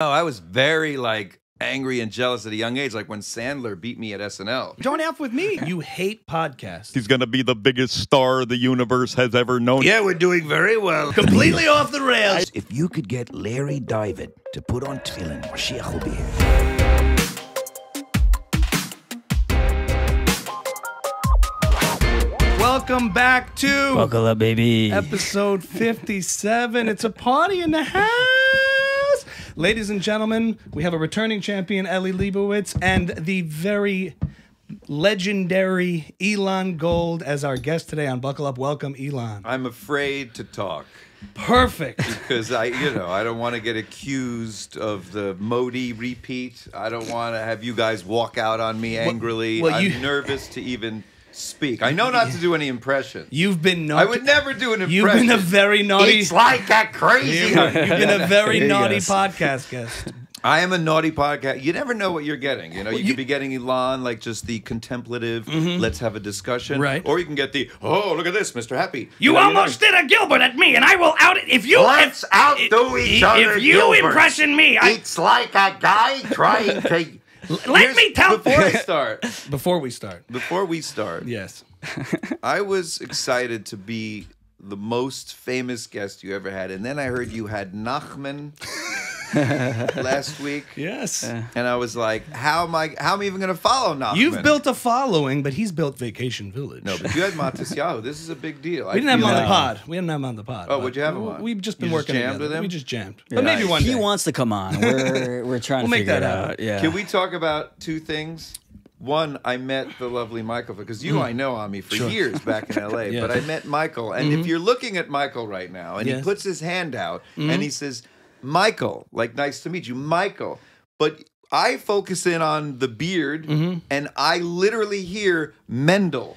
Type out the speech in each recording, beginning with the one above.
Oh, I was very like angry and jealous at a young age, like when Sandler beat me at SNL. Join up with me. You hate podcasts. He's going to be the biggest star the universe has ever known. Yeah, we're doing very well. Completely off the rails. If you could get Larry David to put on tefillin, Mashiach will be here. Welcome back to Buckle up, baby. episode 57. It's a party in the house. Ladies and gentlemen, we have a returning champion, Ellie Lebowicz, and the very legendary Elon Gold as our guest today on Buckle Up. Welcome, Elon. I'm afraid to talk Perfect. because I, you know, I don't want to get accused of the Modi repeat. I don't want to have you guys walk out on me angrily. well, I'm you- nervous to even speak. I know not to do any impressions. You've been naughty. I would never do an impression. You've been a very naughty. It's like that crazy. You've been a very naughty podcast guest. I am a naughty podcast. You never know what you're getting. You know, you, you- could be getting Elon, like just the contemplative, let's have a discussion. Mm-hmm. Right. Or you can get the, oh, look at this, Mr. Happy. You know, almost did a Gilbert at me, and I will out it if you. Let's if, outdo if, each other, If you Gilbert. impression me, I, It's like a guy trying to. let me tell. Before I start, Before we start, before we start, yes. I was excited to be the most famous guest you ever had. And then I heard you had Nachman last week. Yes. And I was like, how am I how am I even gonna follow Nachman? You've built a following, but he's built Vacation Village. No, but you had Matisyahu. This is a big deal. we didn't have him on the pod. We didn't have him on the pod. Oh, would you have him on? We've just been You just working jammed together. with him? We just jammed. But maybe one day. He wants to come on. We're we're trying We'll to make that it happen. out. Yeah. Can we talk about two things? One, I met the lovely Michael because you hmm. I know Ami for years back in LA, Yeah. but I met Michael. And if mm-hmm. you're looking at Michael right now and he puts his hand out and mm-hmm. he says, Michael, like, nice to meet you, Michael. But I focus in on the beard mm-hmm. and I literally hear Mendel.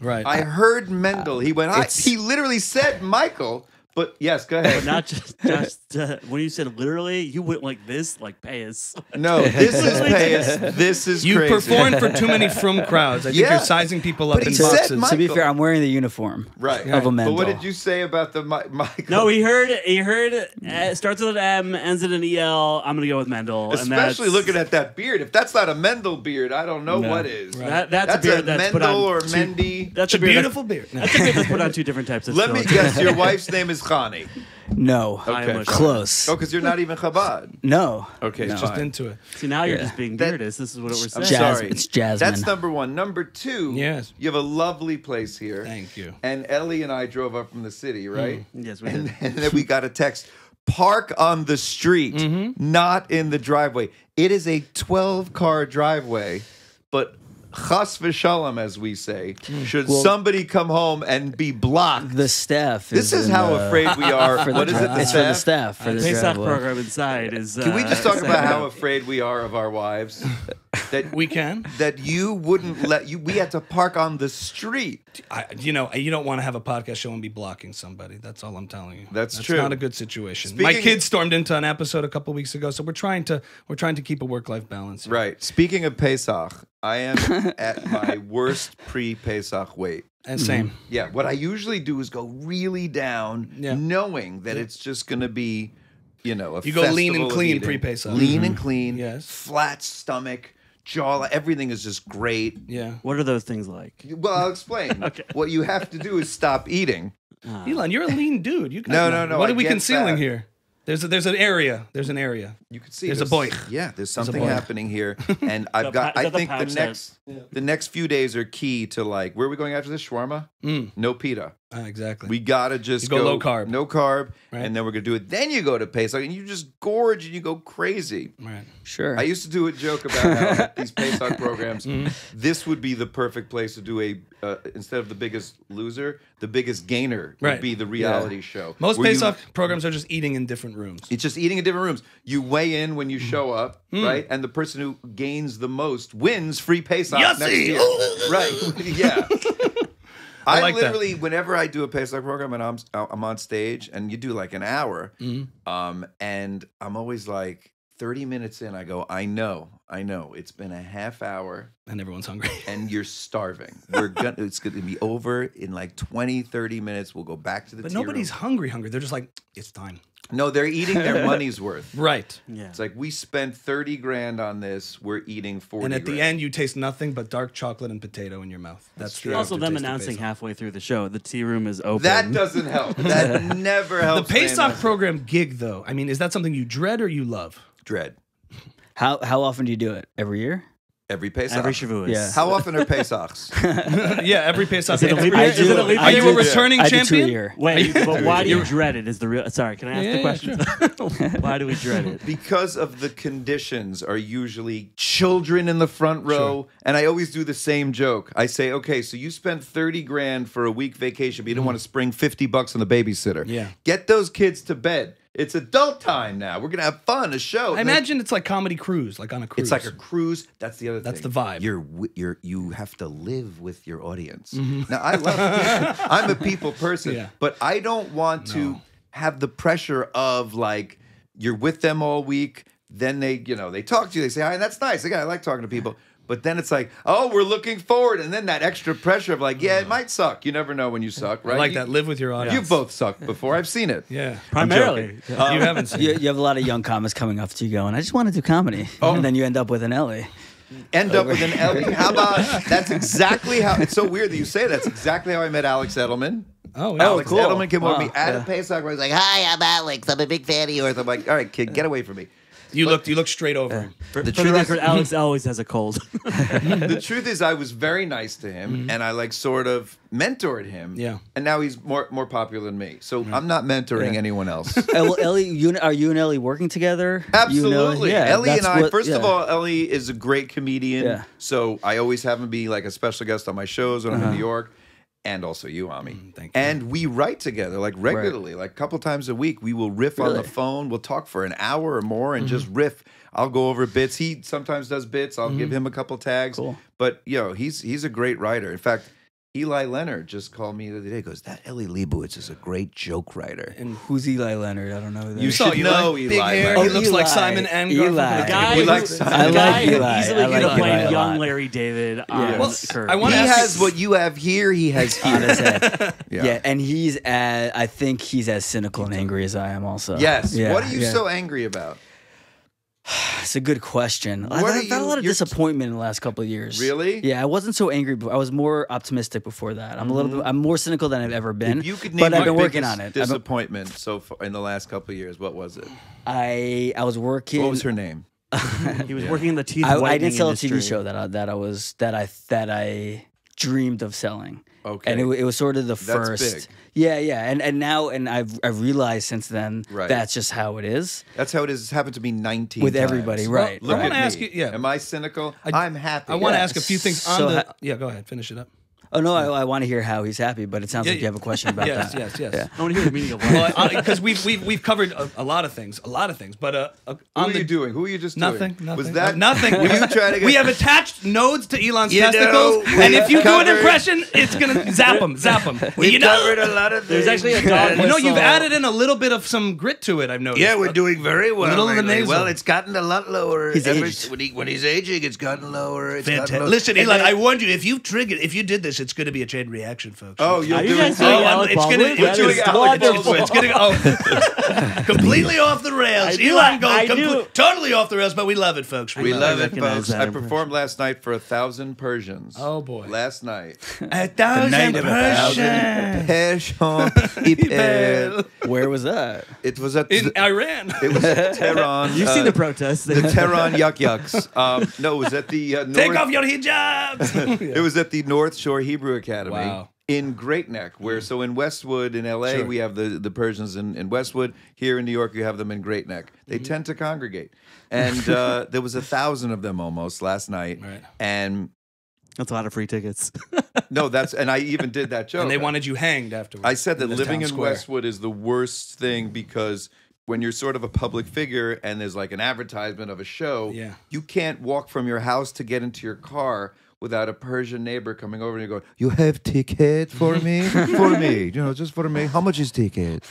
Right. I heard Mendel. He went, It's- he literally said Michael, but yes, go ahead. Not just, just uh, when you said literally, you went like this, like Payas. no, this is Payas. This is you crazy. performed for too many from crowds. I think Yeah. you're sizing people up But in he said boxes. my- to be fair, I'm wearing the uniform Right. of a But what did you say about the Mi- Michael? No, he heard. He heard. Uh, starts with an M, ends in an EL. I'm gonna go with Mendel. and Especially that's, looking at that beard. If that's not a Mendel beard, I don't know what is. that. That's, That's a beard a that's put Mendel on or two- Mendy. That's it's a beard beautiful beard. That's, that's a beard that's put on two different types of. Let me guess, your wife's name is Chani. No. I am Okay. Close. Oh, because you're not even Chabad. No. Okay, No. it's Just into it. See, now you're just being That- beardist. This is what we're I'm saying. Jas- sorry. it's Jasmine. That's number one. Number two. Yes. You have a lovely place here. Thank you. And Ellie and I drove up from the city, right? Yes, we and, did. and then we got a text park on the street Mm-hmm. not in the driveway it is a 12 car driveway but chas v'shalom as we say Mm. should somebody come home and be blocked The staff. this is in how the- afraid we are For the what is it the it's for the staff? staff. For the Pesach driveway. program inside is. Uh, can we just talk about how how afraid we are of our wives that We can. that you wouldn't let you we had to park on the street I, you know, you don't want to have a podcast show and be blocking somebody. That's all I'm telling you. That's That's true. not a good situation. My Speaking- kids stormed into an episode a couple weeks ago, so we're trying to we're trying to keep a work life balance. here. right speaking of pesach i am at my worst pre-pesach weight And same. Mm-hmm. Yeah, what I usually do is go really down, Yeah. knowing that it's just going to be, you know, a You go lean and clean eating. pre-Pesach. Lean and mm-hmm. clean. Yes. Flat stomach, jaw. Everything is just great. Yeah. What are those things like? Well, I'll explain. Okay. What you have to do is stop eating. Elon, you're a lean dude. You No, no, no, What I are we concealing that. here? There's a, there's an area. There's an area. You can see There's a there's- boy. Yeah, there's something boy. happening here, and I've got. pa- I is that the think the pouch that- next, the next few days are key to like where are we going after this shawarma? Mm. No pita. Ah, exactly. We gotta just You go low carb. no carb, Right. and then we're gonna do it. Then you go to Pesach, and you just gorge and you go crazy. right. Sure. I used to do a joke about how at these Pesach programs, Mm-hmm. this would be the perfect place to do a uh, instead of the biggest loser, the biggest gainer would Right. be the reality show. Most where you- programs are just eating in different rooms. it's just eating in different rooms. You weigh in when you Mm-hmm. show up, right? And the person who gains the most wins free Pesach Yossi! next year. right? yeah. I, like that. literally, whenever I do a Pesach program and I'm I'm on stage and you do like an hour, Mm-hmm. um, and I'm always like 30 minutes in, I go, I know, I know, it's been a half hour And everyone's hungry. and you're starving. We're gonna, it's going to be over in like 20, 30 minutes. We'll go back to the But tea room. nobody's hungry, hungry. They're just like, it's time. No, they're eating their money's worth. Right. Yeah. It's like we spent 30 grand on this, we're eating 40 And at the end, you taste nothing but dark chocolate and potato in your mouth. That's, true. also, them announcing halfway through the show, the tea room is open. That doesn't help. That never helps. The helps. Pesach program gig, though. I mean, is that something you dread or you love? Dread. How how often do you do it? Every year? Every Pesach. every Shavuos. Yeah. How often are Pesachs? yeah, every Pesach. Is it a leap year? year. Is it a leap Are you a returning I do two a champion? year. Wait, but why do you dread it? Is the real? Sorry, can I ask Yeah, the yeah, question? why do we dread it? because of the conditions are usually children in the front row and i always do the same joke i say okay so you spent 30 grand for a week vacation but you didn't mm. want to spring 50 bucks on the babysitter. Yeah. get those kids to bed it's adult time now we're gonna have fun a show I And then- imagine it's like comedy cruise, like on a cruise. it's like a cruise. That's the other That's thing. the vibe. You're wi- you're you have to live with your audience. Mm-hmm. Now I love. I'm a people person, Yeah. but I don't want to have the pressure of like you're with them all week. Then they you know they talk to you. They say hi, that's nice. Again, I like talking to people. But then it's like, oh, we're looking forward, and then that extra pressure of like, yeah, it mm. might suck. You never know when you suck, right? I like You- that. Live with your audience. You've both sucked before. I've seen it. Yeah. Primarily. you haven't seen You, it. you have a lot of young comics coming up to you going, I just want to do comedy. Oh. And then you end up with an Ellie. end up with an Ellie. How about that's exactly how it's so weird that you say. That's exactly how I met Alex Edelman. Oh, yeah. Alex oh, cool. Edelman came over to me at yeah. a Pesach where he's like, "Hi, I'm Alex. I'm a big fan of yours." I'm like, "All right, kid, get away from me." You looked. You looked straight over him. For, The for the truth is- Alex always has a cold. the truth is, I was very nice to him, and I like sort of mentored him. Yeah. and now he's more more popular than me. So I'm not mentoring Yeah. anyone else. Uh, well, Ellie, you, are you and Ellie working together? You know- Absolutely. yeah, Ellie and I, what- first of all, Ellie is a great comedian. Yeah. So I always have him be like a special guest on my shows when I'm in New York. And also you, Ami. Mm, thank you. And we write together like regularly, like a couple times a week. We will riff on the phone. We'll talk for an hour or more and Mm-hmm. just riff. I'll go over bits. He sometimes does bits. I'll give him a couple tags. Cool. But you know, he's he's a great writer. In fact, Eli Leonard just called me the other day. Goes, that Ellie Lebowicz is a great joke writer. And Who's Eli Leonard? I don't know. who that You should Eli? know Big Eli hair. Leonard. He oh, looks like Simon and Eli. Garfunkel. The guy, We who- like Simon. I guy like who Eli. easily I could like have played Eli young. Larry David on Yeah. Well, Curb. I wanna ask has you- what you have here. He has on his here. head. Yeah. yeah. and he's as I think he's as cynical and angry as I am. Also, Yes. Yeah, what are you yeah. so angry about? It's a good question. I've had, I've had a lot of disappointment in the last couple of years. Really? Yeah, I wasn't so angry. But I was more optimistic before that. I'm a little. bit I'm more cynical than I've ever been. Mm-hmm. If you could name but I've been working biggest on it. Disappointment so far in the last couple of years. What was it? I I was working. What was her name? he was working in the teeth I, I whitening did sell industry. a TV show that I, that I was that I that I dreamed of selling. Okay. And it, it was sort of the That's first. big. Yeah, yeah, and and now and I've I've realized since then Right. that's just how it is That's how it is. It's happened to me 19 with times. everybody, right? Look I wanna ask you- yeah. Am I cynical? I- I, am happy. I want to Yeah. ask a few things on So the. ha- yeah, go ahead. Finish it up. Oh no, I, I want to hear how he's happy, but it sounds Yeah, like you have a question about yes, that. yes, yes. Yeah. I want to hear the meaning of life. Well, because we've we've we've covered a, a lot of things, a lot of things, but uh, uh, Who on are the you doing? Who are you just nothing, doing? nothing, Was that uh, nothing? Were you trying to get? we have attached nodes to Elon's You testicles, we and if you do an impression, it's gonna zap him, zap him. we you know, covered a lot of things. There's actually a dog you know, you've added in a little bit of some grit to it. I've noticed. Yeah, we're doing very well. Little of the nasal. Well, it's gotten a lot lower. He's ever aged. when, he, when he's aging, it's gotten lower. It's gotten Fantastic. lower. Listen, Elon, I warned you. If you triggered, if you did this, it's going to be a chain reaction, folks. Oh, you're Are you doing. guys doing oh, Alec it's gonna, Baldwin? it's That doing is Alec wonderful. Baldwin. It's gonna oh, completely off the rails. I knew Elon it. goes I compl- knew- totally off the rails, but we love it, folks. We I love it, recognize folks. that I impression. performed last night for a thousand Persians. Oh, boy. Last night. a thousand night of a Persian Persian people. Where was that? It was at in the, Iran. it was at Tehran. You've uh, seen the protests. the Tehran Yuck Yucks. Um, no, it was at the uh, Take off your hijabs. It was at the North Shore Hebrew Academy Wow. in Great Neck, where so in Westwood in LA Sure. we have the, the Persians in, in Westwood. Here in New York you have them in Great Neck. They Mm-hmm. tend to congregate, and uh, there was a thousand of them almost last night. Right. And That's a lot of free tickets. no, that's and I even did that joke. and they wanted you hanged afterwards. I said that in living in square. Westwood is the worst thing because when you're sort of a public figure and there's like an advertisement of a show, Yeah. you can't walk from your house to get into your car without a Persian neighbor coming over and you go, "You have ticket for me? for me? You know, just for me. How much is ticket?"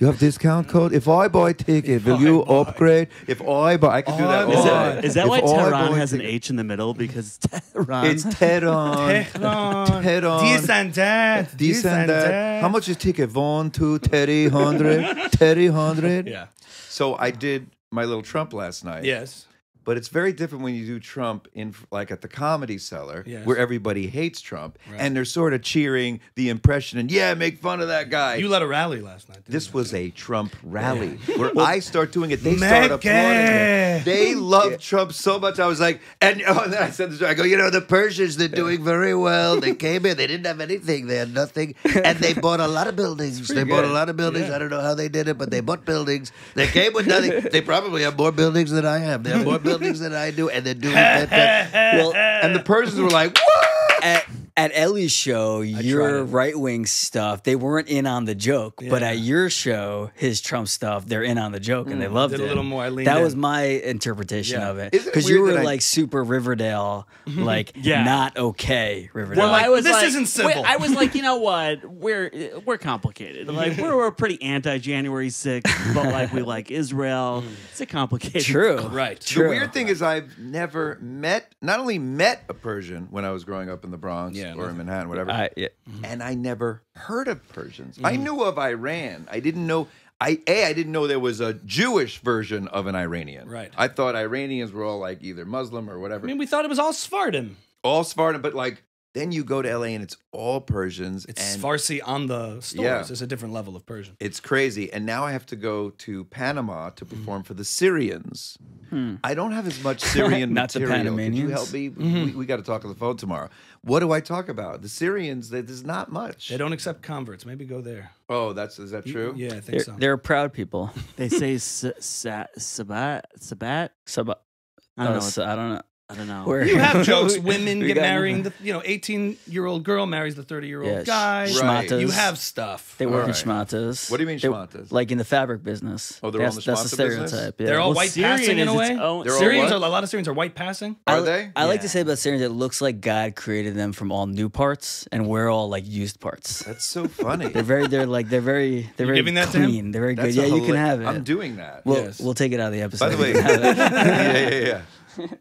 You have discount code. If I buy ticket, will you upgrade? If I buy, I can do that. I all Is buy. day. that, is that why I Tehran buy has an H in the middle? Because Tehran. It's Tehran. Tehran. Tehran. Descendant. Descendant. How much is ticket? One, two, thirty, hundred, thirty, hundred. Yeah. So I did my little Trump last night. Yes. But it's very different when you do Trump in like at the comedy cellar Yes. where everybody hates Trump Right. and they're sort of cheering the impression and yeah, make fun of that guy. You led a rally last night. didn't this you? was a Trump rally where I start doing it. They start applauding. They love Trump so much. I was like, and, oh, and then I said this. I go, you know, the Persians they're doing very well. They came in, they didn't have anything, they had nothing, and they bought a lot of buildings. They bought a lot of buildings. Yeah. I don't know how they did it, but they bought buildings. They came with nothing. they probably have more buildings than I have. They have more buildings than I do, and they're doing fantastic. Well, And the Persians were like, what? at, at Ellie's show, your right wing stuff, they weren't in on the joke. But at your show, his Trump stuff, they're in on the joke and they mm, loved Did a little more, I leaned that was my interpretation Yeah. of it Because you were that I- like super Riverdale, mm-hmm. like Yeah. not okay Riverdale. Well, I was this like, isn't civil. wait, I was like, you know what? We're we're complicated. Mm-hmm. Like we're, we're pretty anti January 6th, but like we like Israel. Mm-hmm. It's a complicated. True. Right. True. The weird thing is, I've never met, not only met a Persian when I was growing up in the Bronx Yeah, or in. Manhattan, whatever, I, yeah. Mm-hmm. and I never heard of Persians. I knew of Iran. I didn't know. I a I didn't know there was a Jewish version of an Iranian. Right. I thought Iranians were all like either Muslim or whatever, I mean, we thought it was all Sephardim. all Spartan. But like then you go to LA and it's all Persians. It's and Farsi on the stores. Yeah. It's a different level of Persian. It's crazy. And now I have to go to Panama to hmm. perform for the Syrians. Hmm. I don't have as much Syrian Not the material. Could you help me? We, mm-hmm. we got to talk on the phone tomorrow. What do I talk about? The Syrians, there's not much. They don't accept converts. Maybe go there. Oh, that's is that true? Yeah, I think They're, so. they're proud people. They say s- sa- sabat sabat. So, uh, I don't know. so I don't know. I don't know. Where You have jokes. Women get got- marrying the you know eighteen year old girl marries the thirty year old sh- guy. Right. schmatas. You have stuff. They work in Alright. schmatas. What do you mean They- schmatas? Like in the fabric business. Oh, they're all in that's, the that's the schmata stereotype. Yeah. They're all Well, white Syrian passing in a way. its own- Syrians are a lot of Syrians are white passing. Are I, they? I like to say about Syrians, it looks like God created them from all new parts, and we're all like used parts. That's so funny. They're very, they're like, they're very, they're You very giving that to him? clean. They're very That's good. a Yeah, you can have it. I'm doing that. We'll, we'll take it out of the episode. By the way, You can have it. yeah, yeah, yeah.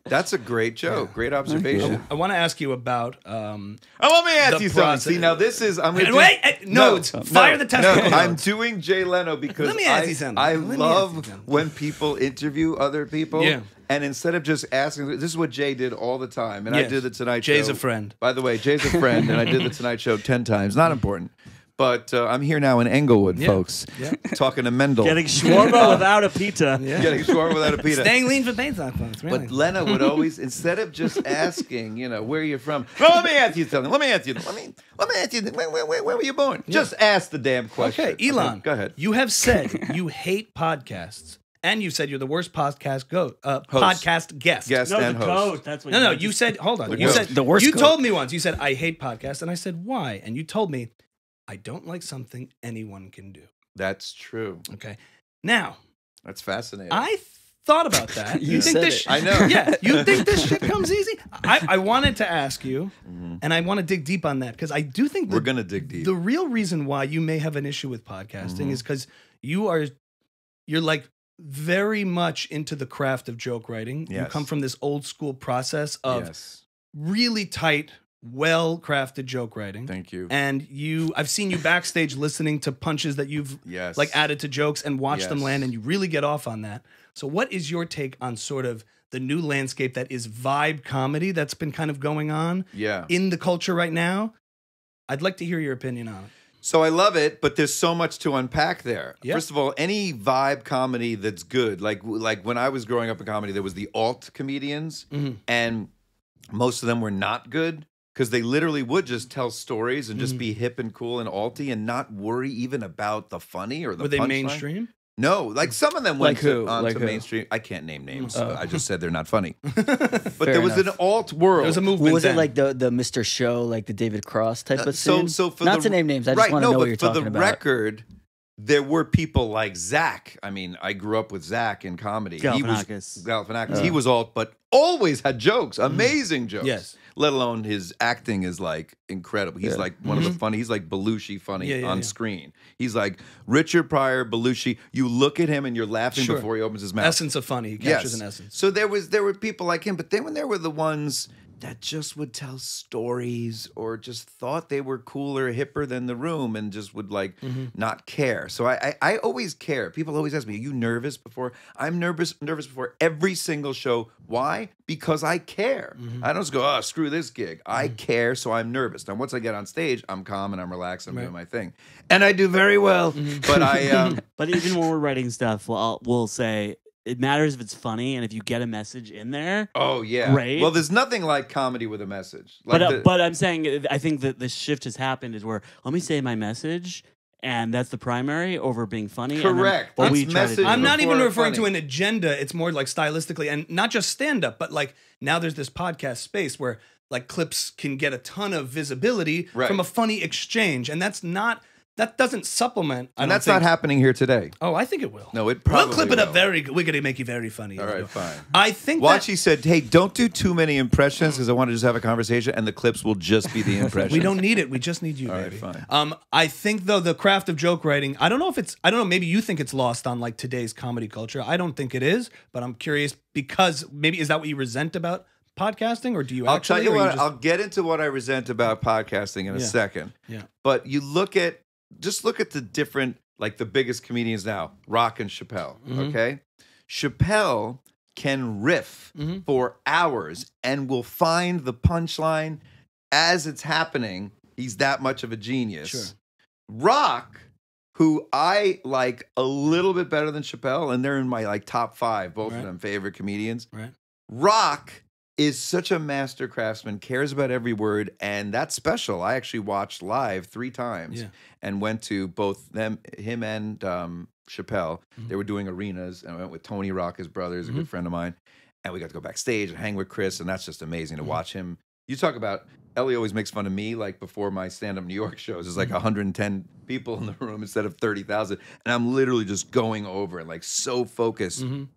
That's a great joke. Great observation. I want to ask you about um, Oh, let me ask The you something. See, now this is I'm gonna Wait, do, eh, nodes. Fire the testicle No, I'm doing Jay Leno because Let me ask I, you something. I Let me ask you love something. when people interview other people. Yeah. And instead of just asking, this is what Jay did all the time. And I did the Tonight Jay's Show. a friend. By the way, Jay's a friend, and I did the Tonight Show 10 times. Not important. But uh, I'm here now in Englewood, Yeah. folks, Yeah. talking to Mendel. Getting shawarma without a pita. yeah. Getting shawarma without a pita. staying lean for pain points. Really. But Leno would always, instead of just asking, you know, where you're from. Well, let me ask you something. Let me ask you. Let me let me ask you. Where, where, where, where were you born? Just ask the damn question. okay, Elon. go ahead. You have said you hate podcasts, and you said you're the worst podcast go uh, Host. podcast guest. Guest No, and the host. goat. That's what. No, you no. meant. You said hold on. The You worst- said the worst You goat. told me once. You said I hate podcasts, and I said why, and you told me I don't like something anyone can do. That's true. Okay. Now That's fascinating. I thought about that. You think said this? sh- I know. Yeah. You think this shit comes easy? I, I wanted to ask you, Mm-hmm. and I want to dig deep on that because I do think We're gonna dig deep. the real reason why you may have an issue with podcasting Mhm. is because you are you're like very much into the craft of joke writing. You come from this old school process of yes. really tight, well crafted joke writing. Thank you. and you I've seen you backstage listening to punches that you've yes. like added to jokes and watch them land and you really get off on that. So what is your take on sort of the new landscape that is vibe comedy that's been kind of going on Yeah. in the culture right now? I'd like to hear your opinion on it. So I love it, but there's so much to unpack there. Yeah. First of all, any vibe comedy that's good, like like when I was growing up in comedy, there was the alt comedians, Mhm. and most of them were not good because they literally would just tell stories and just Mm-hmm. be hip and cool and alty and not worry even about the funny or the Were they punchline. mainstream? No, like some of them Like went to, who? onto Like who? mainstream. I can't name names. Oh. I just said they're not funny. but Fair there was enough. an alt world. There was a movement. was it then. like the the Mr. Show, like the David Cross type Uh, of scene? so so for Not the, to name names, I just right, want to no, know what you're talking about. for talking the about. record, there were people like Zach. I mean, I grew up with Zach in comedy. He was Galifianakis. Galifianakis. He was all, but always had jokes, amazing jokes. Yes. Let alone his acting is like incredible. He's like one of the funny. He's like Belushi funny Mm-hmm. Yeah, yeah, on yeah. screen. He's like Richard Pryor, Belushi. You look at him and you're laughing Sure. before he opens his mouth. Essence of funny. He captures an essence. So there was there were people like him, but then when there were the ones that just would tell stories or just thought they were cooler, hipper than the room, and just would like Mm-hmm. not care. So I, I I always care. People always ask me, "Are you nervous before?" I'm nervous nervous before every single show. Why? Because I care. Mm-hmm. I don't just go, "Oh, screw this gig." I care, so I'm nervous. Now once I get on stage, I'm calm and I'm relaxed. I'm doing my thing, and I do very well. Mm-hmm. But I. Um, But even when we're writing stuff, we'll, I'll- we'll say it matters if it's funny and if you get a message in there. Oh yeah. Great. Well, there's nothing like comedy with a message. Like but uh, the- but I'm saying uh, I think that the shift has happened is where let me say my message, and that's the primary over being funny. and then Correct. what That's we try to do. I'm not even before referring to an agenda. It's more like stylistically and not just stand up, but like now there's this podcast space where like clips can get a ton of visibility Right. from a funny exchange. And that's not, that doesn't supplement. I and don't that's think- not happening here today. Oh, I think it will. No, it probably. We'll clip it up will. very good. We're going to make you very funny. All right, fine. I think Watch, that he said, "Hey, don't do too many impressions because I want to just have a conversation, and the clips will just be the impressions." we don't need it. We just need you, All right, baby. fine. Um, I think though the craft of joke writing. I don't know if it's. I don't know. Maybe you think it's lost on like today's comedy culture. I don't think it is, but I'm curious because maybe is that what you resent about podcasting, or do you? I'll actually, tell you or what. just- I'll get into what I resent about podcasting in a Yeah. second. Yeah. But you look at just look at the different, like the biggest comedians now, Rock and Chappelle. Mm-hmm. Okay, Chappelle can riff Mhm. for hours and will find the punchline as it's happening. He's that much of a genius. Sure. Rock, who I like a little bit better than Chappelle, and they're in my like top five, both Right. of them favorite comedians. Right. Rock is such a master craftsman, cares about every word, and that's special. I actually watched live three times Yeah. and went to both them, him and um, Chappelle. Mm-hmm. They were doing arenas, and I went with Tony Rock, his brother, is a good friend of mine, and we got to go backstage and hang with Chris, and that's just amazing Mm-hmm. to watch him. You talk about Ellie always makes fun of me, like before my stand-up New York shows. There's Mm-hmm. like 110 people in the room instead of 30,000, and I'm literally just going over and like so focused Mhm.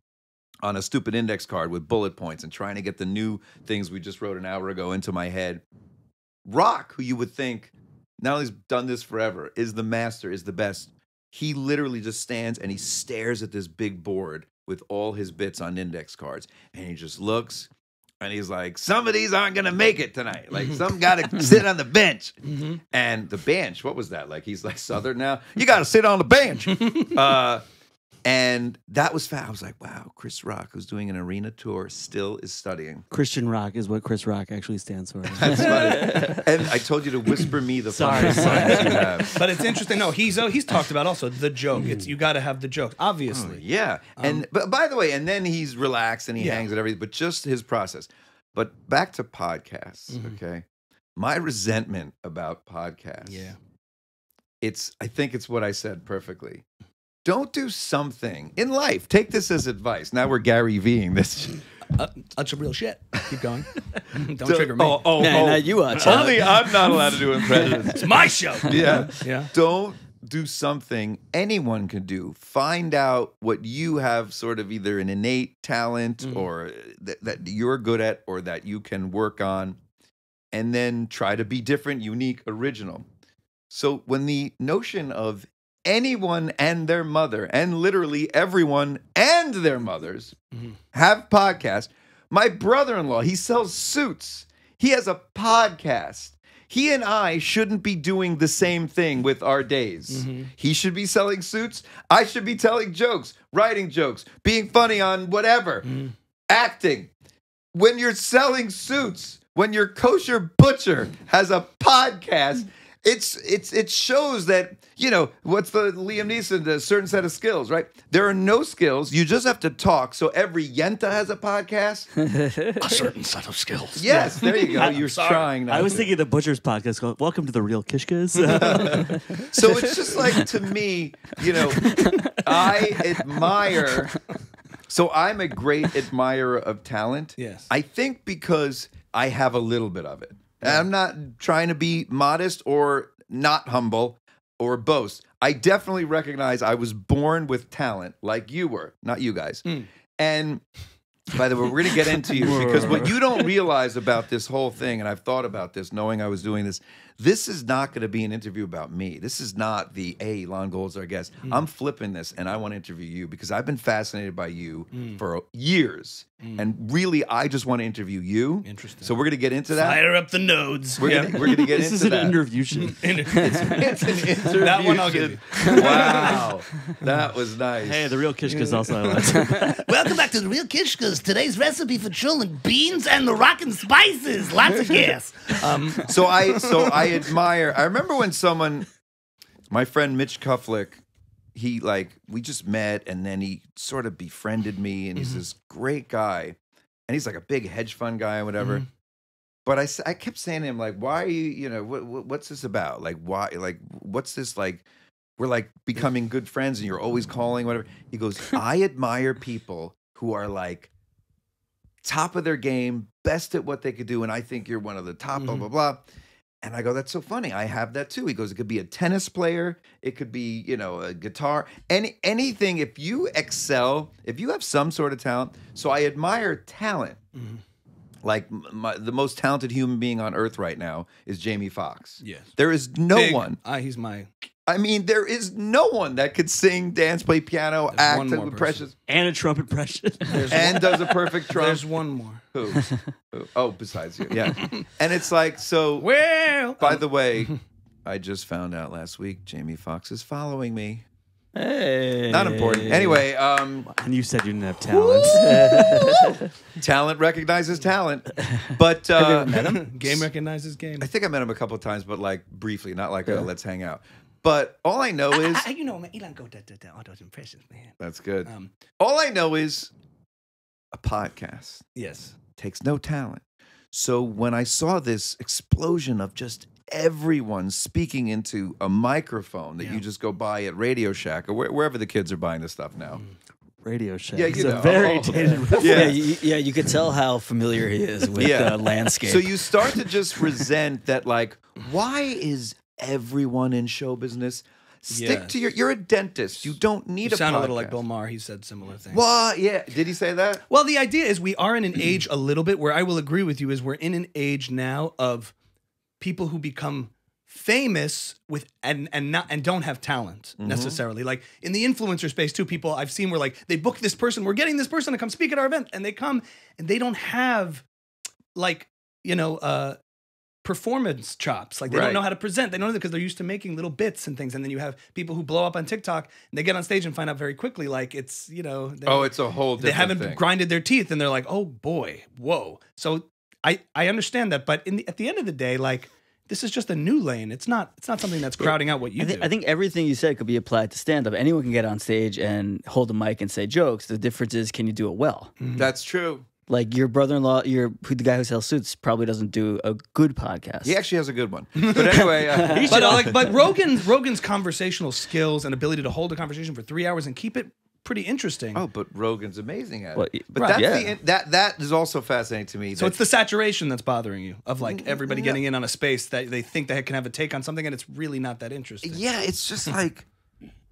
On a stupid index card with bullet points and trying to get the new things we just wrote an hour ago into my head. Rock, who you would think not only has done this forever, is the master, is the best. He literally just stands and he stares at this big board with all his bits on index cards and he just looks and he's like, Some of these aren't gonna make it tonight. Like some gotta sit on the bench. And the bench, what was that? Like he's like Southern now. You gotta sit on the bench. uh and that was fat. I was like, wow, Chris Rock, who's doing an arena tour, still is studying. Christian rock is what Chris Rock actually stands for. That's funny. and I told you to whisper me the Sorry, funniest lines you have. But it's interesting. No, he's oh, he's talked about also the joke. It's you got to have the joke, obviously. Yeah. And but by the way, and then he's relaxed and he Um, Yeah. hangs and everything, but just his process. But back to podcasts, Mm-hmm. okay? My resentment about podcasts. Yeah. It's I think it's what I said perfectly. Don't do something in life. Take this as advice. Now we're Gary V'ing this. Uh, that's some real shit. Keep going. Don't Don't- trigger me. Oh, oh, Yeah, oh. now you watch out. Only I'm not allowed to do impressions. It's my show. yeah. Yeah. Don't do something anyone can do. Find out what you have sort of either an innate talent Mm-hmm. or th- that you're good at or that you can work on and then try to be different, unique, original. So when the notion of anyone and their mother and literally everyone and their mothers Mm-hmm. have podcasts. My brother-in-law, he sells suits. He has a podcast. He and I shouldn't be doing the same thing with our days. He should be selling suits. I should be telling jokes, writing jokes, being funny on whatever, acting. When you're selling suits, when your kosher butcher has a podcast, it's it's it shows that you know what's the Liam Neeson a certain set of skills, right? There are no skills. You just have to talk. So every Yenta has a podcast. A certain set of skills. Yes, there you go. You're trying now. I was thinking the Butcher's podcast. Go, Welcome to the Real Kishkas. So it's just like to me, you know, I admire. So I'm a great admirer of talent. Yes. I think because I have a little bit of it. I'm not trying to be modest or not humble. or boast. I definitely recognize I was born with talent, like you were, not you guys. Hmm. And by the way, we're going to get into you because what you don't realize about this whole thing, and I've thought about this knowing I was doing this, this is not going to be an interview about me. This is not the, hey, Elon Gold's our guest. Mm. I'm flipping this and I want to interview you because I've been fascinated by you mm. for years. Mm. And really, I just want to interview you. Interesting. So we're going to get into that. Fire up the nodes. We're Yeah. gonna, we're gonna get into that. This is an that. interview show. It's an interview. That one I'll get. Wow, that was nice. Hey, the real Kishkas also I like. Welcome back to the Real Kishkas. Today's recipe for chilling beans and the rockin' spices. Lots of gas. Um, so I so I admire. I remember when someone, my friend Mitch Kuflick, he like we just met and then he sort of befriended me and he's mm-hmm. this great guy, and he's like a big hedge fund guy and whatever. Mm-hmm. But I, I kept saying to him like, why are you you know what, what what's this about? Like why like what's this like? We're like becoming good friends and you're always calling whatever. He goes, I admire people who are like top of their game, best at what they could do, and I think you're one of the top. Blah mm-hmm. blah blah. And I go, that's so funny. I have that too. He goes, it could be a tennis player, it could be, you know, a guitar, any anything. If you excel, if you have some sort of talent, so I admire talent. Like my, the most talented human being on earth right now is Jamie Foxx. Yes. There is no Big- one. Ah, he's my. I mean, there is no one that could sing, dance, play piano, There's act one more with person. precious, and a trumpet precious. and does a perfect trump. There's one more. Who? Who? Oh, besides you, yeah. And it's like so. Well, By the way, I just found out last week Jamie Foxx is following me. Hey. Not important. Anyway, um, and you said you didn't have talent. talent recognizes talent, but uh, game recognizes game. I think I met him a couple of times, but like briefly, not like a let's hang out. But all I know is I, you know, man, Elon go da, da, da, all those impressions, man. that's good. Um, All I know is a podcast yes. takes no talent. So when I saw this explosion of just everyone speaking into a microphone that you just go buy at Radio Shack or where, wherever the kids are buying this stuff now. Radio show. Yeah, you know. a very Oh. dated reference. Yeah, you, yeah, you could tell how familiar he is with Yeah. the landscape. So you start to just resent that, like, why is everyone in show business? Stick Yes. to your. You're a dentist. You don't need You a. sound a little like Bill Maher. He said similar things. What? Yeah. Did he say that? Well, the idea is we are in an age a little bit where I will agree with you is we're in an age now of people who become famous with and and not and don't have talent necessarily. Like in the influencer space too, people I've seen where like they book this person, we're getting this person to come speak at our event, and they come and they don't have like you know uh performance chops like they Right. don't know how to present they don't know because they're used to making little bits and things and then you have people who blow up on tiktok and they get on stage and find out very quickly like it's you know they- Oh, it's a whole. they haven't thing. grinded their teeth and they're like, oh boy, whoa. So I I understand that, but in the, at the end of the day, like this is just a new lane. It's not it's not something that's crowding out what you I, thi- do. I think everything you said could be applied to stand up. Anyone can get on stage and hold a mic and say jokes. The difference is, can you do it well? Mm-hmm. That's true. Like your brother in law, your who the guy who sells suits probably doesn't do a good podcast. He actually has a good one. But anyway, uh, but uh, like but Rogan's Rogan's conversational skills and ability to hold a conversation for three hours and keep it pretty interesting. oh, but Rogan's amazing at it. Well, but right, that's yeah. the that that is also fascinating to me. so it's the saturation that's bothering you of like everybody getting in on a space that they think they can have a take on something and it's really not that interesting. Yeah, it's just like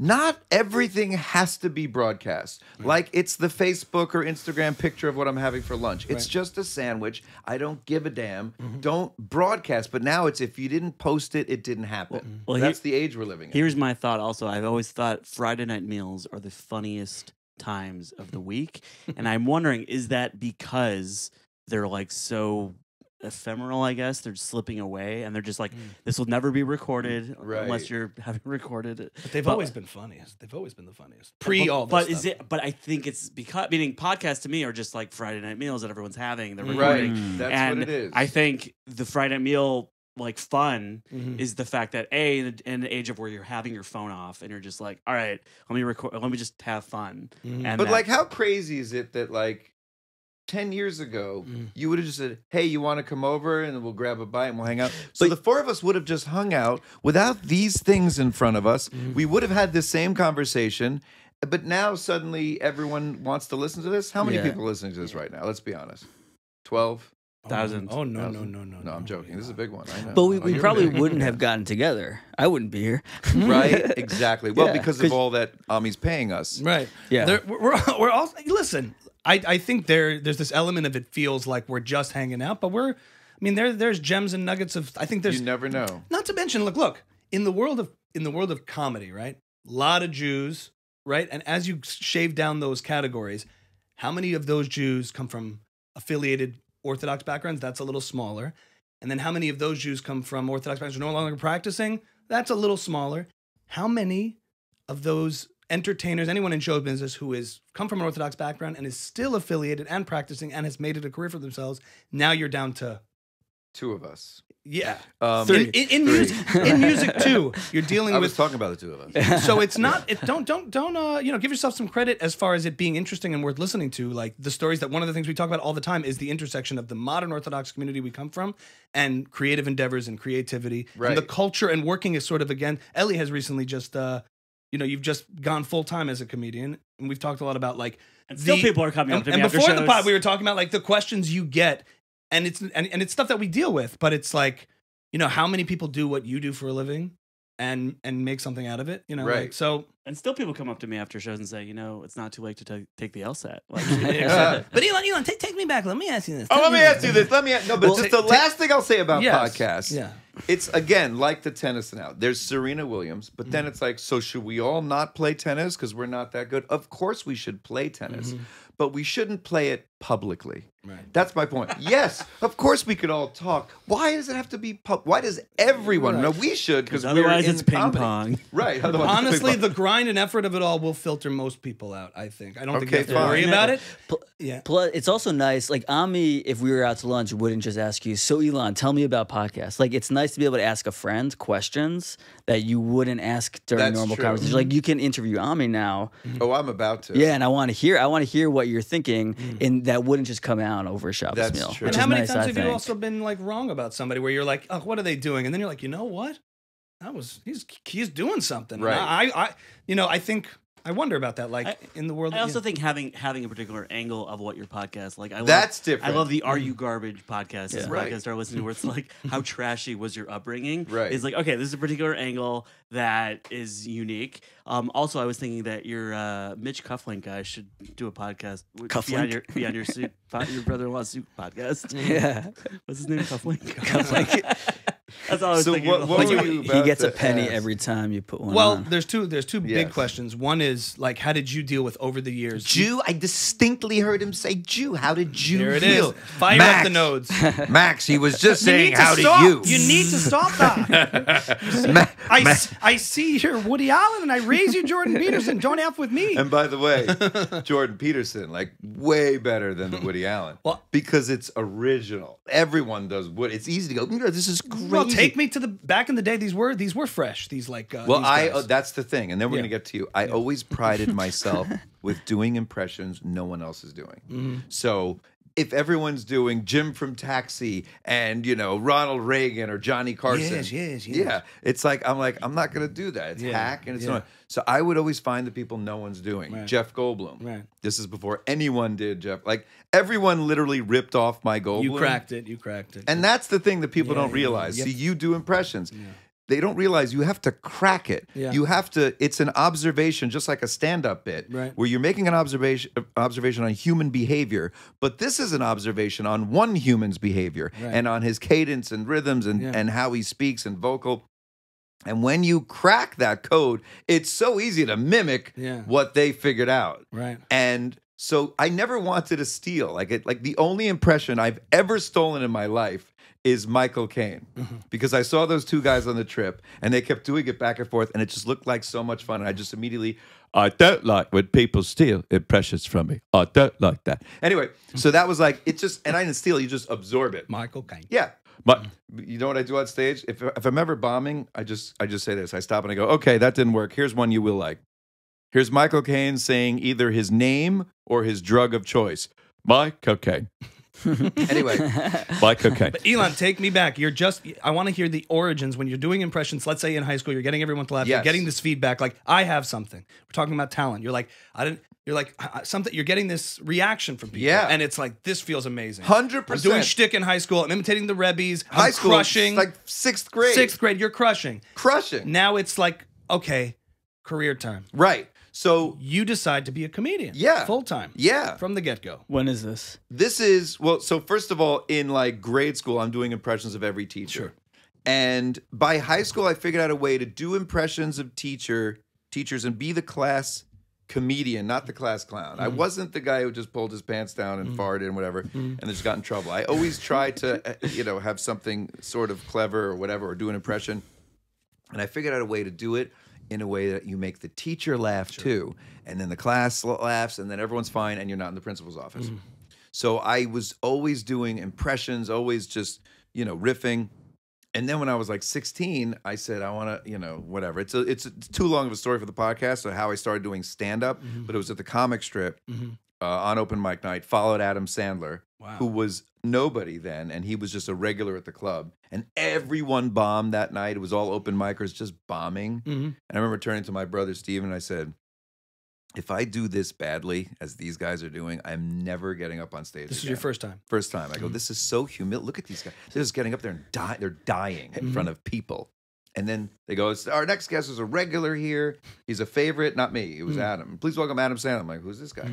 not everything has to be broadcast. Like it's the Facebook or Instagram picture of what I'm having for lunch. It's just a sandwich. I don't give a damn. Mm-hmm. Don't broadcast. But now it's if you didn't post it, it didn't happen. well, That's here- the age we're living in. Here's my thought also. I've always thought Friday night meals are the funniest times of the week. and I'm wondering, is that because they're like so ephemeral, I guess? They're slipping away and they're just like, this will never be recorded Right. unless you're having recorded it. But they've always been funniest. They've always been the funniest. Pre but, all this but stuff. is it but I think it's because meaning podcasts to me are just like Friday night meals that everyone's having. They're Right. recording. That's and what it is. I think the Friday night meal like fun Mm-hmm. is the fact that a in, the- in the age of where you're having your phone off and you're just like all right let me record let me just have fun Mm-hmm. and but that- like, how crazy is it that like 10 years ago, Mm. you would have just said, Hey, you want to come over and we'll grab a bite and we'll hang out. So But- the four of us would have just hung out without these things in front of us. Mm-hmm. We would have had the same conversation. But now suddenly everyone wants to listen to this. How many Yeah. people are listening to this right now? Let's be honest. 12, Thousand. Oh no no no no No, I'm joking. This is a big one. I know. But we, we probably big. wouldn't have gotten together. I wouldn't be here. right? Exactly. Well, Yeah, because of all that Ami's paying us. Right. Yeah. There, we're, we're we're all listen. I, I think there there's this element of it feels like we're just hanging out, but we're. I mean, there there's gems and nuggets of. I think there's You never know. not to mention. Look, look in the world of in the world of comedy, right? A lot of Jews, right? And as you shave down those categories, how many of those Jews come from affiliated Orthodox backgrounds? That's a little smaller. And then how many of those Jews come from Orthodox backgrounds who are no longer practicing? That's a little smaller. How many of those entertainers, anyone in show business who is come from an Orthodox background and is still affiliated and practicing and has made it a career for themselves, now you're down to Two of us. yeah. Um, In, in, in music, in music too, you're dealing I was with talking about the two of us. so it's not it don't don't don't uh you know give yourself some credit as far as it being interesting and worth listening to like the stories that one of the things we talk about all the time is the intersection of the modern orthodox community we come from and creative endeavors and creativity and the culture and working is sort of again ellie has recently just uh you know you've just gone full time as a comedian and we've talked a lot about like And still people are coming and, up to and me after before the pod we were talking about like the questions you get and it's and, and it's stuff that we deal with but it's like you know how many people do what you do for a living and and make something out of it you know like, Right. so And still people come up to me after shows and say, you know, it's not too late to ta- take the LSAT. Like, but Elon, Elon, take, take me back. Let me ask you this. Oh, let me ask you this. Let me. No, but Well, just ta- the last thing I'll say about Yes. podcasts. Yeah. It's again like the tennis now. There's Serena Williams, but Mm-hmm. then it's like, so should we all not play tennis because we're not that good? Of course we should play tennis, but we shouldn't play it publicly. Mm-hmm. Right. That's my point. yes, of course we could all talk. Why does it have to be pub? Why does everyone? No, we should because otherwise we're it's ping comedy. pong. Right. Otherwise it's Honestly, the grind and effort of it all will filter most people out. I think. I don't think you Okay, have to fine. worry about it. Pl- Yeah. Plus, it's also nice. Like Ami, if we were out to lunch, wouldn't just ask you. So Elon, tell me about podcasts. Like it's nice to be able to ask a friend questions that you wouldn't ask during That's normal true. conversation. Like mm-hmm. you can interview Ami now. Mm-hmm. oh, I'm about to. Yeah, and I want to hear. I want to hear what you're thinking, mm. and that wouldn't just come out over a Shabbos That's meal. true. And how many nice, times I have you also been like wrong about somebody where you're like, oh, what are they doing? And then you're like, you know what? That was he's he's doing something. And Right. I, I, you know, I think I wonder about that. Like I- in the world. I also yeah. think having having a particular angle of what your podcast like. I love, That's different. I love the "Are You Garbage" podcast. Yeah. Right. podcast I started listening to where it's like how trashy was your upbringing. Right. It's like okay, this is a particular angle that is unique. Um, also, I was thinking that your uh, Mitch Cufflink guy should do a podcast with- Cufflink? beyond your beyond your suit, your brother-in-law suit podcast. Yeah, What's his name? Cufflink. Cufflink. That's all I was So thinking. what- what whole you he gets a penny ask? every time you put one Well, on. there's two. There's two big questions. One is like, how did you deal with over the years? Jew, I distinctly heard him say Jew. How did Jew There it feel? is. Fire up the nodes. Max, he was just saying, how stop. did you? You need to stop that. Ma- I, Ma- s- I see you're Woody Allen and I raise you Jordan Peterson. Don't F with me. And by the way, Jordan Peterson, like way better than Woody Allen, Well- because it's original. Everyone does Woody. It's easy to go. "Mm, This is crazy. Take me to the back in the day. These were these were fresh. These like uh, Well, these I uh, that's the thing, and then we're Yeah. gonna get to you. I always prided myself with doing impressions no one else is doing. Mm-hmm. So if everyone's doing Jim from Taxi and you know Ronald Reagan or Johnny Carson, Yes, yes, yes. yeah, it's like I'm like I'm not gonna do that. It's Yeah, hack and it's yeah. not. So I would always find the people no one's doing. Right. Jeff Goldblum. Right. This is before anyone did Jeff. Like everyone literally ripped off my Goldblum. you cracked it. You cracked it. And that's the thing that people Yeah, don't realize. See, you do impressions. They don't realize you have to crack it. Yeah. You have to. It's an observation, just like a stand-up bit, Right. where you're making an observation observation on human behavior. But this is an observation on one human's behavior Right. and on his cadence and rhythms and Yeah. and how he speaks and vocal. And when you crack that code, it's so easy to mimic Yeah. what they figured out. right. And so I never wanted to steal. Like it, like the only impression I've ever stolen in my life is Michael Caine. Mm-hmm. Because I saw those two guys on the trip and they kept doing it back and forth and it just looked like so much fun. And I just immediately I don't like when people steal impressions from me. I don't like that. Anyway, so that was like it just and I didn't steal, you just absorb it. Michael Caine. Yeah. But you know what I do on stage? If if I'm ever bombing, I just I just say this. I stop and I go, "Okay, that didn't work. Here's one you will like." Here's Michael Caine saying either his name or his drug of choice. My cocaine. anyway, Buy cocaine. Elon, take me back. You're just. I want to hear the origins when you're doing impressions. Let's say in high school, you're getting everyone to laugh. You're getting this feedback. Like I have something. We're talking about talent. You're like I didn't. You're like "I- I- something. You're getting this reaction from people. Yeah. and it's like this feels amazing. 100%. I'm doing shtick in high school. I'm imitating the Rebbies. I'm high school, crushing. like sixth grade, sixth grade. You're crushing. crushing. Now it's like okay, career time. Right. So You decide to be a comedian. Yeah. full time. yeah, from the get go. When is this? this is well. So first of all, in like grade school, I'm doing impressions of every teacher. Sure. And by high school, I figured out a way to do impressions of teacher teachers and be the class comedian, not the class clown. Mm-hmm. I wasn't the guy who just pulled his pants down and farted and whatever, Mm-hmm. and just got in trouble. I always try to, uh, you know, have something sort of clever or whatever, or do an impression. And I figured out a way to do it in a way that you make the teacher laugh too, and then the class laughs, and then everyone's fine, and you're not in the principal's office. So I was always doing impressions, always just you know riffing. And then when I was like 16, I said I want to, you know, whatever. It's a, it's, it's too long of a story for the podcast of how I started doing stand up, but it was at the comic strip Mhm. Uh, on open mic night. Followed Adam Sandler, Wow. who was nobody then, and he was just a regular at the club. And everyone bombed that night. It was all open micers just bombing. Mhm. And I remember turning to my brother Steven and I said, if I do this badly as these guys are doing, I'm never getting up on stage. This is your first time. First time. I go, this is so humil. Look at these guys. They're just getting up there and die. They're dying in front of people. And then they go, our next guest is a regular here. He's a favorite. Not me. It was Adam. Please welcome Adam Sandler. I'm like, who's this guy?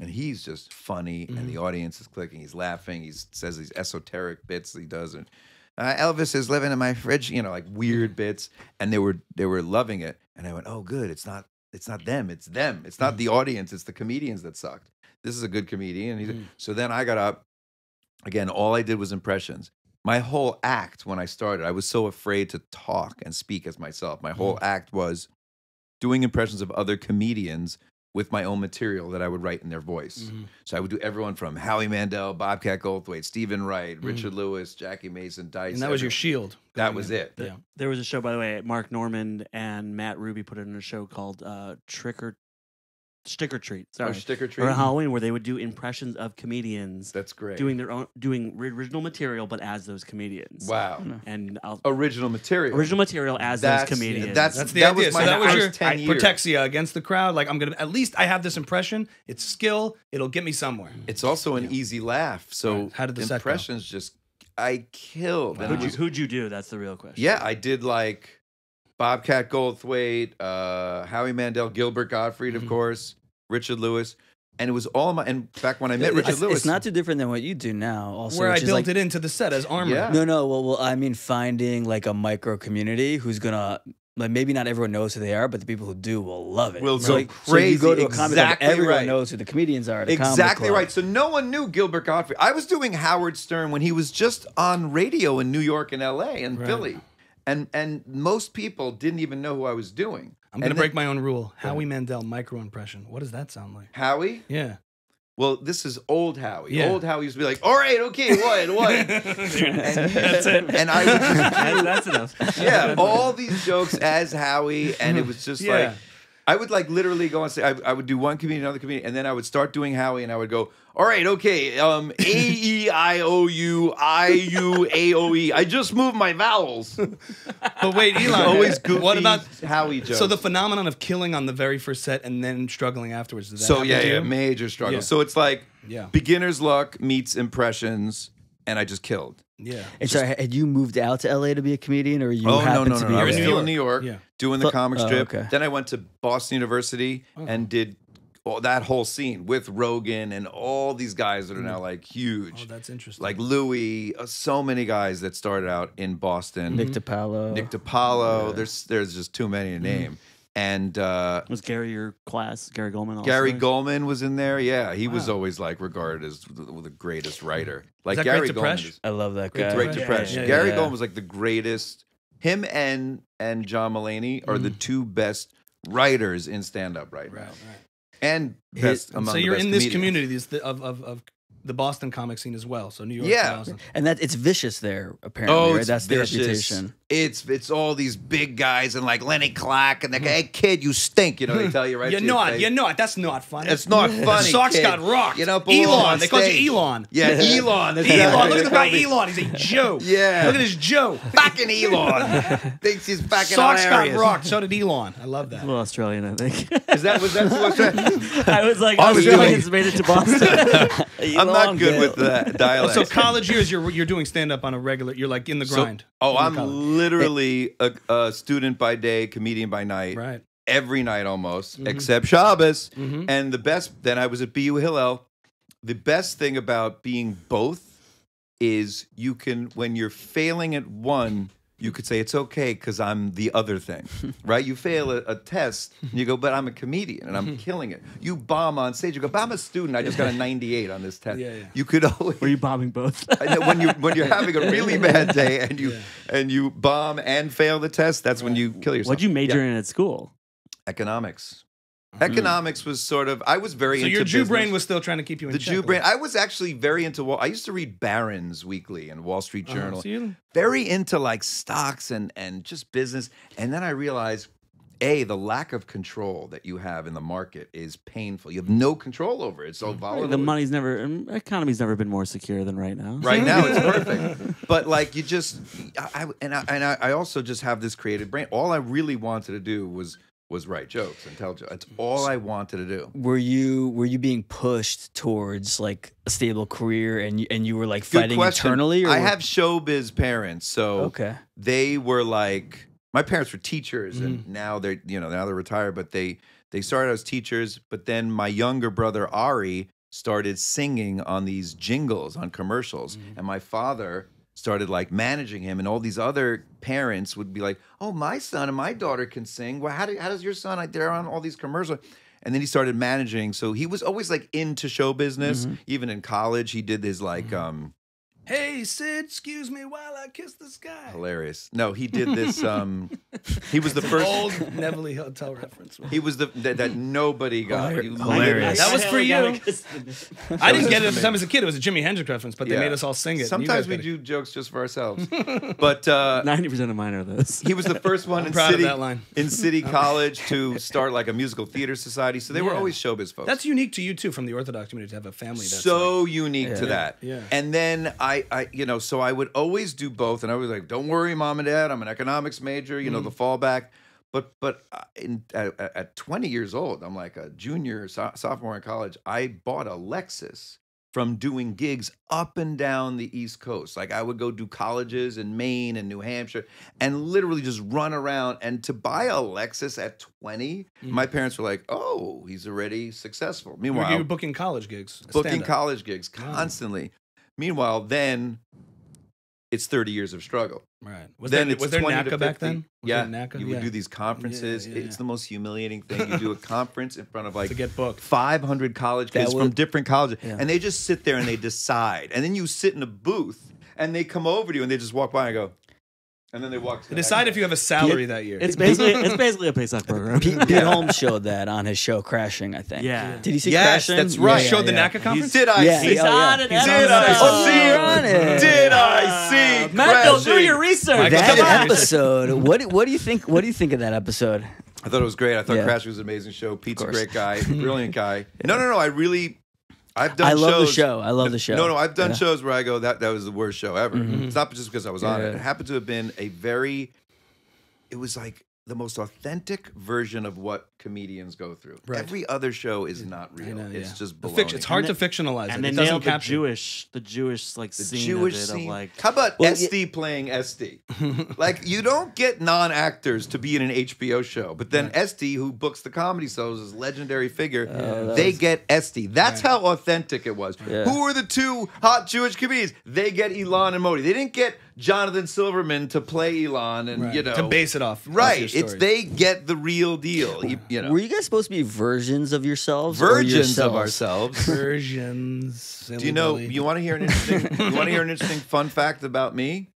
And he's just funny, and the mm-hmm. audience is clicking. He's laughing. He says these esoteric bits he does. And uh, Elvis is living in my fridge, you know, like weird bits. And they were they were loving it. And I went, oh, good. It's not it's not them. It's them. It's not mm-hmm. the audience. It's the comedians that sucked. This is a good comedian. He's mm. So then I got up. Again, all I did was impressions. My whole act when I started, I was so afraid to talk and speak as myself. My whole mm. act was doing impressions of other comedians with my own material that I would write in their voice. So I would do everyone from Howie Mandel, Bobcat Goldthwait, Steven Wright, Richard Lewis, Jackie Mason, Dice. And that was your shield. That was in. it. Yeah. There was a show, by the way, Mark Normand and Matt Ruby put it in a show called uh, Trick or Stick or Treat. Sorry, Oh, Stick or Treat? Around Halloween, where they would do impressions of comedians That's great. doing their own, doing original material, but as those comedians. wow. And I'll, Original material. original material as That's- those comedians. that's- That's the That idea. was so my that was your 10 I- years. protexia against the crowd. Like I'm gonna at least I have this impression. It's skill. It'll get me somewhere. It's also an easy laugh. So Right. How did the impressions just I killed. And it who'd, you, who'd you do? That's the real question. yeah, I did like Bobcat Goldthwait, uh, Howie Mandel, Gilbert Gottfried, Mm-hmm. of course, Richard Lewis, and it was all my. And back when I met Richard It's, Lewis, it's not too different than what you do now. Also, Where I built like, it into the set as armor. Yeah. No, no. Well, well, I mean, finding like a micro community who's gonna like maybe not everyone knows who they are, but the people who do will love it. Will so, go like, so you go to crazy. a comedy club, everyone right. knows who the comedians are. At a Exactly club. right. So no one knew Gilbert Gottfried. I was doing Howard Stern when he was just on radio in New York and L.A. and Right. Philly, and and most people didn't even know who I was doing. I'm gonna And break my own rule. Howie Mandel micro impression. What does that sound like? Howie. Yeah. Well, this is old Howie. Yeah. Old Howie used to be like, "All right, okay, what, what?" and, That's it. and I would just that's enough. yeah, all these jokes as Howie, and it was just Yeah. like I would like literally go and say I, I would do one comedian, another comedian, and then I would start doing Howie, and I would go, "All right, okay, um, A E I O U I U A O E. I just moved my vowels." But wait, Elon. Always goofy. What about Howie jokes? so the phenomenon of killing on the very first set and then struggling afterwards? Did that so happen yeah, to yeah, you? major struggle. Yeah. So it's like Yeah. beginner's luck meets impressions, and I just killed. Yeah. And so, had you moved out to LA to be a comedian, or you oh no, happened no, to no, be? no! I was in still in New York, Yeah. doing the But- comic oh, strip. okay. Then I went to Boston University and did all, that whole scene with Rogan and all these guys that are now like huge, Oh, that's interesting. like Louis. Uh, so many guys that started out in Boston. Nick DiPaolo. Nick DiPaolo. There's there's just too many to Mm-hmm. name. And uh, Was Gary your class? Gary Gulman. Also Gary? Gulman was in there. Yeah, he was always like regarded as the, the greatest writer. Like that Gary Great Gulman. Depression? is- I love that guy. Great Yeah, Depression. yeah, Gary yeah. Gulman was like the greatest. Him and and John Mulaney are the two best writers in stand up right, Mm. right, now, right. And best And among so the you're best in this comedians. community this, the, of, of of the Boston comic scene as well. So New York, Yeah. Boston. And that it's vicious there, apparently. Oh, right? it's That's the vicious. reputation. It's it's all these big guys and like Lenny Clarke and they go, hey kid, you stink. You know they tell you right. You're to not. face. You're not. That's not funny. It's not funny. Socks kid. got rocked. You don't Elon. They call you Elon. Yeah, Elon. Elon. exactly Look at the guy Elon. He's a Joe. Yeah. Look at this Joe. Fucking Elon thinks he's fucking Sox got hilarious. rocked. So did Elon. I love that. A little Australian, I think. Is that was that what's that? I was like, I oh, was Australians made it to Boston. I'm not good with that dialect. So college years, you're you're doing stand up on a regular. You're like in the So- grind. oh, I'm college. Literally a, a student by day, comedian by night. right. Every night almost, Mm-hmm. except Shabbos. And the best, then I was at BU Hillel. The best thing about being both is you can, when you're failing at one, you could say it's okay because I'm the other thing, right? You fail a, a test, and you go, but I'm a comedian and I'm killing it. You bomb on stage, you go, but I'm a student. I just got a 98 on this test. Yeah, yeah. You could always Were you bombing both? When you when you're having a really bad day and you and you bomb and fail the test, that's when you kill yourself. What'd you major Yeah. in at school? Economics. Economics was sort of. I was very So into your Jew business. brain was still trying to keep you in the check. Jew brain. I was actually very into. Wall, I used to read Barron's Weekly and Wall Street Uh-huh. Journal. So you- very into like stocks and and just business. And then I realized. A, the lack of control that you have in the market is painful. You have no control over it. It's so volatile. The money's never, um, economy's never been more secure than right now. Right now, it's perfect. But like you just, I, I and I and I, I also just have this creative brain. All I really wanted to do was was write jokes and tell jokes. That's all I wanted to do. Were you were you being pushed towards like a stable career and you, and you were like Good fighting question. internally? Or I were- have showbiz parents, so Okay. they were like my parents were teachers, and Mm-hmm. now they're you know now they're retired, but they they started as teachers. But then my younger brother Ari started singing on these jingles on commercials, Mm-hmm. and my father started like managing him, and all these other parents would be like, "Oh, my son and my daughter can sing. Well, how do how does your son? Like, They're on all these commercials." And then he started managing, so he was always like into show business. Mm-hmm. Even in college, he did his like um Hey Sid, excuse me while I kiss the sky. hilarious. No, he did this. um He was the first. Old Neverly Hotel reference. He was the that, that nobody got. Hilar- You- hilarious. That was for you. I didn't get it at the time as a kid. It was a Jimi Hendrix reference, but they Yeah. made us all sing it. you Sometimes guys we it. do jokes just for ourselves. but uh, Ninety percent of mine are those. he was the first one in proud of city that line. in city college to start like a musical theater society. So they were always showbiz folks. That's unique to you too, from the Orthodox community, to have a family that's so unique to that. Yeah. And then I, I, you know, so I would always do both, and I was like, "Don't worry, mom and dad, I'm an economics major." You know, Mm. the fallback. But but uh, in at, at 20 years old, I'm like a junior, so, sophomore in college. I bought a Lexus from doing gigs up and down the East Coast. Like I would go do colleges in Maine and New Hampshire, and literally just run around. And to buy a Lexus at 20, my parents were like, "Oh, he's already successful." Meanwhile, you were booking college gigs. booking college gigs constantly. Meanwhile, then it's 30 years of struggle. Right. Was then there, was there 20 NACA back then? Was yeah, NACA? you would Yeah. do these conferences. yeah, It's yeah. the most humiliating thing. You do a conference in front of like to get booked. 500 college kids from different colleges, and they just sit there and they decide, and then you sit in a booth, and they come over to you and they just walk by and go, and then they walk. To To decide if you have a salary that year. It's basically it's basically a Pesach program. Pete, Pete Holmes showed that on his show Crashing, I think. Yeah. Did you see Yes, Crashing? that's right. Yeah, showed the yeah. NACA conference. Did I Yeah, see? he's on it. Did oh, He's on I it. Oh, see? you're on it. Did I see? Matt, go do crashing? your research. That come on. episode. What do- what do you think? What do you think of that episode? I thought it was great. I thought Yeah. Crash was an amazing show. Pete's a course. great guy, brilliant guy. No, no, no. I really, I've done. I love the shows- show. I love the show. No, no. I've done Yeah. Mm-hmm. shows where I go that that was the worst show ever. It's not just because I was on it. It happened to have been a very. It was like the most authentic version of what comedians go through. Right. Every other show is not real. know, it's yeah. just The baloney. fiction, it's hard And to fictionalize and it. they It doesn't nailed the capture. Jewish, the Jewish like the scene Jewish of it, scene. of like How about Well, Estee playing Estee? like you don't get non-actors to be in an HBO show, but then Estee, who books the comedy shows, is a legendary figure. they get Estee. That's how authentic it was. Yeah. Who are the two hot Jewish comedians? They get Elon and Modi. They didn't get Jonathan Silverman to play Elon and Right, you know to base it off. off Right. your It's they get the real deal. You, you know, Were you guys supposed to be versions of yourselves? Versions virgins of ourselves. versions. Do you know? You want to hear an interesting? you want to hear an interesting fun fact about me?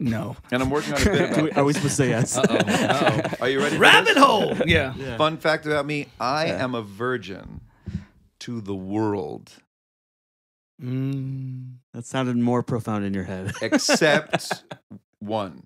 No. And I'm working on a bit about. we- are we supposed to say yes? Uh-oh. Are you ready? for Rabbit this? hole. Yeah. Yeah. Fun fact about me: I am a virgin to the world, Mm. That sounded more profound in your head. except one.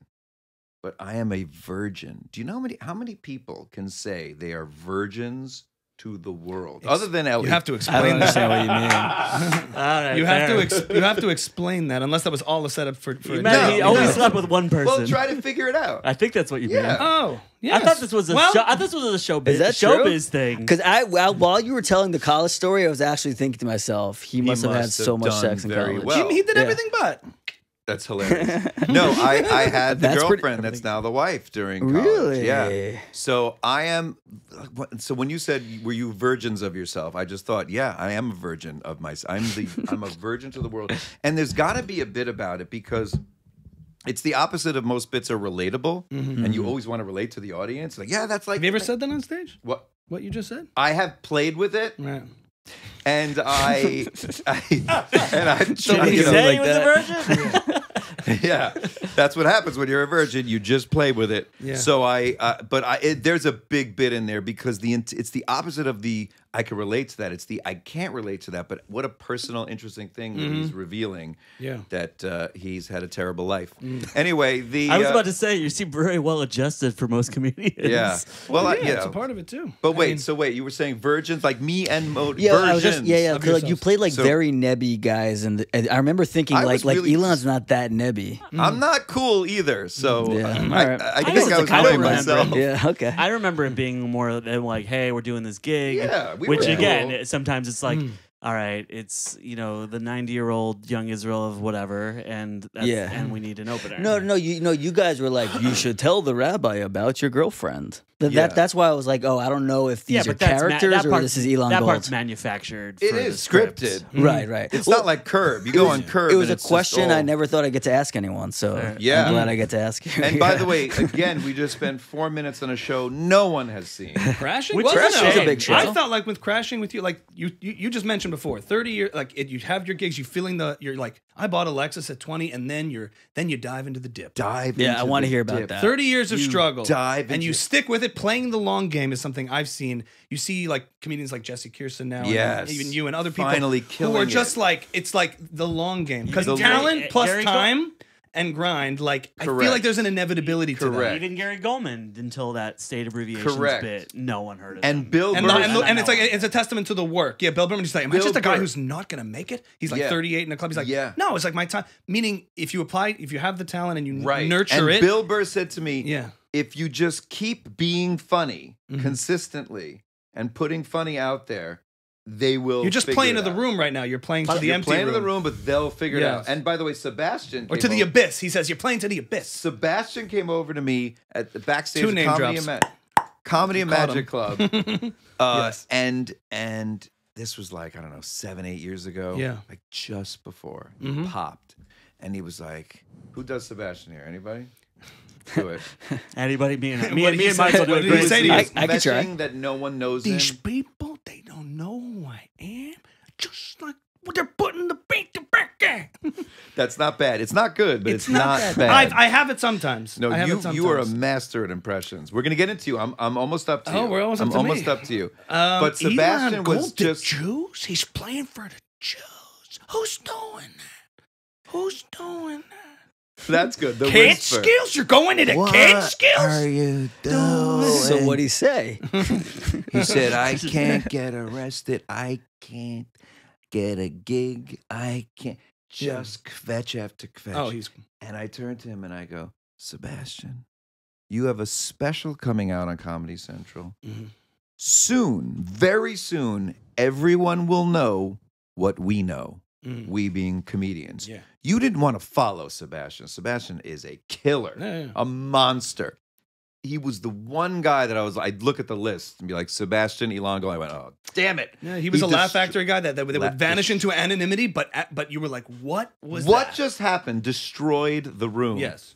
But I am a virgin. Do you know how many how many people can say they are virgins to the world, other than Ellie? You have to I don't explain that. understand what you mean. All right, You have to ex- you have to explain that unless that was all a setup for. for You a meant date. he No, only no. slept with one person. Well, try to figure it out. I think that's what you Yeah. mean. Oh, yes. I thought this was a well, show. I thought this was a showbiz, Is that showbiz thing. Because I, while, while you were telling the college story, I was actually thinking to myself, he must have had have so much sex in very college. well. He, he did Yeah. everything but. That's hilarious. no, I, I had the That's pretty- girlfriend that's now the wife during college. Really? Yeah. So I am. So when you said were you virgins of yourself, I just thought, yeah, I am a virgin of myself. I'm the I'm a virgin to the world, and there's got to be a bit about it because. It's the opposite of most bits are relatable, mm-hmm. and you mm-hmm. always want to relate to the audience. Like, yeah, that's like. Have you ever said that on stage? what? What you just said? I have played with it, Right. and I, I and I've Did tried. he You know, say like he was that. a virgin? yeah, that's what happens when you're a virgin. You just play with it. Yeah. So I, uh, but I, it, there's a big bit in there because the it's the opposite of the I can relate to that. It's the I can't relate to that. But what a personal, interesting thing that he's revealing. Mm-hmm. Yeah. That uh, he's had a terrible life. Anyway, the I was uh, about to say you seem very well adjusted for most comedians. yeah. Well, I, yeah, you it's a part of it too. But I wait, mean, so wait, you were saying virgins like me and Mo- Yeah, virgins. I was just yeah, yeah. of 'cause, like you played like So- very nebby guys, and, and I remember thinking I like like really- Elon's not that nebby. I'm not cool either. So Yeah. I, All I, right. I I think guess I it's was a playing myself. Yeah, okay. I remember it being more than like, hey, we're doing this gig. Yeah, we which were again, cool. it- sometimes it's like, hmm. All right, it's you know the ninety year old young Israel of whatever, and that's, Yeah. and we need an opener. No, no, you know, you guys were like, you should tell the rabbi about your girlfriend. That, Yeah. that that's why I was like, oh, I don't know if these yeah, are but ma- characters that or part- this is Elon That Gold. part's manufactured. It for the is script. scripted. Hmm. right, right. It's Well, not like Curb. You go on Curb. It was and a it's just question I never thought I'd get to ask anyone. So Fair. Yeah. I'm glad I get to ask you. And by the way, again, we just spent four minutes on a show no one has seen. crashing Which was Crashing was a big show. I felt like with crashing with you, like you you, you just mentioned before, thirty years, like it, you have your gigs, you feeling the, you're like, I bought a Lexus at twenty, and then you're then you dive into the dip. Dive. Yeah, into I wanna hear about dip. that. 30 years of You struggle. dive and you into- stick with it. Playing the long game is something I've seen. You see like comedians like Jessica Kirson now, and Yes. even you and other people Finally who killing are it. just like it's like the long game because talent Gary- plus Gary Go- time and grind. Like I feel like there's an inevitability to Correct. that. Even Gary Gulman until that state abbreviations Correct. bit, no one heard of it. And him. Bill And, Burr. the- and, and it's know. like it's a testament to the work. Yeah, Bill Burr. He's like, am I Bill just a guy Burr. who's not gonna make it? He's like Yeah. 38 in a club. He's like, Yeah. no, it's like my time. Meaning, if you apply, if you have the talent and you n- right. nurture and it, Bill Burr said to me, yeah, if you just keep being funny Mhm. consistently and putting funny out there, they will. you're just playing it to the out. room right now. You're playing to the You're empty playing room. to the room, but they'll figure it out. And by the way, Sebastian or came to the over- abyss. He says you're playing to the abyss. Sebastian came over to me at the backstage Two of name Comedy, drops. and Ma- Comedy and caught Magic. Club. uh, Yes. And and this was like I don't know seven eight years ago. Yeah. like just before he popped, and he was like, "Who does Sebastian here? Anybody?" Do it. Anybody, me and What me, did and me he and say? Michael do What a did he great say to you? I. I could try. Mentioning that no one knows These him. people, they don't know who I am. Just like what they're putting the beat to back there. That's not bad. It's not good, but it's, not, bad. bad. I've, I have it sometimes. no, I have you it you are a master at impressions. We're gonna get into you. I'm I'm almost up to Oh, you. we're almost up I'm to almost me. up to you. Um, but Sebastian Elon was just Jews. He's playing for the Jews. Who's doing that? Who's doing that? That's good. The Kid whisper. skills? You're going into kid skills? you So what'd he say? He said, I can't get arrested. I can't get a gig. I can't. Just kvetch after kvetch. Oh, he's And I turn to him and I go, Sebastian, you have a special coming out on Comedy Central. Mhm. Soon, very soon, everyone will know what we know, Mm. we being comedians. Yeah. You didn't want to follow Sebastian. Sebastian is a killer, Yeah, yeah. a monster. He was the one guy that I was, I'd look at the list and be like, Sebastian Elongo. I went, oh, damn it. Yeah, he was He a laugh factory guy that, that, would- that would vanish into anonymity, but but you were like, what was what that? just happened destroyed the room. Yes.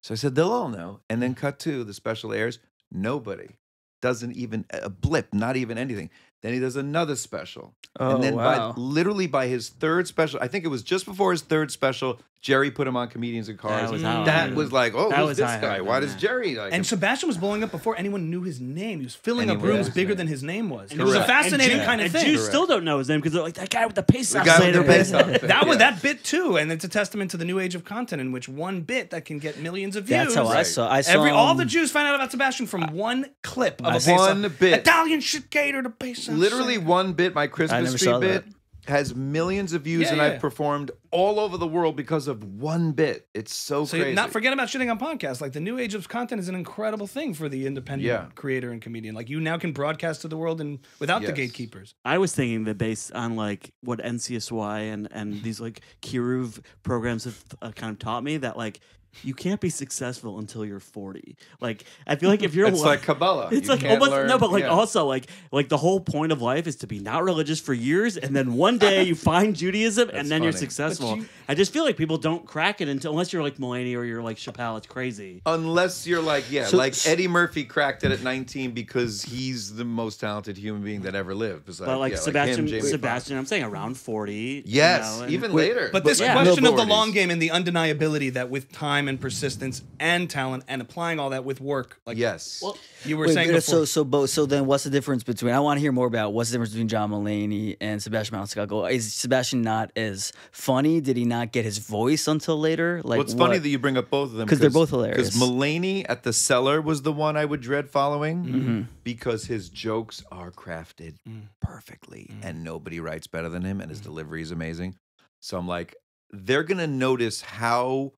So I said, they'll all know. And then cut to the special airs. Nobody doesn't even a blip, not even anything. Then he does another special. Oh, and then wow. by literally by his third special, I think it was just before his third special, Jerry put him on comedians in cars. That was mm. how That was like, oh, That who's was this guy? Why does yeah. Jerry like? And him? Sebastian was blowing up before anyone knew his name. He was filling up Anyone knew rooms bigger name. than his name was. It was a fascinating and kind Jews- of and thing. Jews still don't know his name because they're like that guy with the pace The guy with the oscillator. bass up thing, That was yeah. that bit too, and it's a testament to the new age of content in which one bit that can get millions of views. That's how I saw. I saw Every all the Jews find out about Sebastian from one clip of a Nice. peso. One bit. Italian should cater to peso. Literally one bit, my Christmas tree bit, that. Has millions of views, Yeah, and yeah. I've performed all over the world because of one bit. It's so, So crazy. not forget about shitting on podcasts. Like the new age of content is an incredible thing for the independent Yeah. creator and comedian. Like you now can broadcast to the world and without the gatekeepers. I was thinking that based on like what NCSY and and these like Kiruv programs have uh, kind of taught me that like you can't be successful until you're 40. Like I feel like if you're It's li- like Kabbalah. It's You like almost learn- no, but like yeah. also like like the whole point of life is to be not religious for years, and then one day you find Judaism, and then you're successful. You- I just feel like people don't crack it until unless you're like Mulaney or you're like Chappelle. It's crazy. Unless you're like, yeah, So- like Eddie Murphy cracked it at 19 because he's the most talented human being that ever lived. Besides, But like yeah, Sebastian, him, Jamie Foxx. Sebastian, I'm saying around 40. you Yes, know, and- even later. But this yeah. question No of the long game and the undeniability that with time and persistence and talent and applying all that with work, like Yes. Well, you were Wait, saying wait, so so both so then what's the difference between I want to hear more about what's the difference between John Mulaney and Sebastian Maniscalco? Is Sebastian not as funny? Did he not get his voice until later? Like well, it's funny that you bring up both of them because they're both hilarious. Because Mulaney at the cellar was the one I would dread following Mm-hmm. because his jokes are crafted Mm. perfectly, and nobody writes better than him, and his delivery is amazing. So I'm like, they're gonna notice how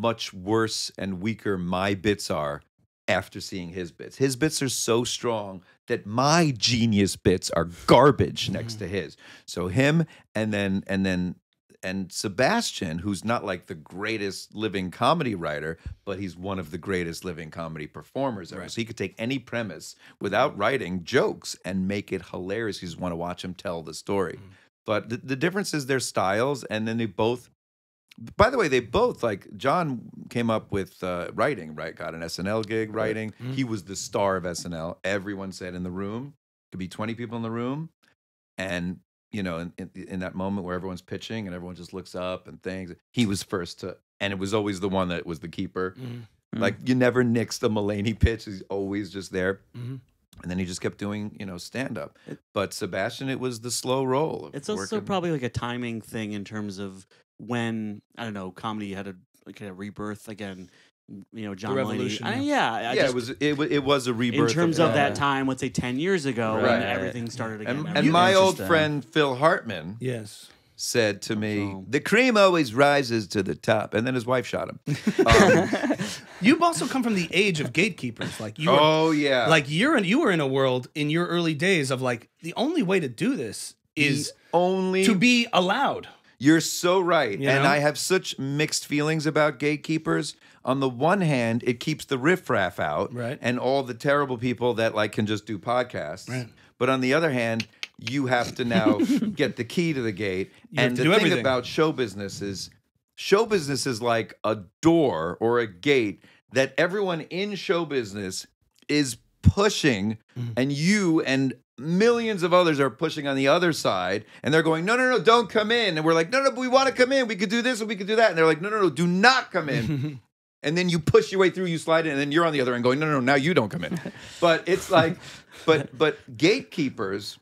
much worse and weaker my bits are after seeing his bits. His bits are so strong that my genius bits are garbage next to mm. his. So him and then and then and Sebastian, who's not like the greatest living comedy writer, but he's one of the greatest living comedy performers ever. So he could take any premise without writing jokes and make it hilarious. You just want to watch him tell the story. Mm. But the, the difference is their styles, and then they both by the way, they both like John came up with uh, writing, right? Got an SNL gig writing. He was the star of SNL. Everyone said in the room could be twenty people in the room, and you know, in, in, in that moment where everyone's pitching and everyone just looks up and things, he was first to, and it was always the one that was the keeper. Like you never nix the Mulaney pitch; he's always just there. Mhm. And then he just kept doing, you know, stand up. But Sebastian, it was the slow roll. Of It's also working. probably like a timing thing in terms of when I don't know comedy had a like a rebirth again. You know, John Mulaney. revolution, I- yeah. yeah, I yeah, just- it was it, wa- it was a rebirth in terms of yeah. that time. Let's say ten years ago Right. when everything started again. And, and my old friend Phil Hartman yes. said to me, So- "The cream always rises to the top," and then his wife shot him. Um, You've also come from the age of gatekeepers. Like you were, oh yeah, like you're in, you were in a world in your early days of like the only way to do this is The only to be allowed. You're so right. You and know? I have such mixed feelings about gatekeepers. On the one hand, it keeps the riffraff out Right. and all the terrible people that like can just do podcasts. Right. But on the other hand, you have to now get the key to the gate. You and the thing everything. about show business is show business is like a door or a gate that everyone in show business is pushing Mm-hmm. and you and millions of others are pushing on the other side and they're going no no no don't come in. And we're like no no but we want to come in. We could do this and we could do that. And they're like no no no do not come in. And then you push your way through you slide in and then you're on the other end going no no no now you don't come in. But it's like but but gatekeepers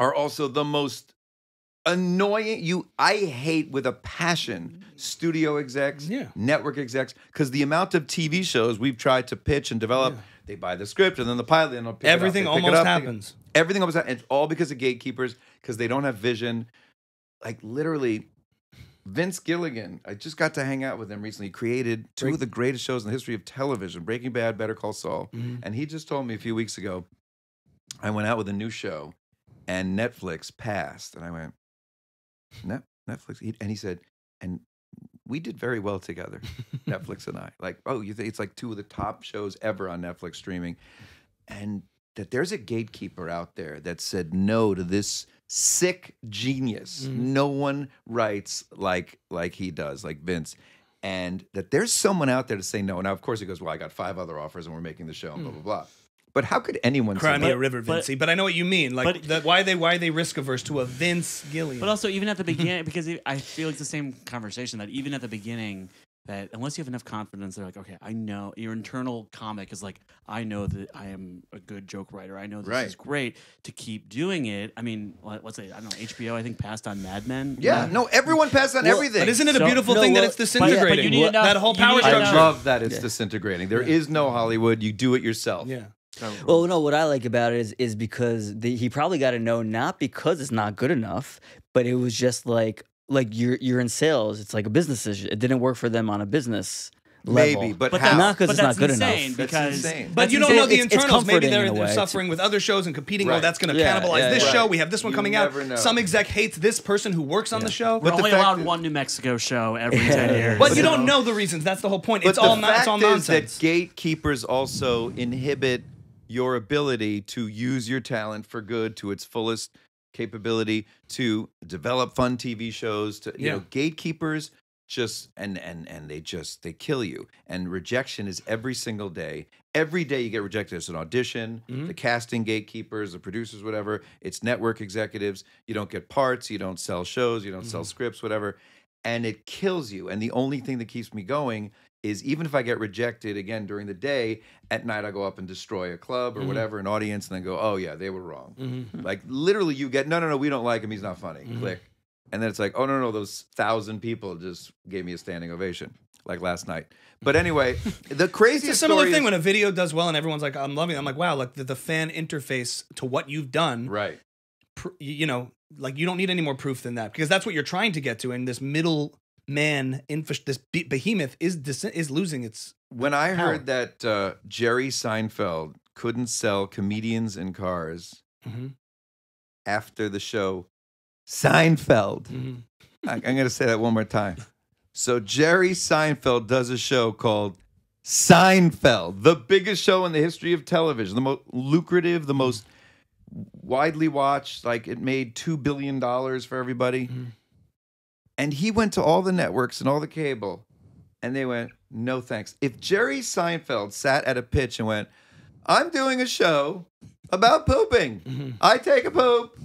are also the most annoying you i hate with a passion studio execs Yeah. network execs because the amount of tv shows we've tried to pitch and develop they buy the script and then the pilot and pick it up. Everything They almost up, they- happens. everything almost happens. It's all because of gatekeepers because they don't have vision. Like literally, Vince Gilligan. I just got to hang out with him recently. Created two of the greatest shows in the history of television: Breaking Bad, Better Call Saul. Mm-hmm. And he just told me a few weeks ago, I went out with a new show, and Netflix passed, and I went, Net Netflix, and he said, and we did very well together, Netflix and I. Like, oh, you think it's like two of the top shows ever on Netflix streaming, and that there's a gatekeeper out there that said no to this sick genius. Mm-hmm. No one writes like like he does, like Vince. And that there's someone out there to say no. Now, of course, he goes, Well, I got five other offers and we're making the show and blah, hmm. blah, blah. But how could anyone? Cry say me a river, but- Vincey. But, I know what you mean. Like, but- the, why are they why are they risk averse to a Vince Gilligan? But also, even at the beginning, because I feel it's the same conversation that even at the beginning, that unless you have enough confidence, they're like, okay, I know your internal comic is like, I know that I am a good joke writer. I know this Right. is great to keep doing it. I mean, what's let's I don't know, HBO. I think passed on Mad Men. Yeah, no, everyone passed on Well, everything. But isn't it a So- beautiful no, thing well, that it's but- but you disintegrating? need enough- that whole you power need I love that it's disintegrating. There is no Hollywood. You do it yourself. Yeah. So- Well, no, what I like about it is is because the, he probably got to know not because it's not good enough, but it was just like like you're you're in sales. It's like a business decision. It didn't work for them on a business level. Maybe, but but how? that- Not 'cause but it's not that's good insane enough. That's Because insane. But you don't insane. know the It's- it's internals. Maybe they're, in they're suffering with other shows and competing. Oh, that's going to Yeah, cannibalize yeah, this yeah. show. We have this one You coming out. know. Some exec hates this person who works on the show. We're the only fact allowed is- one New Mexico show every ten years. But you don't know the reasons. That's the whole point. But it's the all non- fact it's all is nonsense. that gatekeepers also inhibit your ability to use your talent for good to its fullest capability to develop fun TV shows. To you Yeah. know, gatekeepers just and and and they just they kill you. And rejection is every single day. Every day you get rejected. It's an audition. Mhm. The casting gatekeepers, the producers, whatever. It's network executives. You don't get parts. You don't sell shows. You don't sell scripts. Whatever. And it kills you. And the only thing that keeps me going is even if I get rejected again during the day, at night I go up and destroy a club or Mhm. whatever, an audience, and then go, oh yeah, they were wrong. Mhm. Like literally, you get no, no, no, we don't like him. He's not funny. Mhm. Click, and then it's like, oh no, no, those thousand people just gave me a standing ovation, like last night. But anyway, the craziest It's a similar thing is- when a video does well and everyone's like, "I'm loving." it. I'm like, "Wow!" Like the, the fan interface to what you've done, right. pr- you know, like you don't need any more proof than that because that's what you're trying to get to. And this middle man, infra- this behemoth is dis- is losing its. When I Power. heard that uh, Jerry Seinfeld couldn't sell comedians in cars Mm-hmm. after the show, Seinfeld. Mm-hmm. I, I'm going to say that one more time. So Jerry Seinfeld does a show called Seinfeld, the biggest show in the history of television, the most lucrative, the most widely watched. Like it made two billion dollars for everybody. Mhm. And he went to all the networks and all the cable, and they went, "No thanks." If Jerry Seinfeld sat at a pitch and went, "I'm doing a show about pooping. Mm-hmm. I take a poop."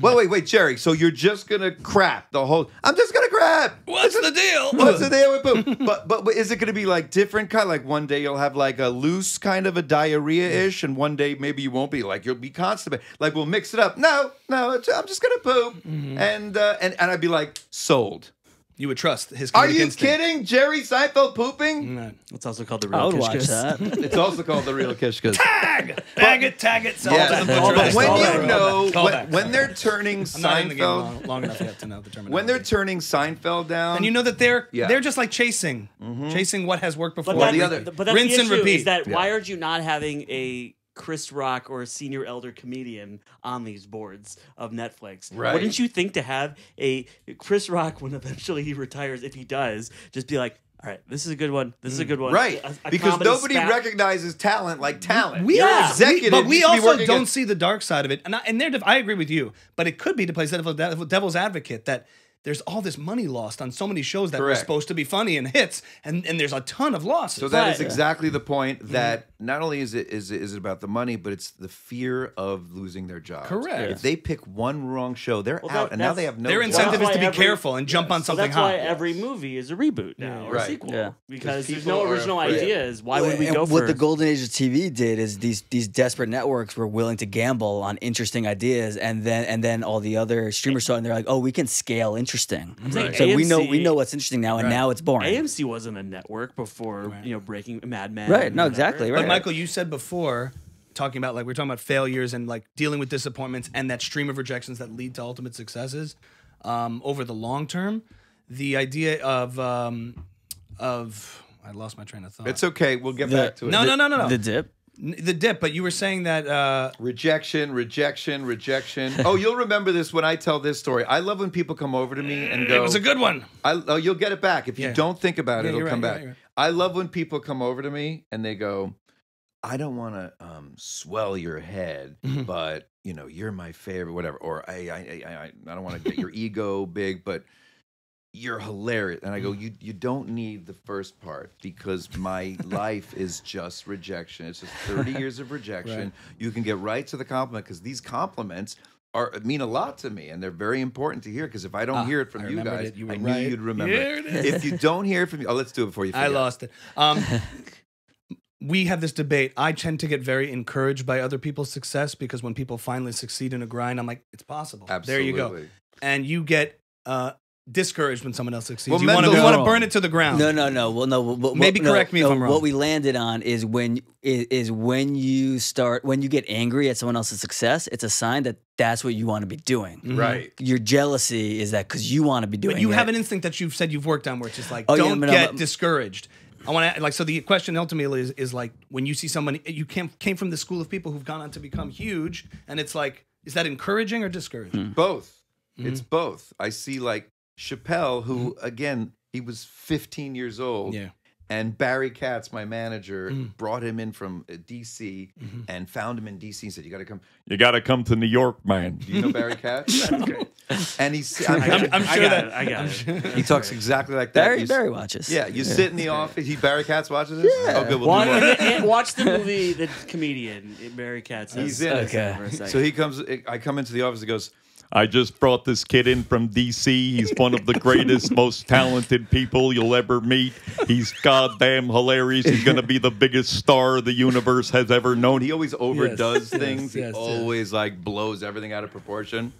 Wait, wait, wait, Jerry. So you're just gonna crap the whole? I'm just gonna crap. What's the deal? What's the deal with poop? But, but but is it going to be like different kind? Like one day you'll have like a loose kind of a diarrhea ish, and one day maybe you won't be. Like you'll be constipated. Like we'll mix it up. No, no, I'm just going to poop, Mm-hmm. and uh, and and I'd be like sold. You would trust his. Are comedic you instinct. kidding? Jerry Seinfeld pooping? No. It's also called the real I would watch Kishkas. that. It's also called the real Kishkas. Tag, tag it, tag it. Salt Yeah, but when you back, know call when, back. when they're turning I'm not the Seinfeld, long, long enough yet to know the terminology. when they're turning Seinfeld down, and you know that they're Yeah. they're just like chasing, mm-hmm. chasing what has worked before. But, the other- but that's Rinse the and repeat. is that Yeah. why aren't you not having a Chris Rock or a senior elder comedian on these boards of Netflix? Right. Wouldn't you think to have a Chris Rock when eventually he retires, if he does, just be like, all right, this is a good one. This is a good one. right? A- a because nobody spat- recognizes talent like talent. We an executive, but we also don't at- see the dark side of it. And I, and I agree with you, but it could be to play devil, devil, devil's advocate that there's all this money lost on so many shows that were supposed to be funny and hits, and, and there's a ton of losses. So that is exactly the point. That not only is it is it, is it about the money, but it's the fear of losing their job. Correct. If they pick one wrong show, they're Well, out, that- and now they have no. Their job. incentive is to be every- careful and jump on So something that's hot. why every movie is a reboot now or Right. a sequel. Yeah. Because there's no original afraid. ideas. Why would we And go what the golden age of TV did is these these desperate networks were willing to gamble on interesting ideas, and then and then all the other streamers saw it and they're like, oh, we can scale interesting. saying So we know we know what's interesting now, and now it's boring. AMC wasn't a network before you know breaking Mad Men. Right, no, exactly, right. Michael, you said before, talking about like we're talking about failures and like dealing with disappointments and that stream of rejections that lead to ultimate successes um, over the long term. The idea of um, of I lost my train of thought. It's okay. We'll get The- back to it. no, no, no, no, no. The dip. N- the dip. But you were saying that uh, Rejection, rejection, rejection. oh, you'll remember this when I tell this story. I love when people come over to me and go, it was a good one. I, oh, you'll get it back. If you Yeah. don't think about it, Yeah, it'll you're come right, back. you're right, I love when people come over to me and they go, I don't want to um, swell your head, Mm-hmm. but you know, you're my favorite, whatever. Or I, I, I, I, don't want to get your ego big, but you're hilarious. And I go, you you don't need the first part because my life is just rejection. It's just 30 years of rejection. Right. You can get right to the compliment because these compliments are mean a lot to me and they're very important to hear because if I don't Ah, hear it from I you guys, it. You I knew right. you'd remember. Here it. it is. If you don't hear it from me, oh, let's do it before you I lost it. Um, we have this debate. I tend to get very encouraged by other people's success because when people finally succeed in a grind, I'm like, it's possible. There you go. And you get uh, discouraged when someone else succeeds. Well, you want to Mendel's you want to wrong. burn it to the ground. No, no, no. Well, no. What, what- Maybe no, correct me if I'm wrong. What we landed on is when is, is when you start when you get angry at someone else's success. It's a sign that that's what you want to be doing. Right. Your jealousy is that because you want to be doing. But you it. have an instinct that you've said you've worked on where it's just like, Oh, don't but no, get but- discouraged. I want to like so the question ultimately is is like when you see someone you came came from the school of people who've gone on to become huge and it's like is that encouraging or discouraging? Both. It's Mm-hmm. both. I see like Chappelle, who again, he was 15 years old. Yeah. And Barry Katz, my manager, Mm. brought him in from uh, DC Mm-hmm. and found him in DC and said, You got to come. You got to come to New York, man. Do you know Barry Katz? and he's, I'm, I mean, I'm sure got that it. I got it. he talks exactly like that. Barry. You Barry watches. Yeah, you sit in the office. He Barry Katz watches this? Yeah. Oh, good. We'll Watch, do more. and- and watch the movie, the comedian Barry Katz. He's in it. Okay. For a second. So he comes, I come into the office and goes, I just brought this kid in from DC. He's one of the greatest, most talented people you'll ever meet. He's goddamn hilarious. He's going to be the biggest star the universe has ever known. He always overdoes yes, things. yes, he yes. always like blows everything out of proportion.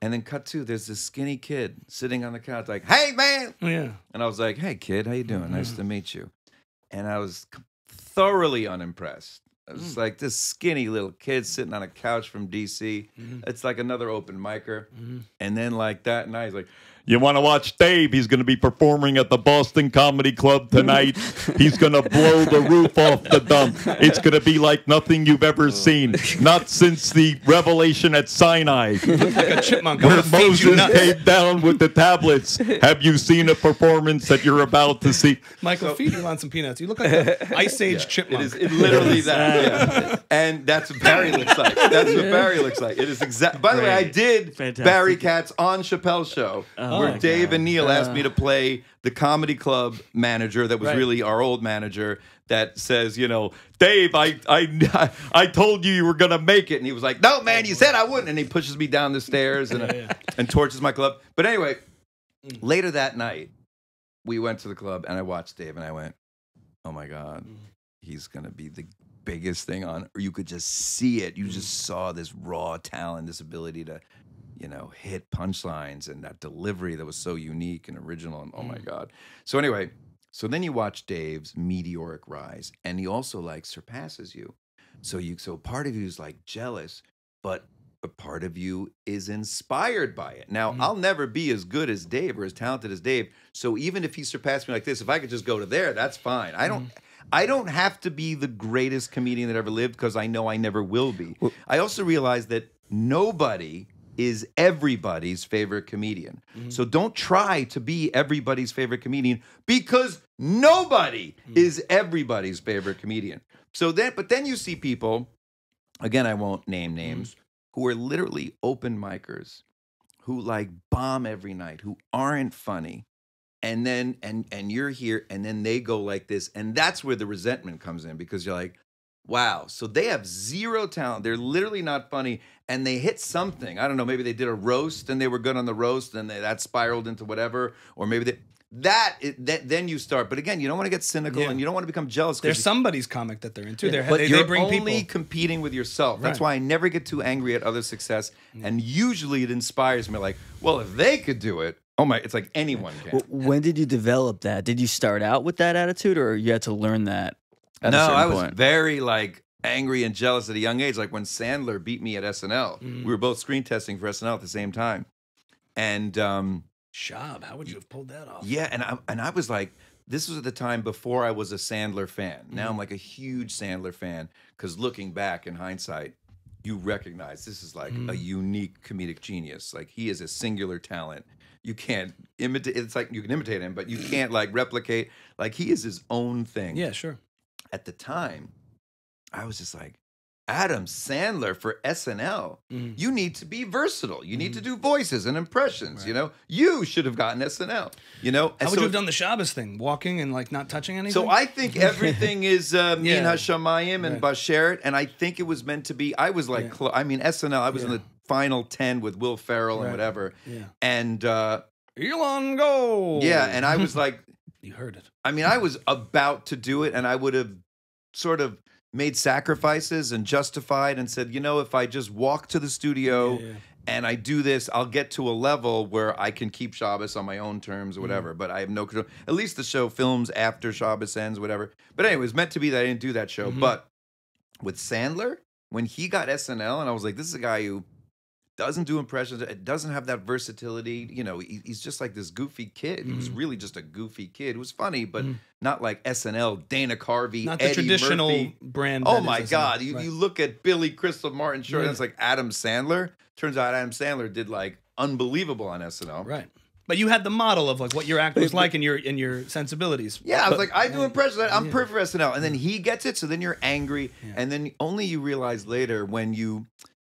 And then cut to there's this skinny kid sitting on the couch, like, "Hey man!" Oh, yeah. And I was like, "Hey kid, how you doing? Nice to meet you." And I was thoroughly unimpressed. I Mm. like this skinny little kid sitting on a couch from DC. Mm-hmm. It's like another open micer. And then like that night, he's like, You want to watch Dave? He's going to be performing at the Boston Comedy Club tonight. He's going to blow the roof off the dump. It's going to be like nothing you've ever seen. Not since the revelation at Sinai, Like a chipmunk. Where gonna feed you Moses came down with the tablets. Have you seen a performance that you're about to see? Michael, feed on some peanuts. You look like an ice age It chipmunk. is it literally that. yeah. And that's what Barry looks like. That's what Barry looks like. It is exact. By the way, I did Fantastic. Barry Katz on Chappelle's show, Oh where oh, my Dave God. and Neal asked me to play the comedy club manager that was Right. really our old manager that says, you know, Dave, I I I told you you were gonna make it, and he was like, No, oh, man, you said I wouldn't, and he pushes me down the stairs and and torches my club. But anyway, mm. later that night, we went to the club and I watched Dave and I went, Oh my God, mm. he's gonna be the biggest thing on or you could just see it. You mm. just saw this raw talent, this ability to, you know, hit punchlines and that delivery that was so unique and original. And oh my mm. God. So anyway, so then you watch Dave's meteoric rise, and he also like surpasses you. So you so part of you is like jealous, but a part of you is inspired by it. Now, mm. I'll never be as good as Dave or as talented as Dave. So even if he surpassed me like this, if I could just go to there, that's fine. I don't mm. I don't have to be the greatest comedian that ever lived because I know I never will be. I also realize that nobody is everybody's favorite comedian. Mm-hmm. So don't try to be everybody's favorite comedian because nobody mm-hmm. is everybody's favorite comedian. So then but then you see people again I won't name mm-hmm. names who are literally open micers who like bomb every night who aren't funny and then and and you're here and then they go like this and that's where the resentment comes in because you're like wow so they have zero talent they're literally not funny and they hit something i don't know maybe they did a roast and they were good on the roast and they, that spiraled into whatever or maybe they that, it, that then you start but again you don't want to get cynical Yeah. and you don't want to become jealous 'cause There's you- somebody's comic that they're into. They're, but they, you're they bring only people. competing with yourself. That's Right. why I never get too angry at other success. Mm. And usually it inspires me like, well, if they could do it, oh my, it's like anyone can. W- When did you develop that? Did you start out with that attitude, or you had to learn that? At no, I was point? very like angry and jealous at a young age. Like when Sandler beat me at SNL, Mm. we were both screen testing for SNL at the same time. And um, Shab, how would you have pulled that off? Yeah, and I and I was like, this was at the time before I was a Sandler fan. Now I'm like a huge Sandler fan because looking back in hindsight, you recognize this is like a unique comedic genius. Like he is a singular talent. You can't imitate. It's like you can imitate him, but you can't like replicate. Like he is his own thing. Yeah, sure. At the time, I was just like, Adam Sandler for SNL. Mhm. You need to be versatile. You Mm-hmm. need to do voices and impressions. You know, you should have gotten SNL. You know, How And would so- you have done the Shabbos thing? Walking and like not touching anything? So I think everything is uh, Min Yeah. Hashamayim and Right. Bashert, and I think it was meant to be. I was like, Yeah. clo- I mean, SNL. I was in the final ten with Will Ferrell and whatever, yeah. and uh, Elon, go. yeah, and I was like, you heard it. I mean, I was about to do it, and I would have sort of made sacrifices and justified and said, you know, if I just walk to the studio Yeah, yeah. and I do this, I'll get to a level where I can keep Shabbos on my own terms or whatever. But I have no control. At least the show films after Shabbos ends, whatever. But anyway, it was meant to be that I didn't do that show. Mm-hmm. But with Sandler, when he got SNL, and I was like, this is a guy who doesn't do impressions, it doesn't have that versatility. You know, he, he's just like this goofy kid. He was mm. really just a goofy kid. It was funny, but mm. not like SNL, Dana Carvey, Not the Eddie traditional Murphy. brand. Oh my God! You, Right. you look at Billy Crystal Martin short, Yeah. and it's like Adam Sandler. Turns out Adam Sandler did like unbelievable on SNL. Right. But you had the model of like what your act was like and your and your sensibilities. Yeah, I was like, I do impressions. I'm perfect for SNL, and then he gets it, so then you're angry, and then only you realize later when you,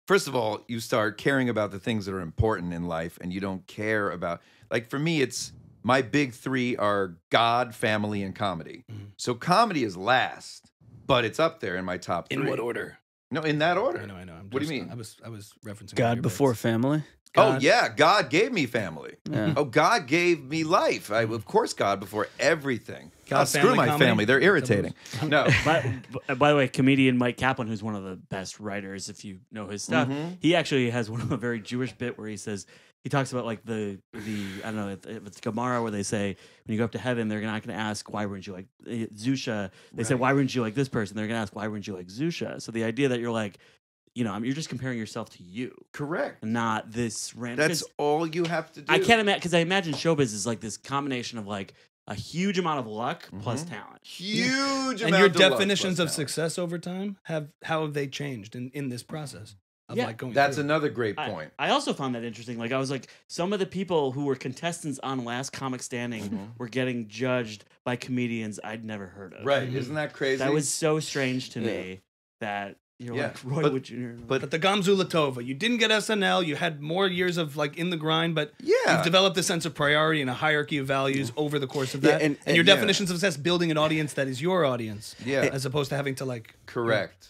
first of all, you start caring about the things that are important in life, and you don't care about like for me, it's my big three are God, family, and comedy. Mm-hmm. So comedy is last, but it's up there in my top three. in what order? No, in that order. I know, I know. I'm What do you mean? I was I was referencing God before bits. family. Oh yeah, God gave me family. Yeah. Oh, God gave me life. I, of course, God before everything. God, Oh, screw my comedy? family; they're irritating. No, by, by- by the way, comedian Mike Kaplan, who's one of the best writers, if you know his stuff, he actually has one of a very Jewish bit where he says he talks about like the the I don't know if if it's Gemara where they say when you go up to heaven they're not going to ask why weren't you like eh, Zusha? They say why weren't you like this person? They're going to ask why weren't you like Zusha? So the idea that you're like you know I mean, you're just comparing yourself to you. Correct. not this random That's all you have to do. I can't imagine because I imagine showbiz is like this combination of like a huge amount of luck plus Mm-hmm. talent. Huge And your of definitions plus of talent. success over time have how have they changed in, in this process of Yeah, like going That's through? another great point. I, also found that interesting. Like I was like, some of the people who were contestants on Last Comic Standing Mm-hmm. were getting judged by comedians I'd never heard of. right? Isn't that crazy? That was so strange to Yeah. me that you're Yeah, like Roy but- Wood Jr. but But the Gamzula Tova, you didn't get SNL. You had more years of like in the grind, but Yeah. you've developed a sense of priority and a hierarchy of values over the course of Yeah, that. and- and, your yeah. definitions of success, building an audience that is your audience, Yeah. as opposed to having to like correct.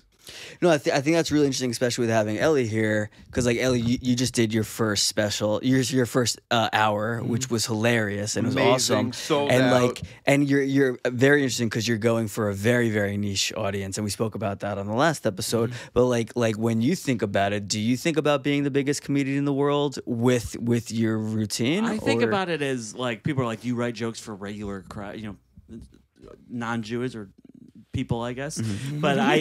No, I, th- I think that's really interesting, especially with having Ellie here, because like Ellie, you, you just did your first special, your your first uh, hour, which was hilarious and it was awesome, sold and out. like, and you're you're very interesting because you're going for a very very niche audience, and we spoke about that on the last episode. But like like when you think about it, do you think about being the biggest comedian in the world with with your routine? I think or- about it as like people are like, you write jokes for regular crowd, you know, non-Jews or people, I guess. Mm-hmm. But I,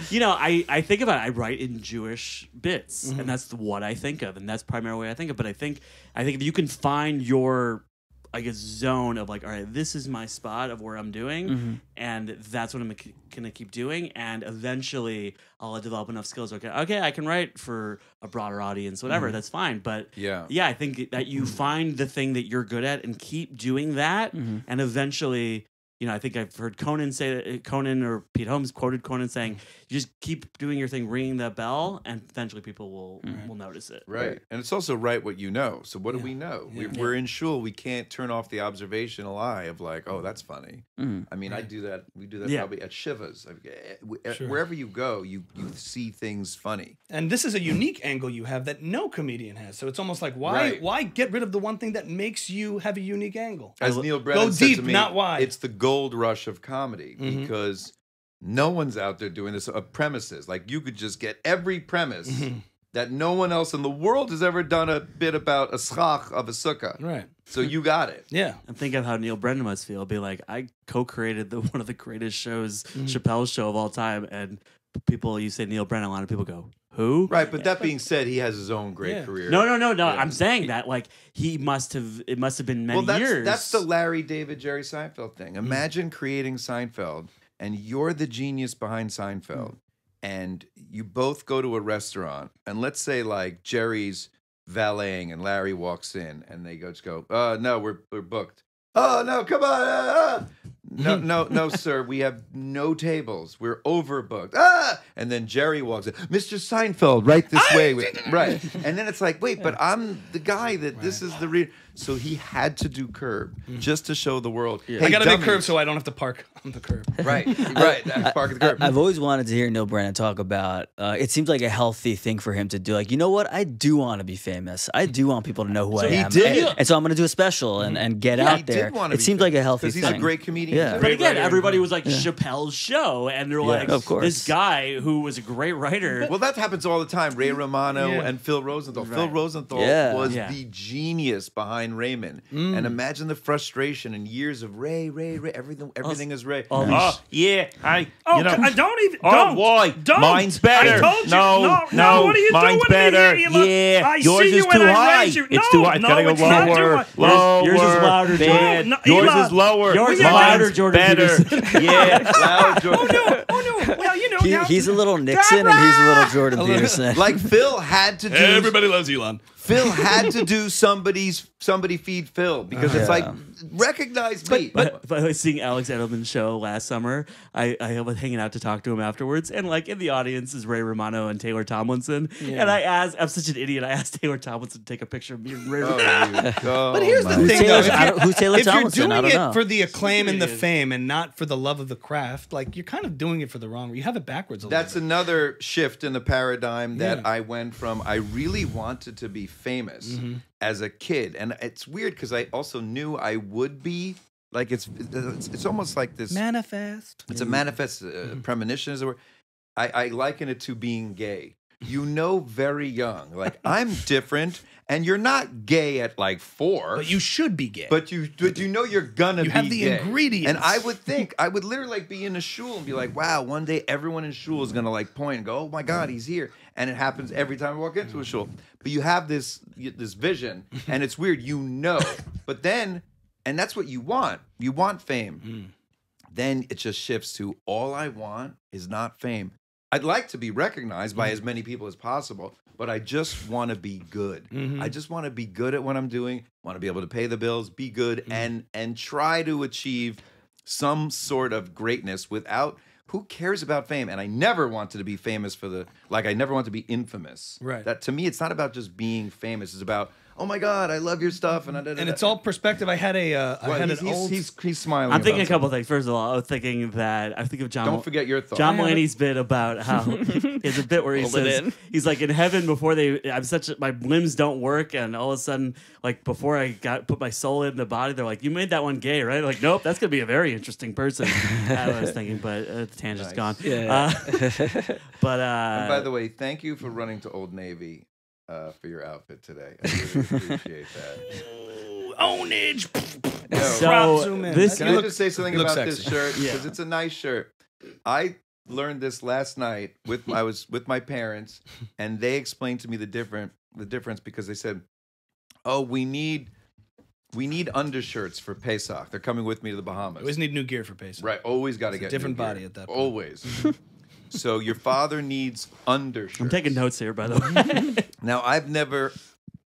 you know, I, I think about it. I write in Jewish bits, Mm-hmm. and that's what I think of, and that's primarily what I think of. But I think, I think if you can find your, I guess, zone of like, all right, this is my spot of where I'm doing, Mm-hmm. and that's what I'm gonna keep doing, and eventually I'll develop enough skills. Okay, okay, I can write for a broader audience, whatever. That's fine. But Yeah. yeah, I think that you find the thing that you're good at and keep doing that, and eventually, you know, I think I've heard Conan say that Conan or Pete Holmes quoted Conan saying, "You just keep doing your thing, ringing that bell, and eventually people will will notice it." Right. And it's also right what you know. So what do we know? We, we're in shul. We can't turn off the observational eye of like, oh, that's funny. Mhm. I mean, I do that. We do that Yeah. probably at shivas. I- eh, we- eh, Sure. Wherever you go, you you see things funny. And this is a unique angle you have that no comedian has. So it's almost like why Right. why get rid of the one thing that makes you have a unique angle? As Neal Brennan said deep, to me, not wide. It's the gold rush of comedy Mhm. because no one's out there doing this of premises. Like you could just get every premise Mm-hmm. that no one else in the world has ever done a bit about a schach of a sukkah. Right. So you got it. Yeah. And think of how Neal Brennan must feel. Be like, I co-created the one of the greatest shows, Mm-hmm. Chappelle's show of all time, and people, you say Neal Brennan, a lot of people go, "Who?" Right, but that being said, he has his own great Yeah. career. No, no, no, no. Yeah. I'm saying that like he must have. It must have been many well, that's, years. that's the Larry David Jerry Seinfeld thing. Imagine creating Seinfeld and you're the genius behind Mm. Seinfeld, and you both go to a restaurant, and let's say like Jerry's valeting and Larry walks in, and they go just go, uh, no, we're we're booked. Oh no, come on. uh, uh." No, no, no, sir. We have no tables. We're overbooked. Ah! And then Jerry walks in. Mr. Seinfeld, right this way. With, right. And then it's like, wait, but I'm the guy that this is the re. So he had to do curb just to show the world. Hey, I got a big curb so I don't have to park on the curb. Right, right. Park at the curb. I, have always wanted to hear Neal Brennan talk about. Uh, it seems like a healthy thing for him to do. Like, you know what? I do want to be famous. I do want people to know who I he am. did. and, and so I'm going to do a special and, and get Yeah, he out there. did wanna It be seems like a healthy because thing. he's a great comedian. Yeah. He's a But again, writer. everybody was like Chappelle's show, and they're like, of course. this guy who was a great writer. Well, that happens all the time. Ray Romano Yeah. and Phil Rosenthal. Phil Rosenthal Yeah. was Yeah. the genius behind Raymond. And mm. imagine the frustration and years of Ray, Ray, Ray. Everything, everything is Ray. all ah, these- Oh, yeah. I, Oh, you know, c- don't even. Oh, don't. why? Don't. Mine's better. I told you. No, no, no, What are you mine's doing better. Here? Look- Yeah, I yours see is you and too I high. you. It's no, too high. It's no, gotta go it's lower. Lower. Yours is louder, Jordan. No, Yours is lower. Yours is louder, Jordan Better. Yeah. Loud George. Oh no! Oh no! Well, you know. He, now- he's a little Nixon and he's a little Jordan Peterson. Like Phil had to do. Everybody loves Elon. Phil had to do somebody's somebody feed Phil because it's like recognize me. But, but I was seeing Alex Edelman's show last summer. I, I was hanging out to talk to him afterwards, and like in the audience is Ray Romano and Taylor Tomlinson. And I asked, I'm such an idiot. I asked Taylor Tomlinson to take a picture of me and Ray. Oh, Romano. you- oh, But here's my the thing, though. Taylor's- If you're, who's Taylor if you're Tomlinson? I doing don't it know. for the acclaim and the fame and not for the love of the craft, like you're kind of doing it for the wrong. You have it backwards a That's little. another shift in the paradigm that Yeah. I went from. I really wanted to be famous Mm-hmm. As a kid, and it's weird because I also knew I would be. Like it's it's, it's almost like this. manifest. It's a manifest uh, premonition, is the word. I, I liken it to being gay. You know, very young, like I'm different, and you're not gay at like four, But you should be gay. but you but you know you're gonna You be have the gay. ingredients. And I would think I would literally like be in a shul and be like, wow, one day everyone in shul is gonna like point and go, oh my god, he's here. And it happens every time I walk into a shul. But you have this this vision, and it's weird, you know. But then, and that's what you want. You want fame. Hmm. Then it just shifts to all I want is not fame. I'd like to be recognized by hmm. as many people as possible, but I just want to be good. Mm-hmm. I just want to be good at what I'm doing, want to be able to pay the bills, be good hmm. and and try to achieve some sort of greatness without who cares about fame? And I never wanted to be famous for the like I never want to be infamous. Right. That to me it's not about just being famous, it's about oh my god, I love your stuff and I and it's all perspective. I had a, uh, I well, had he's, an he's, old. he's, he's smiling. I'm thinking a about couple things. First of all, I was thinking that I think of John. something. Don't forget your thoughts. John Mulaney's bit about how it's a bit where he Hold it says in. he's like in heaven before they I'm such a, my limbs don't work and all of a sudden like before I got put my soul in the body they're like you made that one gay right like nope that's gonna be a very interesting person I was thinking but uh, the tangent's gone Yeah. uh, but uh And by the way, thank you for running to Old Navy uh, for your outfit today. I really appreciate that. ownage. No. so zoom in. this Can You I look- just say something you look about this sexy. shirt? Yeah. Because it's a nice shirt. I learned this last night with I was with my parents, and they explained to me the different the difference because they said, "Oh, we need we need undershirts for Pesach. They're coming with me to the Bahamas. Always need new gear for Pesach. right? Always got to It's a get different new gear. body at that point. Always. so your father needs undershirts. I'm taking notes here by the way Now, I've never,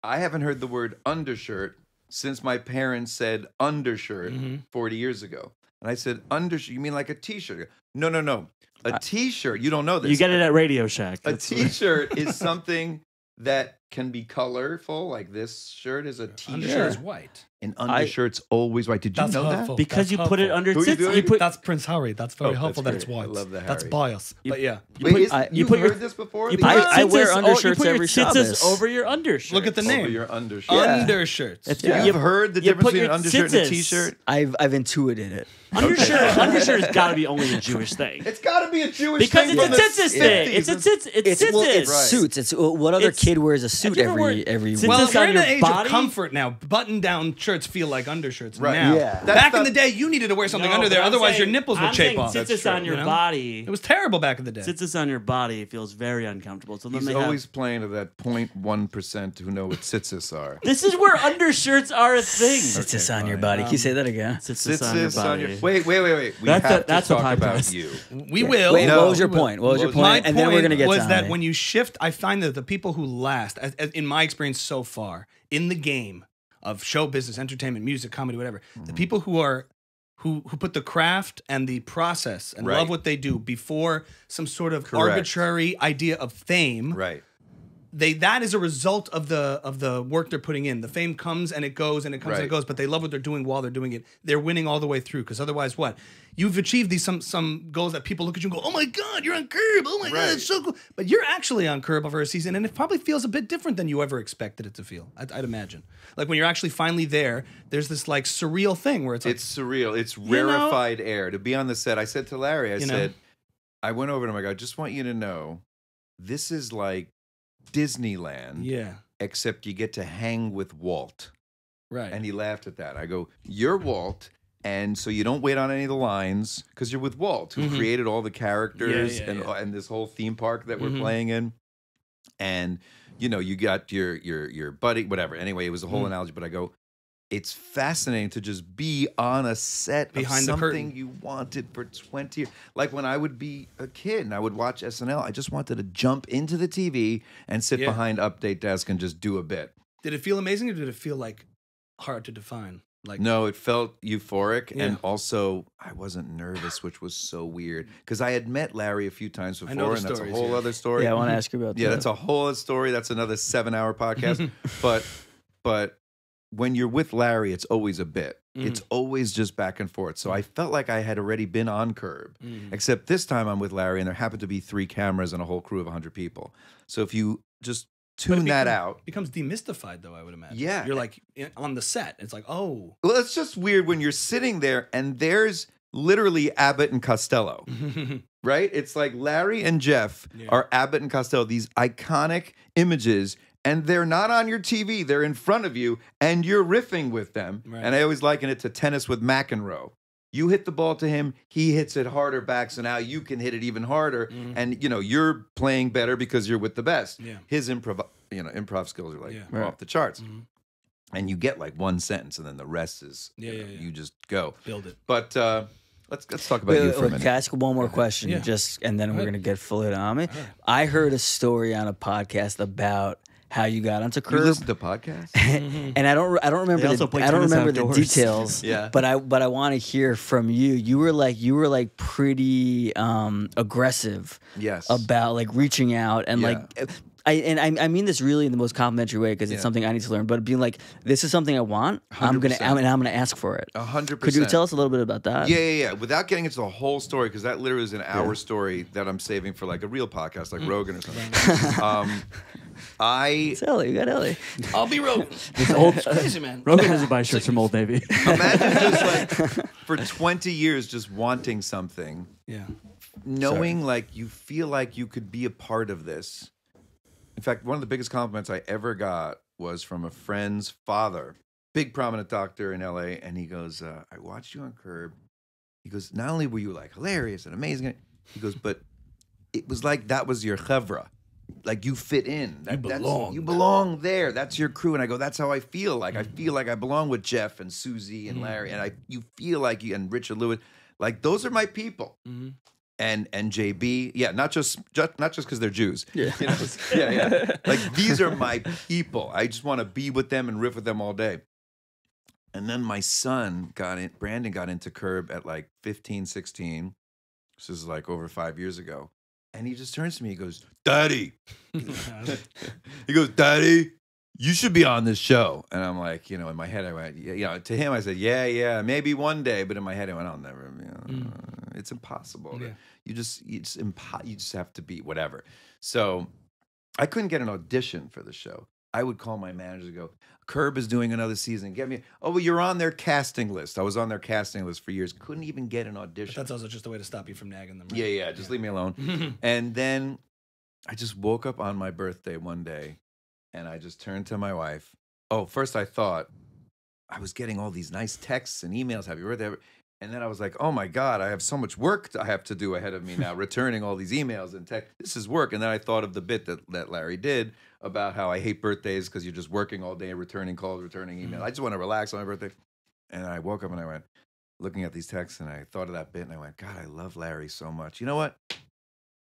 I haven't heard the word undershirt since my parents said undershirt Mm-hmm. 40 years ago. And I said, undershirt, you mean like a t shirt? No, no, no. A t shirt, you don't know this. you get it at Radio Shack A That's- t shirt is something that can be colorful. Like this shirt is a t Undershirt shirt. is white. And undershirt's always white. Did you That's know helpful. because That's you put it helpful. under Who you tits doing? you put That's Prince Harry. That's very Oh, that's helpful that it's great. I white. love the That's Harry. bias. but yeah. you Wait, put- is, I- you, you put your- heard this before? you The- put I- your I wear tzitzis o- oh, undershirts you put your every tzitzis Shabbos. over your undershirt Look at the over name. your undershirt. Yeah. Undershirts. It's- You've heard the you difference put between your an undershirt and a tzitzis. t-shirt? I've I've intuited it. undershirt undershirt has got to be only a Jewish thing It's got to be a Jewish thing. because thing it's a from the thing. 50s. It's a tits. It's It's well, tzitzis. it's suits. It's what other It's- kid wears a suit you every every week. Well, It's we're on in an age body? of comfort now. Button-down shirts feel like undershirts Right. now. Yeah. That's Back in the day, you needed to wear something No, under there, I'm otherwise your nipples would I'm chafe saying off. Tzitzis on your you know? body. It was terrible back in the day. Tzitzis on your body feels very uncomfortable. So then He's they always have. playing to that 0.1 percent who know what tzitzis are. This is where undershirts are a thing. It's um, on your body. Can you say that again? Tzitzis on your Tzitzis on body. your. Wait, wait, wait, wait. We That's have a- that's to talk about you. We will. Wait, what was your point? What was your point? My and then we're point gonna get was that when you shift, I find that the people who last, as, as in my experience so far, in the game of show business, entertainment, music, comedy, whatever, Mm-hmm. the people who are who who put the craft and the process and Right. love what they do before some sort of Correct. arbitrary idea of fame. Right. They that is a result of the of the work they're putting in. The fame comes and it goes and it comes and it goes, but they love what they're doing while they're doing it. They're winning all the way through because otherwise, what you've achieved these some some goals that people look at you and go, "Oh my god, you're on curb! Oh my god, it's so cool!" But you're actually on curb over a season, and it probably feels a bit different than you ever expected it to feel. I'd, I'd imagine, like when you're actually finally there, there's this like surreal thing where it's like, It's surreal. It's know- rarefied air to be on the set. I said to Larry, I You know? said, I went over to him. I go, I just want you to know, this is like Disneyland, yeah, except you get to hang with Walt. right, And he laughed at that. I go, You're Walt. And so you don't wait on any of the lines because you're with Walt, who Mhm. created all the characters yeah, and yeah. and this whole theme park that we're Mhm. playing in. And you know, you got your your your buddy, whatever. Anyway, it was a whole Mhm. analogy. But I go, it's fascinating to just be on a set Behind of the something curtain. you wanted for 20 years. Like when I would be a kid and I would watch SNL, I just wanted to jump into the TV and sit Yeah. behind update desk and just do a bit. did it feel amazing or did it feel like hard to define? Like No, it felt euphoric, Yeah. and also I wasn't nervous, which was so weird because I had met Larry a few times before, I know the and that's a whole yeah. other story. Yeah, I want to ask you about Yeah, that. that's a whole other story. That's another seven-hour podcast. but, but when you're with Larry, it's always a bit. Mm-hmm. It's always just back and forth. So I felt like I had already been on Curb, Mhm. except this time I'm with Larry, and there happened to be three cameras and a whole crew of 100 people. So if you just tune that out, becomes demystified though. I would imagine. Yeah. you're like on the set. It's like oh, Well, it's just weird when you're sitting there and there's literally Abbott and Costello, right? It's like Larry and Jeff Yeah. are Abbott and Costello, these iconic images, and they're not on your TV. They're in front of you, and you're riffing with them. Right. And I always liken it to tennis with McEnroe. You hit the ball to him, he hits it harder back, so now you can hit it even harder. Mhm. And you know you're playing better because you're with the best. Yeah. His improv, you know, improv skills are like Yeah. off the charts Mhm. and you get like one sentence and then the rest is Yeah, you, know, yeah, yeah. you just go build it. but uh let's let's talk about Wait, you wait, for a minute can I ask one more question? Yeah. Just and then Go we're ahead. gonna get fully on me. All right. I heard a story on a podcast about how you got onto you Curb. listen to podcasts and I don't I don't remember the, I don't tennis remember the details. Yeah. But I but I want to hear from you. You were like you were like pretty um aggressive yes about like reaching out and Yeah. like I and I, I mean this really in the most complimentary way because it's Yeah. something I need to learn. But being like, this is something I want. i am gonna I'm, and I'm gonna ask for it. a hundred Could you tell us a little bit about that? yeah yeah yeah without getting into the whole story because that literally is an hour story that i'm saving for like a real podcast Mm. like rogan or something um i It's Ellie. You got Ellie. I'll be Rogan. old- It's crazy, man. Rogan doesn't buy shirts from Old Navy. imagine just like for 20 years just wanting something Yeah. knowing like you feel like you could be a part of this. In fact, one of the biggest compliments I ever got was from a friend's father, big prominent doctor in LA, and he goes, uh, "I watched you on Curb." He goes, "Not only were you like hilarious and amazing," he goes, "but it was like that was your chevra." Like you fit in. That, that's- belonged. you belong there. That's your crew. And I go, that's how I feel. Like I feel like I belong with Jeff and Susie and Larry. And I you feel like you and Richard Lewis. Like those are my people Mhm. and and JB. Yeah, not just, just not just because they're Jews. Yeah. You know, yeah, yeah. Like these are my people. I just want to be with them and riff with them all day. And then my son got in, Brandon got into Curb at like 15, 16. This is like over five years ago. And he just turns to me, he goes, Daddy. he goes, Daddy, you should be on this show. And I'm like, you know, in my head, I went, yeah, you know, to him, I said, yeah, yeah, maybe one day. But in my head, I went, I'll never, you know, hmm. it's impossible. Yeah. You just, you just, impo- you just have to be whatever. So I couldn't get an audition for the show. I would call my manager and go, Curb is doing another season. Get me. Oh, well, you're on their casting list. I was on their casting list for years. Couldn't even get an But audition. that's also just a way to stop you from nagging them. Right? Yeah, yeah. Just leave me alone. And then I just woke up on my birthday one day and I just turned to my wife. Oh, first I thought I was getting all these nice texts and emails, happy birthday. And then I was like, oh my God, I have so much work I have to do ahead of me now, returning all these emails and text. This is work. And then I thought of the bit that, that Larry did about how I hate birthdays because you're just working all day, returning calls, returning emails. Mm-hmm. I just want to relax on my birthday. And I woke up and I went, looking at these texts, and I thought of that bit and I went, God, I love Larry so much. You know what?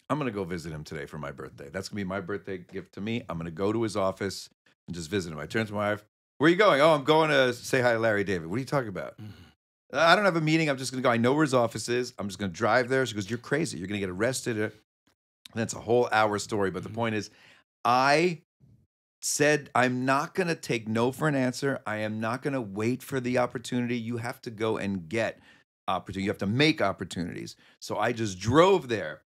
I'm going to go visit him today for my birthday. That's going to be my birthday gift to me. I'm going to go to his office and just visit him. I turned to my wife, Where are you going? Oh, I'm going to say hi to Larry David. What are you talking about? Mm-hmm. Uh, I don't have a meeting. I'm just gonna go. I know where his office is. I'm just gonna drive there. She goes, "You're crazy. You're gonna get arrested." And that's a whole hour story. But the mm-hmm. point is, I said I'm not gonna take no for an answer. I am not gonna wait for the opportunity. You have to go and get opportunity. You have to make opportunities. So I just drove there.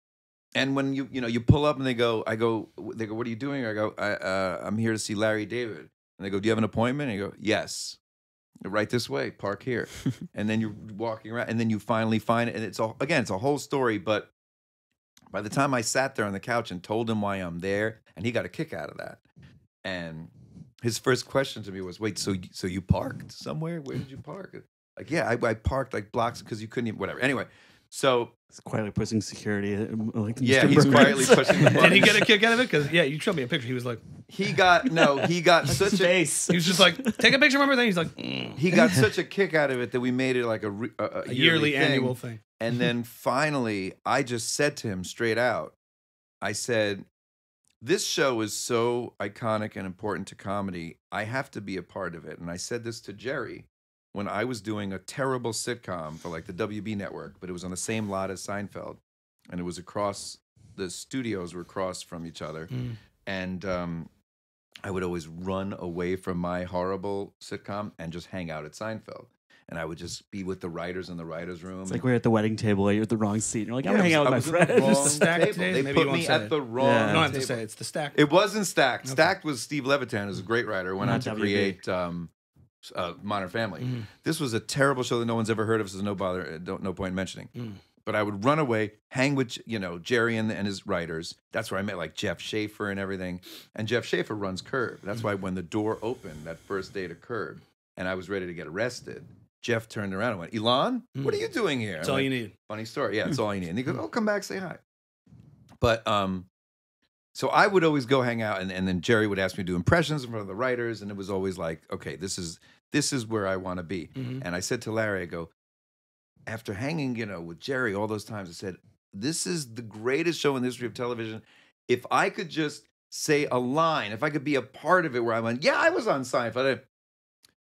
And when you you know you pull up and they go, I go, they go, what are you doing? I go, I, uh, I'm here to see Larry David. And they go, do you have an appointment? And you go, yes. Right this way, park here. and then you're walking around, and then you finally find it. And it's all again, it's a whole story. But by the time I sat there on the couch and told him why I'm there, and he got a kick out of that. And his first question to me was, "Wait, so you- so you parked somewhere? Where did you park?" Like, yeah, I, I parked like blocks because you couldn't even whatever. Anyway, so It's quietly pushing security. uh, Like yeah, Mr. he's Burns. quietly pushing the Did he get a kick out of it? Because yeah, you showed me a picture. He was like, He got no, he got such a Face. he was just like, take a picture. Remember that? He's like, mm, he got such a kick out of it that we made it like a, re- a, a a yearly, thing. annual thing. And then finally, I just said to him straight out, I said, This show is so iconic and important to comedy. I have to be a part of it. And I said this to Jerry when I was doing a terrible sitcom for like the WB network, but it was on the same lot as Seinfeld. And it was across, the studios were across from each other. Mm. And um, I would always run away from my horrible sitcom and just hang out at Seinfeld. And I would just be with the writers in the writers' room. It's like we're at the wedding table. You're at the wrong seat. You're like, I'm yeah, hanging out with was my at the friends. wrong table. table. They Maybe put you me at it. the wrong Yeah. You don't have to table. say it. it's the stack. It wasn't Stacked. Okay. Stacked was Steve Levitan, who's a great writer. Went on to WB. create um, uh, Modern Family. Mhm. This was a terrible show that no one's ever heard of. So no bother, uh, don't, no point mentioning. Mm. But I would run away, hang with you know Jerry and, and his writers. That's where I met like Jeff Schaffer and everything. And Jeff Schaffer runs Curb. That's Mm. why when the door opened that first day to Curb, and I was ready to get arrested, Jeff turned around and went, "Elon, what are you doing here?" That's all like, you need. Funny story. Yeah, it's all you need. And he goes, "Oh, come back, say hi." But um, so I would always go hang out, and, and then Jerry would ask me to do impressions in front of the writers, and it was always like, okay, this is this is where I want to be. Mhm. And I said to Larry, I go, after hanging, you know, with Jerry all those times, I said, this is the greatest show in the history of television. If I could just say a line, if I could be a part of it, where I went, yeah, I was on Seinfeld.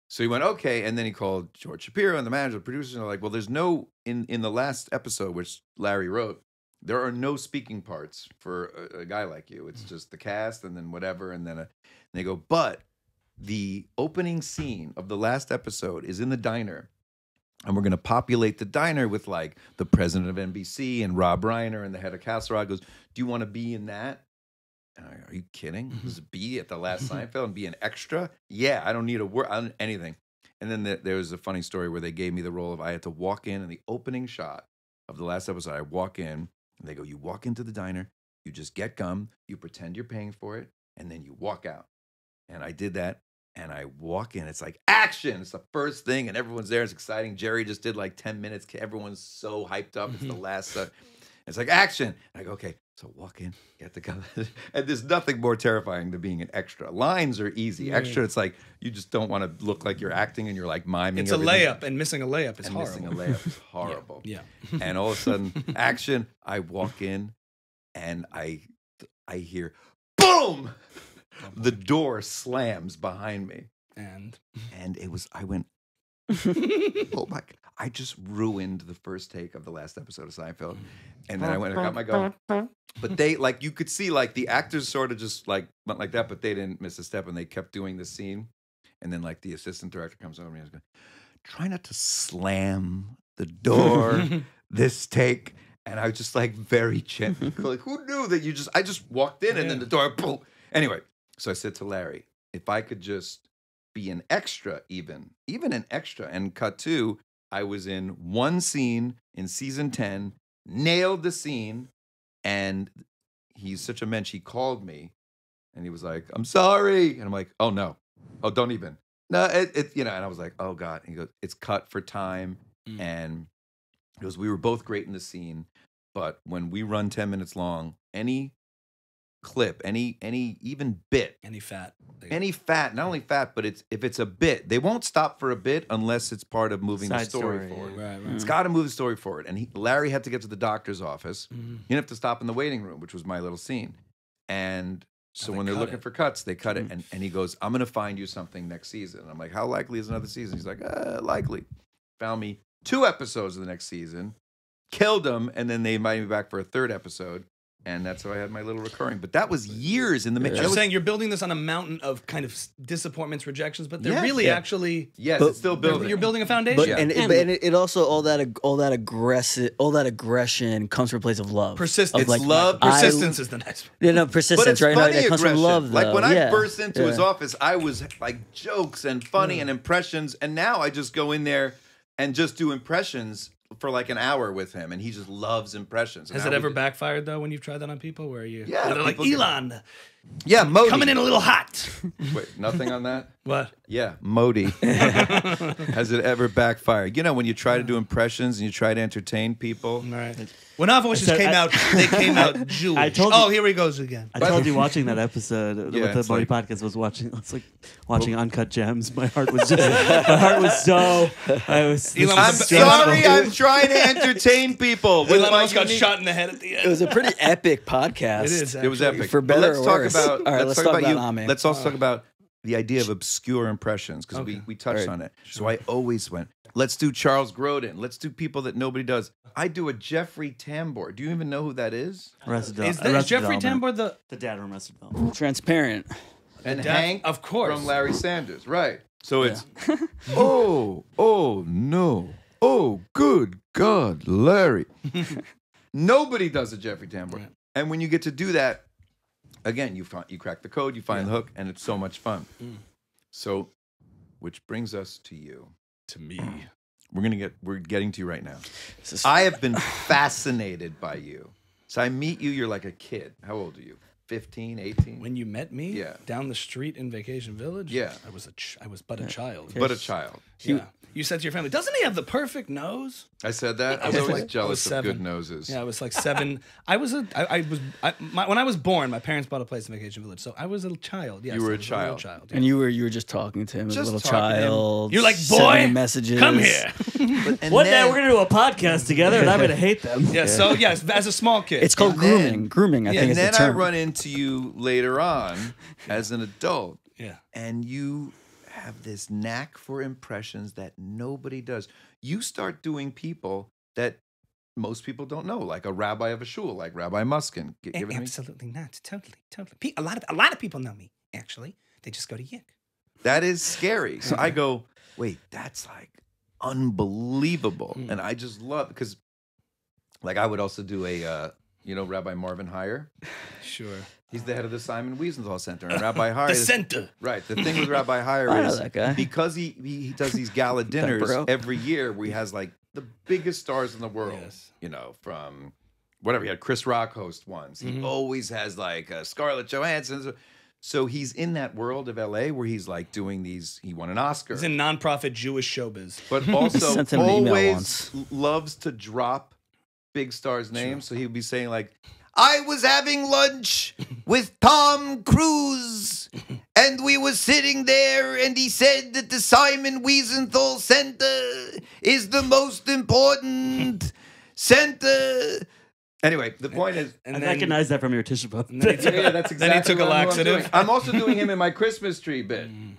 So he went, okay. And then he called George Shapiro and the manager, the producers, and they're like, well, there's no, in, in the last episode, which Larry wrote, there are no speaking parts for a, a guy like you. It's mm. just the cast and then whatever. And then a, and they go, but the opening scene of the last episode is in the diner. And we're going to populate the diner with like the president of NBC and Rob Reiner and the head of Castle Rock goes, Do you want to be in that? And I go, Are you kidding? Just be at the last Seinfeld and be an extra? Yeah, I don't need a word, don't- anything. And then the, there was a funny story where they gave me the role of I had to walk in in the opening shot of the last episode. I walk in and they go, You walk into the diner, you just get gum, you pretend you're paying for it, and then you walk out. And I did that. And I walk in, it's like action. It's the first thing, and everyone's there. It's exciting. Jerry just did like 10 minutes. Everyone's so hyped up. It's the last. Uh, it's like action. And I go, okay. So walk in, get the gun. and there's nothing more terrifying than being an extra. Lines are easy. Yeah. Extra, it's like you just don't want to look like you're acting and you're like miming. It's a everything. layup, and missing a layup is and horrible. missing a layup is horrible. Yeah. And all of a sudden, action. I walk in, and I, I hear, boom. Oh the door slams behind me, And and it was. I went, oh my! I just ruined the first take of the last episode of Seinfeld, and then I went and got my gun. But they like you could see like the actors sort of just like went like that, but they didn't miss a step, and they kept doing the scene. And then like the assistant director comes over and he's going, "Try not to slam the door this take." And I was just like very gentle, like who knew that you just? I just walked in, and then the door, boom. Anyway, so I said to Larry, if I could just be an extra, even even an extra, and cut two, I was in one scene in season ten, nailed the scene, and he's such a mensch. He called me, and he was like, "I'm sorry," and I'm like, "Oh no, oh don't even." No, it, it you know, and I was like, "Oh God," and he goes, "It's cut for time," Mm. and it was we were both great in the scene, but when we run ten minutes long, any clip, any any even bit any fat. They- any fat, not only fat, but it's if it's a bit, they won't stop for a bit unless it's part of moving the story, story, forward. Right, right. It's got to move the story forward. And he, Larry had to get to the doctor's office. Mhm. He didn't have to stop in the waiting room, which was my little scene. And so And they when they're looking it. for cuts, they cut it. And, and he goes, I'm going to find you something next season. And I'm like, how likely is another season? He's like, uh, likely. Found me two episodes of the next season, killed him, and then they invited me back for a third episode, and that's how I had my little recurring. But that was years in the making. You're was- saying you're building this on a mountain of kind of disappointments, rejections, but they're Yes. really Yeah. actually yes, But- it's still they're- building. you're building a foundation. But Yeah. and, it, but and it, it also all that all that aggressive all that aggression comes from a place of love. Persistence. Of like, love, I- Persistence is the next one. You know, But persistence, it's right? No, funny it comes from aggression. love. like when though. I Yeah. burst into his office, I was like jokes and funny and impressions, and now I just go in there and just do impressions for like an hour with him, and he just loves impressions. Has it ever backfired though when you've tried that on people? Where are you, Yeah, they're like get- Elon Yeah, Modi. coming in a little hot. Wait, nothing on that. What? Yeah, Modi. Has it ever backfired? You know, when you try to do impressions and you try to entertain people. All right. When our voices said- came I- out, they came out Jewish. I told you- oh, here he goes again. I told you watching that episode Yeah, with the it's Money like- podcast was watching. It's like watching Uncut Gems. My heart was just. my heart was so. I was. Elon I'm was a- sorry, I'm trying to entertain people. with Elon my almost got unique- shot in the head at the end. It was a pretty epic podcast. It is. It was actually. epic. For But better let's or talk worse. About. All right, let's, let's talk talk about, about you. Let's also talk oh. about the idea of obscure impressions because Okay. we, we touched Right. on it. So I always went. Let's do Charles Grodin. Let's do people that nobody does. I do a Jeffrey Tambor. Do you even know who that is? Arrested, Is, Development. that, is Jeffrey Tambor the? the dad from Arrested Development? Transparent. And dad- Hank, of course. from Larry Sanders. Right. So it's oh oh no oh good God Larry. Nobody does a Jeffrey Tambor. Right. And when you get to do that, again, you find you crack the code, you find the hook, and it's so much fun. Mm. So, which brings us to you. To me. We're gonna get we're getting to you right now. Is- I have been fascinated by you. So I meet you, you're like a kid. How old are you? 15, 18? When you met me Yeah. down the street in Vacation Village, Yeah. I was a ch- I was but a child. but a child. Yeah. You said to your family, doesn't he have the perfect nose? I said that. I was was always like- was jealous of good noses. Yeah, I was like seven. I was a. I, I was. I, my, when I was born, my parents bought a place in Vacation Village, so I was a child. Yes, You were a was little child. child. And you were you were just talking to him as a little talking to him. child. You're like, boy, messages. come here. And One day we're gonna do a podcast together, and I'm gonna hate them. yeah. So yes, as a small kid, It's called And then- grooming. grooming, I Yeah, think and is then the I run into you later on as an adult, yeah. and you have this knack for impressions that nobody does. You start doing people that most people don't know, like a rabbi of a shul, like Rabbi Muskin. Give it me. Absolutely not. Totally, totally. A lot of a lot of people know me. Actually, they just go to Yick. That is scary. So I go, wait, that's like unbelievable. Mm. And I just love because like I would also do a uh, you know, Rabbi Marvin Hier. Sure. He's the head of the Simon Wiesenthal Center. And Rabbi Hier The is- center. Right. The thing with Rabbi I Hier is because he, he he does these gala dinners every year where he has like the biggest stars in the world. Yes. You know, from whatever he had Chris Rock host once. He Mhm. always has like uh, Scarlett Johansson. So- So he's in that world of LA where he's like doing these. He won an Oscar, He's in nonprofit Jewish showbiz. but also Sent him an email always loves to drop big stars' names. So he would be saying like, "I was having lunch with Tom Cruise, and we were sitting there, and he said that the Simon Wiesenthal Center is the most important center." Anyway, the point is, And I then, recognize that from your tissue book. and then he took, yeah, that's then exactly he took a what I'm laxative. I'm also doing him in my Christmas tree bit. Mm.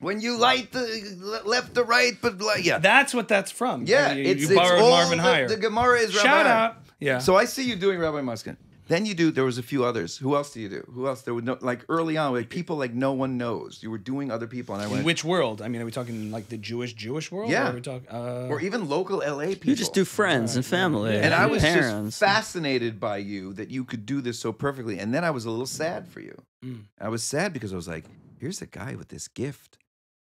When you light the left to right, but like, yeah, That's what that's from. yeah, you, it's, you it's borrowed all Marvin the, Hier. the Gemara is Rabbi Shout Hier. out. Yeah. So I see you doing Rabbi Muskin. Then you do. There was a few others. Who else do you do? Who else? There would no like early on, like people like no one knows. You were doing other people, and I in went, which world? I mean, are we talking like the Jewish Jewish world? Yeah. Or are we talking? Uh, or even local LA people. You just do friends and family. And I was parents. just fascinated by you that you could do this so perfectly. And then I was a little sad for you. Mm. I was sad because I was like, here's a guy with this gift.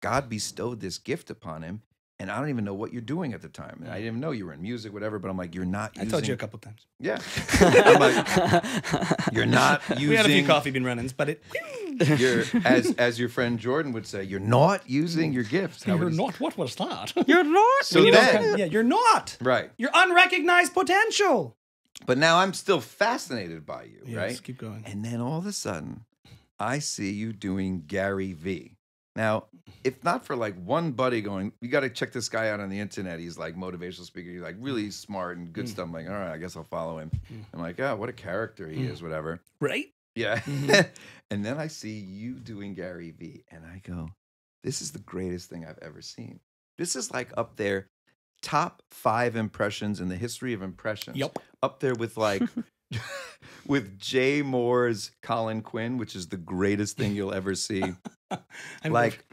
God bestowed this gift upon him. And I don't even know what you're doing at the time. And I mm. didn't know you were in music, whatever, but I'm like, you're not I told you a couple times. Yeah. I'm like, you're not using. We had a few coffee bean run-ins, but it. You're, as, as your friend Jordan would say, you're not using your gifts. You're would not. What was that? You're not. So you then, yeah, you're not. right. You're unrecognized potential. But now I'm still fascinated by you, Yes, right? keep going. And then all of a sudden, I see you doing Gary V. Now, if not for like one buddy going, you got to check this guy out on the internet. He's like motivational speaker. He's like really mm. smart and good mm. stuff. I'm like, all right, I guess I'll follow him. Mm. I'm like, oh, what a character he is, whatever. Right? Yeah. Mhm. and then I see you doing Gary V. And I go, this is the greatest thing I've ever seen. This is like up there. top five impressions in the history of impressions. Yep. Up there with like with Jay Mohr's Colin Quinn, which is the greatest thing you'll ever see. Like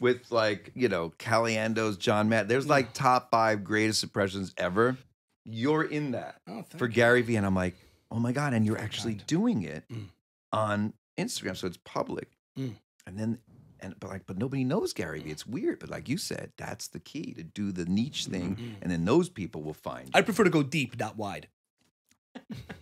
with like, you know, Caliendo's John Madden. There's like top five greatest impressions ever. You're in that Oh, for you. Gary Vee. And I'm like, oh my God. And you're Very actually kind. doing it Mm. on Instagram. So it's public. Mm. And then and but like, but nobody knows Gary Vee. It's weird. But like you said, that's the key to do the niche thing. Mm. And then those people will find you. I prefer to go deep, not wide.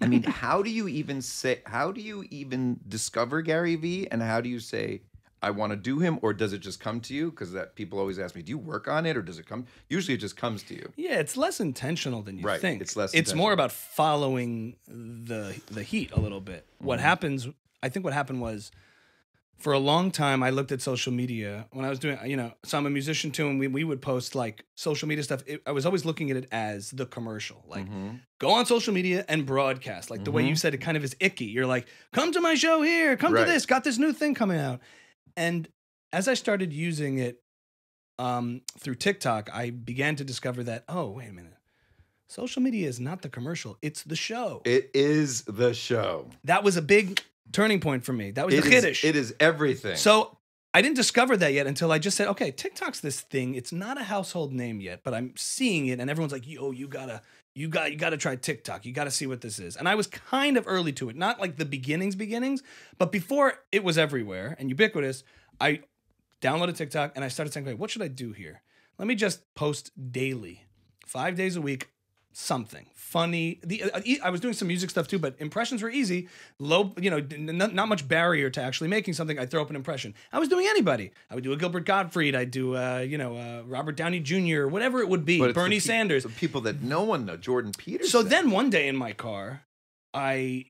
I mean, how do you even say? How do you even discover Gary Vee? And how do you say I want to do him, or does it just come to you? Because that people always ask me, do you work on it, or does it come? Usually, it just comes to you. Yeah, it's less intentional than you Right, think. it's less It's more about following the the heat a little bit. What Mm-hmm. happens? I think what happened was, for a long time, I looked at social media when I was doing. You know, so I'm a musician too, and we we would post like social media stuff. It, I was always looking at it as the commercial, like Mhm. go on social media and broadcast. Like the way you said, it kind of is icky. You're like, come to my show here, come Right. to this, got this new thing coming out. And as I started using it um, through TikTok, I began to discover that, oh, wait a minute. Social media is not the commercial, it's the show. It is the show. that was a big turning point for me. That was It the is, kiddish. it is everything. So I didn't discover that yet until I just said, okay, TikTok's this thing. It's not a household name yet, but I'm seeing it, and everyone's like, yo, you gotta, you got, you gotta try TikTok. You gotta see what this is. And I was kind of early to it, not like the beginnings, beginnings, but before it was everywhere and ubiquitous. I downloaded TikTok and I started saying, wait, what should I do here? Let me just post daily, five days a week, something funny. The uh, I was doing some music stuff too, but impressions were easy. Low, you know, n- n- not much barrier to actually making something. I throw up an impression. I was doing anybody. I would do a Gilbert Gottfried. I'd do, uh, you know, uh, Robert Downey Jr. Whatever it would be. The Bernie pe- Sanders. the people that no one know, Jordan Peterson. So then one day in my car, I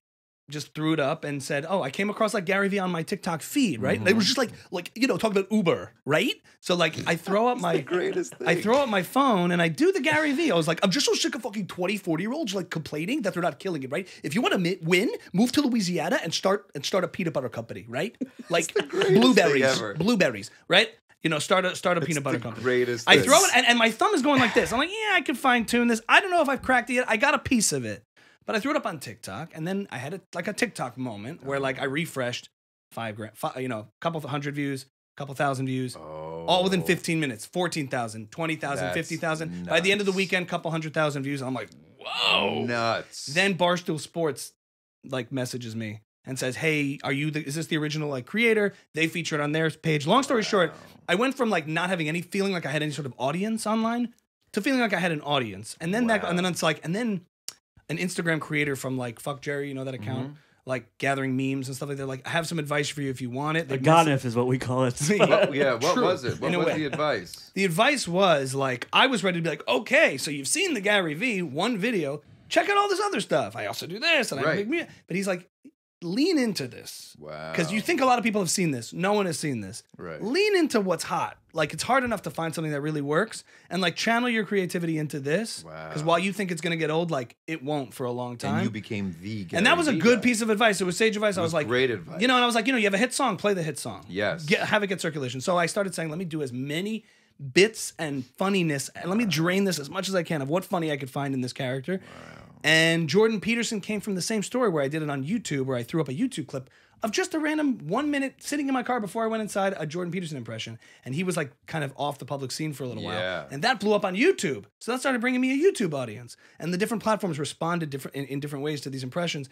just threw it up and said, "Oh, I came across like Gary Vee on my TikTok feed, right? It was mm-hmm. just like like you know talking about Uber, right? So like I throw up my greatest thing. I throw up my phone and I do the Gary Vee. I was like, I'm just so sick of fucking 20, 40 year olds like complaining that they're not killing it, right? If you want to mi- win, move to Louisiana and start and start a peanut butter company, right? Like blueberries, blueberries, right? You know, start a start a peanut butter company. greatest I thing. throw it and, and my thumb is going like this. I'm like, yeah, I can fine tune this. I don't know if I've cracked it yet. I got a piece of it, but I threw it up on TikTok, and then I had a, like a TikTok moment where like I refreshed five grand, five, you know, a couple of hundred views, a couple thousand views, all within 15 minutes 14,000, 20,000, That's 50,000. By the end of the weekend, couple hundred thousand views. I'm like, whoa. nuts. Then Barstool Sports like messages me and says, "Hey, are you the, is this the original like creator?" They featured on their page. Long story short, I went from like not having any feeling like I had any sort of audience online to feeling like I had an audience. And then that and then it's like and then an Instagram creator from like fuck Jerry, you know that account, Mm-hmm. like gathering memes and stuff like that. Like, I have some advice for you if you want it. A They God message- if is what we call it. What- yeah, what True, was it? What in a was way. the advice? The advice was like, I was ready to be like, okay, so you've seen the Gary V one video, check out all this other stuff. I also do this, and I make me. But he's like, lean into this Wow. because you think a lot of people have seen this. No one has seen this. Right. Lean into what's hot. Like it's hard enough to find something that really works, and like channel your creativity into this. Because Wow. while you think it's gonna get old, like it won't for a long time. and you became the. And that was a good guy. piece of advice. It was sage advice. I was was like, great advice. You know, and I was like, you know, you have a hit song, play the hit song. Yes. Get, have it get circulation. So I started saying, let me do as many bits and funniness, and let me drain this as much as I can of what funny I could find in this character. wow. And Jordan Peterson came from the same story where I did it on YouTube, where I threw up a YouTube clip of just a random one minute sitting in my car before I went inside a Jordan Peterson impression. And he was like kind of off the public scene for a little Yeah. while. And that blew up on YouTube. So that started bringing me a YouTube audience. And the different platforms responded different in, in different ways to these impressions.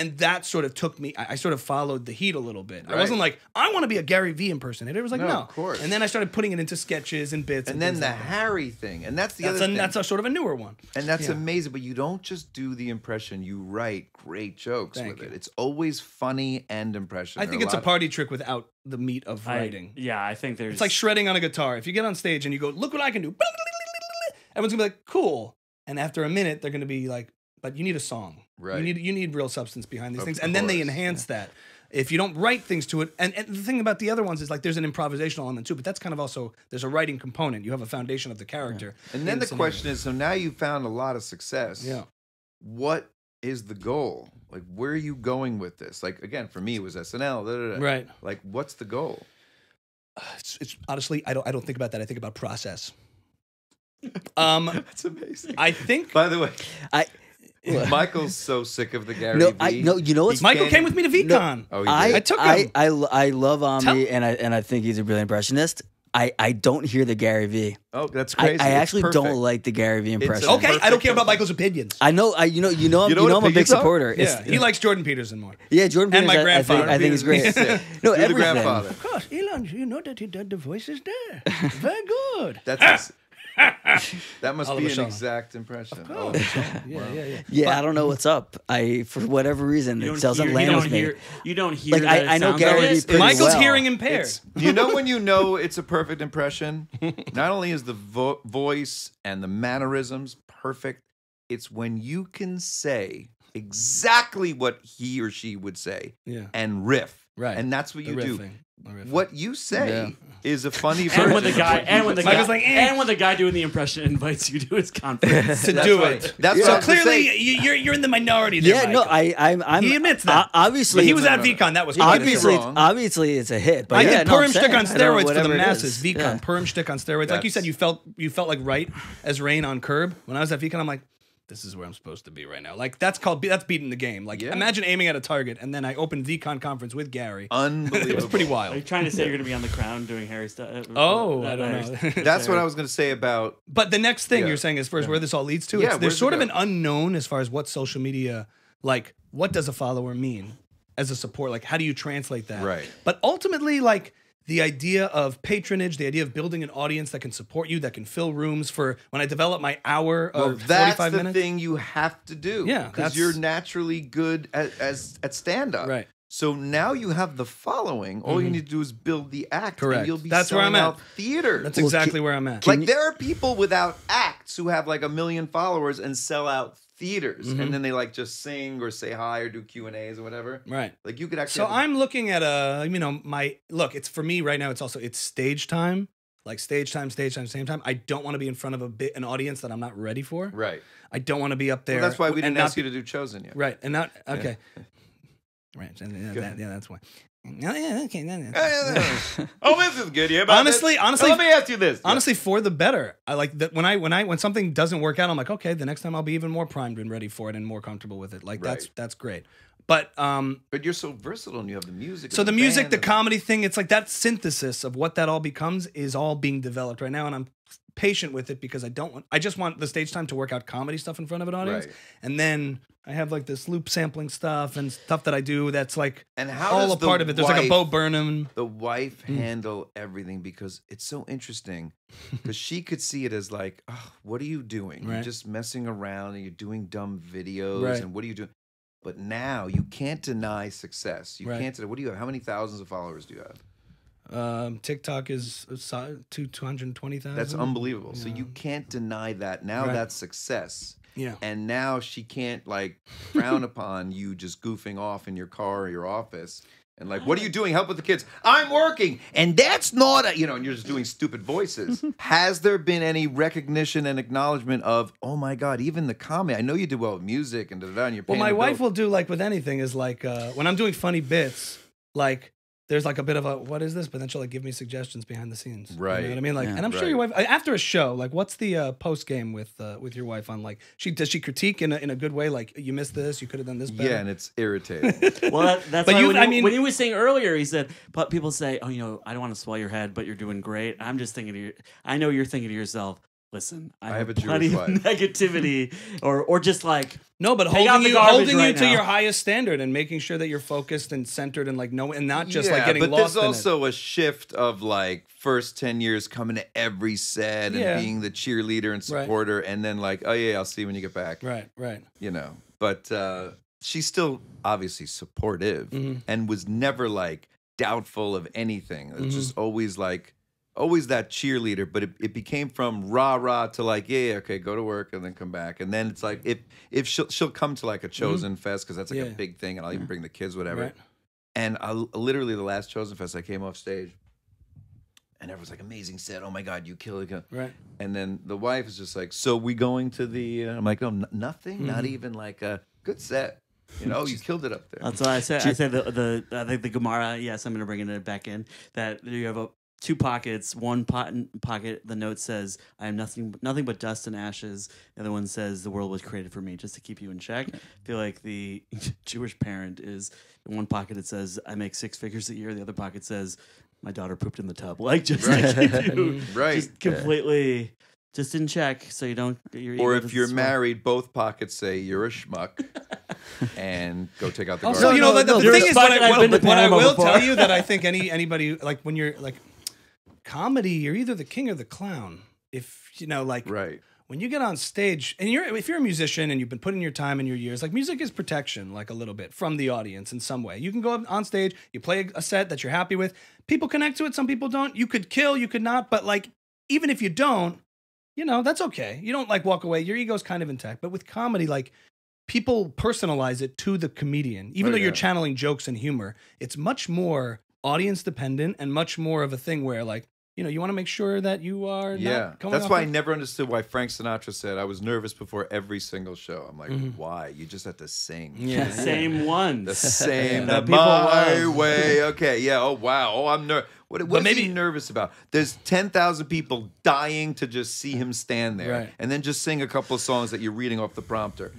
And that sort of took me, I, I sort of followed the heat a little bit. I wasn't like, I want to be a Gary Vee impersonator. It was like, No, no. of course. And then I started putting it into sketches and bits. And then the like that. Harry thing, and that's the that's, other a, thing. that's a sort of a newer one. And that's Yeah. amazing, but you don't just do the impression, you write great jokes Thank with it. It's always funny and impression. I think are it's a lot- party trick without the meat of I- writing. yeah, I think there's. It's like shredding on a guitar. If you get on stage and you go, look what I can do, everyone's gonna be like, cool. And after a minute, they're gonna be like, but you need a song. Right. You need you need real substance behind these Of things. And then they course, enhance that. If you don't write things to it, and, and the thing about the other ones is like there's an improvisational element too, but that's kind of also there's a writing component. You have a foundation of the character. And then in the question is so now you've found a lot of success. Yeah. What is the goal? Like, where are you going with this? Like, again, for me, it was SNL. da, da, da. Right. Like, what's the goal? It's, it's honestly, I don't I don't think about that. I think about process. Um, That's amazing. I think By the way, I Michael's so sick of the Gary no, V. I no. You know what's Michael can't- came with me to VeeCon. Oh, he I, did. I took I, him. I, lo- I love Ami Tell- and I and I think he's a brilliant impressionist. I, I don't hear the Gary V. oh, that's I, crazy. I It's actually perfect. don't like the Gary V impression. okay, I don't care about. Michael's opinions. I know I you know you know I'm, You you know know, I'm a big supporter. Yeah, It's- he likes Jordan Peterson more. yeah Jordan And my Peters, I- I, think, grandfather. I think he's great. Sick. no, You're everything. grandfather. Of course, Elon, you know that he did the voices there. Very good. That's ex- that must Oliver be an Stone. exact impression. Oh, yeah, yeah, yeah. Yeah, I don't know what's up. I for whatever reason it don't doesn't hear, land you with don't me. hear, you don't hear. Like, I- it I know sounds Gary like it. Michael's well. hearing impaired. It's, you know when you know it's a perfect impression? Not only is the vo- voice and the mannerisms perfect, it's when you can say exactly what he or she would say Yeah. and riff. Right. And that's what The you do. riffing. The. What you say Yeah. is a funny version. And when the guy, and when the guy, like, eh. and when the guy doing the impression invites you to his conference. to That's do what- it. That's so what I was gonna clearly, you- you're you're in the minority there. Yeah, no, I I'm, I'm He admits that. o- obviously, But he was at no, no. VeeCon. That was He didn't obviously, wrong. obviously it's a hit. But I yeah, did no, Purim shtick on I know, steroids for the masses. is. VeeCon, Yeah. Purim shtick on steroids. Like you said, you felt you felt like right as rain on curb. When I was at VeeCon, I'm like, this is where I'm supposed to be right now. Like that's called that's beating the game. Like Yeah. imagine aiming at a target, and then I opened VeeCon conference with Gary. Unbelievable. it was pretty wild. Are you trying to say you're going to be on the crown doing Harry stuff? Uh, oh, I don't know. That's what I was going to say about But the next thing Yeah. you're saying as is first where this all leads to. Yeah, there's sort of an unknown as far as what social media like. What does a follower mean as a support? Like, how do you translate that? Right. But ultimately, like the idea of patronage, the idea of building an audience that can support you, that can fill rooms for when I develop my hour Well, or that's 45 the minutes. thing you have to do. Yeah, because you're naturally good at as at stand up. Right. So now you have the following. All you mm-hmm. need to do is build the act. Correct. And you'll be That's where I'm at. theater. That's exactly where I'm at. like there are people without acts who have like a million followers and sell out theaters, Mm-hmm. and then they like just sing or say hi or do Q and A's or whatever. right. Like you could actually. So I'm looking at a, you know, my look. It's for me right now. It's also it's stage time, like stage time, stage time, same time. I don't want to be in front of a bit an audience that I'm not ready for. right. I don't want to be up there. Well, that's why we didn't ask you to do chosen yet. Right, and not okay. Right, and yeah, that, yeah, that's why. No, yeah, okay. no, no. Yeah. oh, this is good. Yeah. Honestly- this? honestly- let me ask you this. Honestly, for the better. I like that when I when I when something doesn't work out, I'm like, okay, the next time I'll be even more primed and ready for it and more comfortable with it. Like that's Right. that's great. But um, But you're so versatile and you have the music. so and the music, the comedy thing, it's like that synthesis of what that all becomes is all being developed right now, and I'm patient with it because I don't want. I just want the stage time to work out comedy stuff in front of an audience, Right. and then I have like this loop sampling stuff and stuff that I do that's like And how all a part of it. There's like a wife- Bo Burnham. the wife Mm. handle everything because it's so interesting because she could see it as like oh, what are you doing you're just messing around and you're doing dumb videos Right. and what are you doing but now you can't deny success you Right. can't deny what do you have how many thousands of followers do you have Um, TikTok is uh, two two hundred twenty thousand. that's unbelievable. So you can't deny that. Now Right. that's success. Yeah. and now she can't like frown upon you just goofing off in your car or your office and like what are you doing? Help with the kids. I'm working. And that's not a, you know and you're just doing stupid voices. Has there been any recognition and acknowledgement of oh my god even the comedy i know you did well with music and da, da, da, and you're Well, my wife will do like with anything is like uh, when I'm doing funny bits, like there's like a bit of a what is this, but then she'll like give me suggestions behind the scenes. Right. You Right. know what I mean? Like, Yeah. and I'm sure Right. your wife after a show, like, what's the uh, post game with uh, with your wife on like she does she critique in a, in a good way? Like, you missed this, you could have done this better. yeah and it's irritating Well, that, that's But why you- when, I he, mean- when he was saying earlier, he said, but people say, oh, you know, I don't want to swell your head, but you're doing great. I'm just thinking to you, I know you're thinking to yourself, listen, I, I have a plenty Jewish of wife." negativity, or or just like, No, but holding you garbage holding you to now. your highest standard and making sure that you're focused and centered and like no and not just yeah, like getting but lost there's in it. also a shift of like first 10 years coming to every set and Yeah. being the cheerleader and Right. supporter and then like oh yeah i'll see you when you get back Right, right. you know. But uh, she's still obviously supportive Mhm. and was never like doubtful of anything. It's Mhm. just always like, always that cheerleader. But it, it became from rah rah to like, yeah, yeah, okay, go to work and then come back. And then it's like, if if she'll she'll come to like a chosen fest because that's like a Mm-hmm. Big thing, and I'll even bring the kids, whatever. Right. And I literally the last chosen fest, I came off stage. And everyone's like, amazing set. Oh my God, you killed it. Right. And then the wife is just like, "So we going to the?" Uh, I'm like, "No, n- nothing. Not Mm-hmm. even like a good set. You know, you killed it up there." that's why I said, I said the, the I think the Gemara, yes, I'm going to bring it back in, that you have a, two pockets. One pot pocket, the note says, "I am nothing, nothing but dust and ashes." The other one says, "The world was created for me," just to keep you in check. I feel like the Jewish parent is in one pocket. It says, "I make six figures a year." The other pocket says, "My daughter pooped in the tub." Like just to keep you Right. just completely. Just in check, so you don't. get Your Or if you're doesn't married, both pockets say you're a schmuck, and go take out the Also, garbage. you know, the, the You're thing is, what I, I've will, what I will before. tell you that I think any anybody like when you're like comedy, you're either the king or the clown. If you know, like right. when you get on stage and you're if you're a musician and you've been putting your time and your years like music is protection like a little bit from the audience in some way. You can go up on stage you play a set that you're happy with. People connect to it some people don't. You could kill you could not but like even if you don't you know that's okay. You don't like walk away. Your ego's kind of intact. But with comedy like people personalize it to the comedian. Even Oh, though you're channeling jokes and humor it's much more audience dependent and much more of a thing where like you know you want to make sure that you are Yeah, not coming that's off why I never understood why Frank Sinatra said I was nervous before every single show. I'm like, why? You just have to sing. Mm-hmm. yeah the same ones. The same That the my love. way. Okay, yeah. Oh wow. Oh, I'm nervous. What, what is maybe- he nervous about? There's ten thousand people dying to just see him stand there, Right. and then just sing a couple of songs that you're reading off the prompter.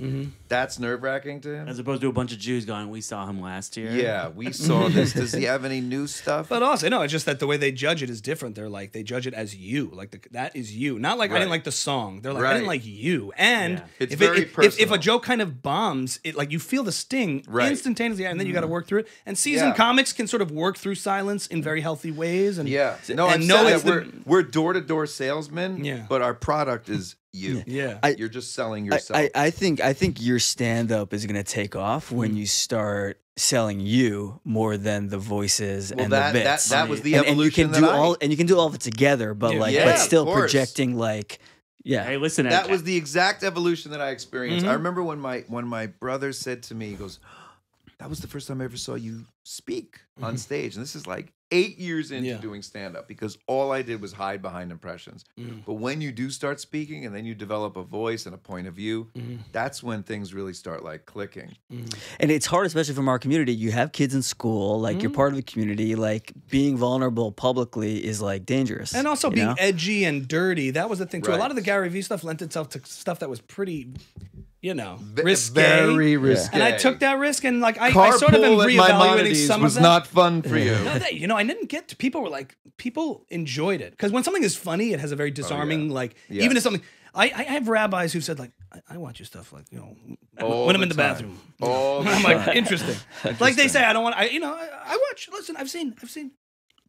That's nerve wracking to him. As opposed to a bunch of Jews going, we saw him last year. yeah, we saw this. Does he have any new stuff? But also, no, it's just that the way they judge it is different. They're like they judge it as you, like the, that is you, not like I didn't like the song. They're like I didn't like you. And Yeah. It's if, very it, if, if if a joke kind of bombs, it like you feel the sting Right. Mm-hmm. instantaneously, and then you got to work through it. And seasoned Yeah. comics can sort of work through silence in very healthy ways. And Yeah. No, and I'm know that we're we're door to door salesmen. Yeah. But our product is you. yeah. I- You're just selling yourself. I, I think I think your stand up is gonna take off when you start selling you more than the voices well, and that, the bits. that was the and, and you evolution can do I- all and you can do all of it together, but Yeah. like Yeah, but still projecting like yeah. Hey, listen. that I- was the exact evolution that I experienced. Mm-hmm. I remember when my when my brother said to me, he goes, "That was the first time I ever saw you speak on stage." And this is like eight years into. Yeah. doing stand up because all I did was hide behind impressions. Mm-hmm. But when you do start speaking and then you develop a voice and a point of view, Mm-hmm. that's when things really start like clicking. And it's hard, especially from our community. You have kids in school, like you're part of the community. Like being vulnerable publicly is like dangerous. And also being know? edgy and dirty. That was the thing too. A lot of the Gary Vee stuff lent itself to stuff that was pretty, you know, Ve- risque. Very risque. and I took that risk, and like I, I sort of am Carpool at reevaluating some was of that. not fun for you. No, they, you know, I didn't get to. People were like, people enjoyed it because when something is funny, it has a very oh, disarming, like, Yes. even if something. I, I have rabbis who've said like, I, I watch your stuff like, you know, All when I'm in the time. bathroom. All I'm like, time. interesting. Like they say, I don't want. I you know, I, I watch. Listen, I've seen. I've seen.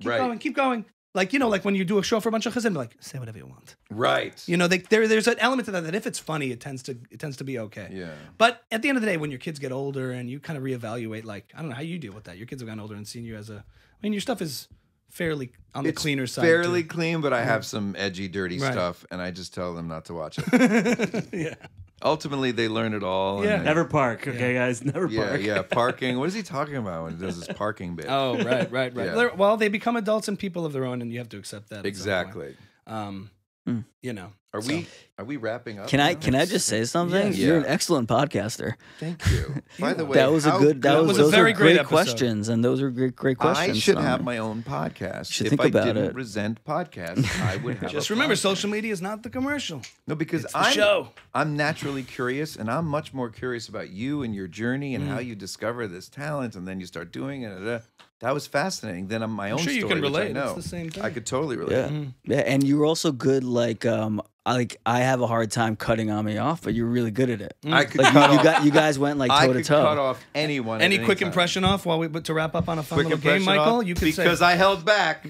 Keep Right. going. Keep going. Like you know, like when you do a show for a bunch of chazim, like say whatever you want. Right. You know, they, there there's an element to that that if it's funny, it tends to it tends to be okay. Yeah. But at the end of the day, when your kids get older and you kind of reevaluate, like I don't know how you deal with that. Your kids have gotten older and seen you as a. I mean, your stuff is fairly on the It's cleaner side. Fairly too. clean, but I have some edgy, dirty Right. stuff, and I just tell them not to watch it. yeah. Ultimately, they learn it all. Yeah. they- never park. Okay, guys, never Yeah, park. yeah, parking. What is he talking about when he does this parking bit? Oh, right, right, right. Yeah. Well, they become adults and people of their own, and you have to accept that. at some point. exactly. Um, Mm. you know. Are so- we are we wrapping up? Can I now? can I just say something? Yes. You're an excellent podcaster. Thank you. By the way, that was a good. That good was, was a those very were great great, questions, and those are great great questions. I should have my own podcast. should if think I about didn't it. resent podcasts, I would have. Just a remember, podcast. social media is not the commercial. No, because I'm show. I'm naturally curious, and I'm much more curious about you and your journey Mm. and how you discover this talent, and then you start doing it. That was fascinating. Then on my own sure you story, can which I relate. It's know, the same thing. I could totally relate. Yeah, Mm-hmm. yeah, and you were also good. Like, um, I like I have a hard time cutting on me off, but you're really good at it. I could Like cut you, you off. got you guys went like I toe to could cut off anyone. at Any any quick time. impression off while we but to wrap up on a fun Quick little game, impression Michael? off? You can because say. I held back.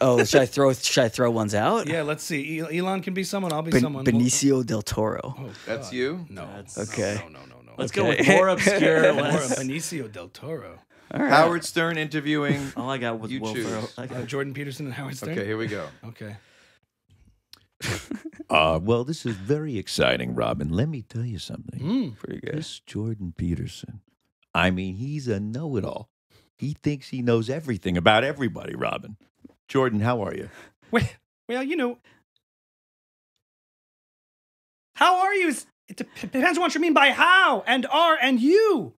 Oh, should I throw should I throw ones out? yeah, let's see. Elon can be someone. I'll be Ben- someone. Benicio del Toro. Oh, That's you. No. That's- Okay. No, no, no, no. Let's Okay. go with more obscure. More Benicio del Toro. All right. Howard Stern interviewing. All I got was You Will choose. Ferrell. I Uh, got- Jordan Peterson and Howard Stern. Okay, here we go. Okay. Uh, well, this is very exciting, Robin. Let me tell you something. Mm. Pretty good. This Jordan Peterson, I mean, he's a know it all. He thinks he knows everything about everybody, Robin. Jordan, how are you? Well, well, you know. How are you? is- It dep- depends on what you mean by how and are and you.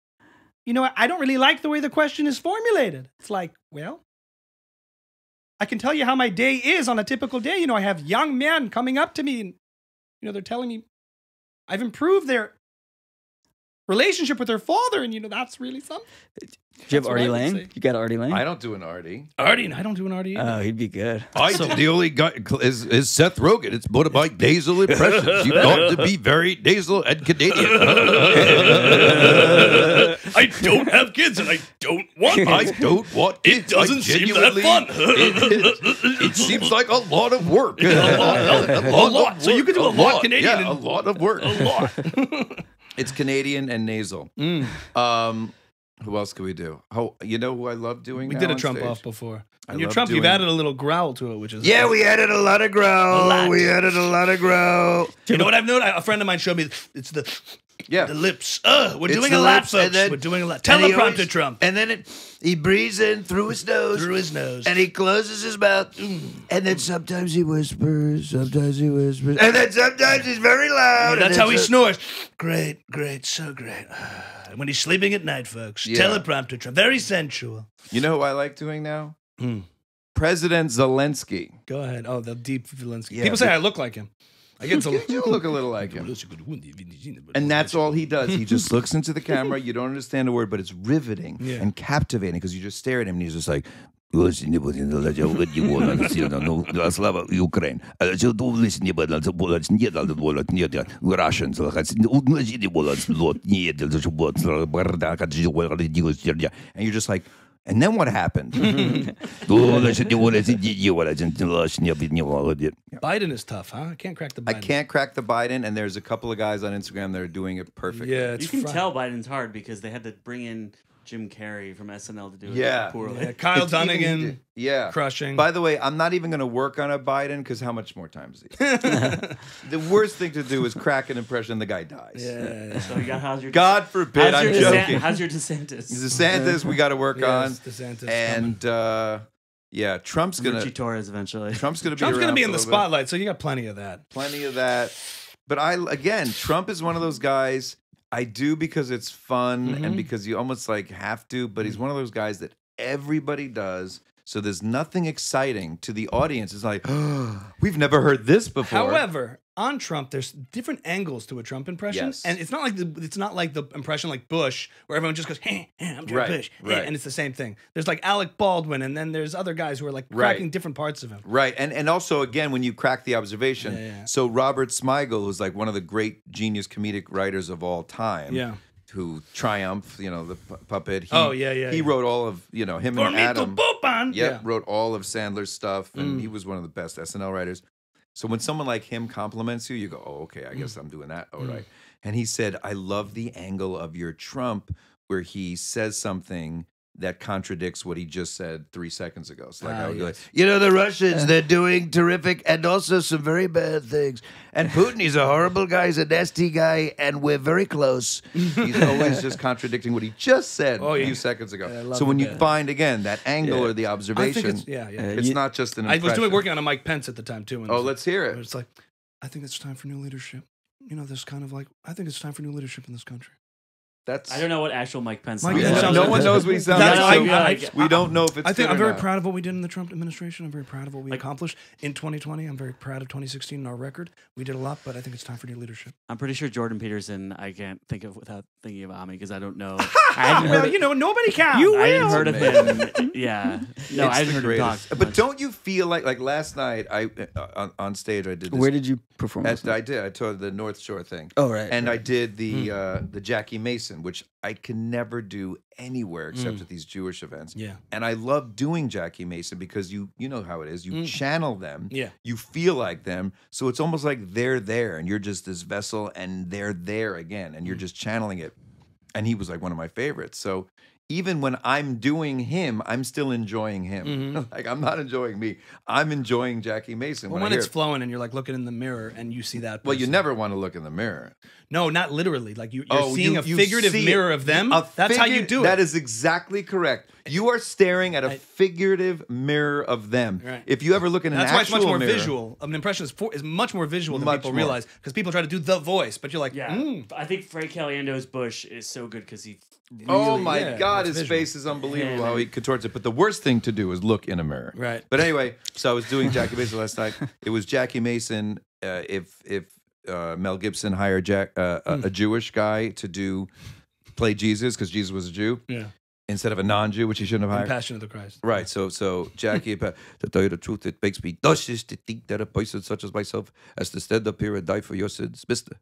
You know, I don't really like the way the question is formulated. It's like, well, I can tell you how my day is on a typical day. You know, I have young men coming up to me and, you know, they're telling me I've improved their relationship with their father. And, you know, that's really something. Do you have That's Artie I Lange? say. You got Artie Lange? I don't do an Artie. Artie, and I don't do an Artie. either. Oh, he'd be good. I the only guy is, is Seth Rogen. It's one of my nasal impressions. You've got to be very nasal and Canadian. I don't have kids and I don't want I don't want It kids. I doesn't seem that genuinely- fun. it, it seems like a lot of work. a lot, a lot. So you could do a lot Canadian Yeah, a lot of work. a lot. It's Canadian and nasal. Mm. Um, who else could we do? Oh, you know who I love doing? We did a Trump stage? off before. I your Trump, you've added a little growl to it, which is Yeah, we added a lot of growl. We added a lot of growl. You know what I've noticed? A friend of mine showed me. It's the Yeah. the lips. Uh, we're It's doing a lot, lips, and folks. then- we're doing a lot. Teleprompter always- Trump And then it, he breathes in through his nose. through his nose. and he closes his mouth. And then sometimes he whispers, sometimes he whispers. And then sometimes he's very loud. and That's how he so- snores. Great, great, so great. And when he's sleeping at night, folks, Yeah. teleprompter Trump, very sensual. You know who I like doing now? Hmm. President Zelensky. Go ahead. Oh, the deep Zelensky. Yeah, People say I look like him. I get You do look a little like him. And that's all he does. He just looks into the camera. You don't understand a word, but it's riveting Yeah. and captivating because you just stare at him and he's just like, Слава Украине. Russians. and you're just like, and then what happened? Biden is tough, huh? I can't crack the Biden. I can't crack the Biden, and there's a couple of guys on Instagram that are doing it perfectly. Yeah, it's you can fri- tell Biden's hard because they had to bring in Jim Carrey from SNL to do it Yeah. poorly. Yeah, Kyle It's even- Dunnigan Yeah. crushing. By the way, I'm not even going to work on a Biden because how much more time does he? the worst thing to do is crack an impression the guy dies. yeah. So you got how's your God forbid, how's I'm your DeSan- joking. how's your DeSantis? DeSantis, we got to work on. DeSantis and uh, yeah, Trump's gonna Richie Torres eventually. Trump's gonna be Trump's going to be in the little bit. spotlight, so you got plenty of that. Plenty of that. But I again, Trump is one of those guys. I do because it's fun Mm-hmm. and because you almost like have to. But he's one of those guys that everybody does. So there's nothing exciting to the audience. It's like we've never heard this before. However, on Trump, there's different angles to a Trump impression, Yes. and it's not like the it's not like the impression like Bush, where everyone just goes, "Hey, hey I'm George Right, Bush," hey, right. and it's the same thing. There's like Alec Baldwin, and then there's other guys who are like Right. cracking different parts of him. Right. And and also again when you crack the observation. Yeah, yeah. So Robert Smigel who's like one of the great genius comedic writers of all time. Yeah. Who Triumph, you know, the pu- puppet. He, Oh, yeah, yeah, He yeah. wrote all of, you know, him For and Adam. Yep, Yeah. wrote all of Sandler's stuff, and Mm. he was one of the best SNL writers. So when someone like him compliments you, you go, "Oh, okay, Mm. I guess I'm doing that. All right." And he said, "I love the angle of your Trump where he says something that contradicts what he just said three seconds ago." So like, Ah, I would go, yes. You know, the Russians, they're doing terrific and also some very bad things. And Putin, he's a horrible guy, he's a nasty guy, and we're very close. He's always just contradicting what he just said Oh, a yeah. few seconds ago. Yeah, so when you find again that angle or the observation, it's yeah, yeah. It's you- not just an I was doing working on a Mike Pence at the time too. and Oh, let's hear it. It's like, I think it's time for new leadership. You know, this kind of like, I think it's time for new leadership in this country. That's I don't know what actual Mike Pence Mike sounds Pence like. sounds no one knows what he sounds That's- like. So I- we don't know if it's. I think good I'm or very not. proud of what we did in the Trump administration. I'm very proud of what we Like- accomplished in 2020. I'm very proud of 2016 and our record. We did a lot, but I think it's time for new leadership. I'm pretty sure Jordan Peterson. I can't think of without thinking of Ami because I don't know. I hadn't heard. Well, of- you know, nobody can. I hadn't heard of him. Yeah, no, It's I hadn't the heard him talk. greatest. But much. don't you feel like like last night? I uh, on, on stage I did. This, Where did you perform? at- last night? I did. I told the North Shore thing. Oh, right, And I did the uh, the Jackie Mason, which I can never do anywhere except Mm. at these Jewish events. Yeah. And I love doing Jackie Mason because you you know how it is. You Mm. channel them. Yeah. You feel like them. So it's almost like they're there and you're just this vessel and they're there again Mm. and you're just channeling it. And he was like one of my favorites. So even when I'm doing him, I'm still enjoying him. like I'm not enjoying me. I'm enjoying Jackie Mason. Well, I when it's flowing and you're like looking in the mirror and you see that. well, you never want to look in the mirror. No, not literally. Like you, you're Oh, seeing you- a you figurative see it. mirror of them. A That's how you do it. That is exactly correct. You are staring at a figurative mirror of them. Right. If you ever look in an That's why it's actual much more mirror, visual. An impression is, for, is much more visual than Much people more. realize because people try to do the voice, but you're like, Yeah, mm. I think Frank Caliendo's Bush is so good because he Oh my yeah, God, his visual. face is unbelievable Yeah, how he contorts it. But the worst thing to do is look in a mirror. Right. But anyway, so I was doing Jackie Mason last night. It was Jackie Mason. Uh, if if uh, Mel Gibson hired Jack uh, a, a Jewish guy to do play Jesus because Jesus was a Jew Yeah. instead of a non-Jew, which he shouldn't have And hired. Passion of the Christ. Right. So so Jackie, to tell you the truth, it makes me nauseous to think that a person such as myself has to stand up here and die for your sins, Mister.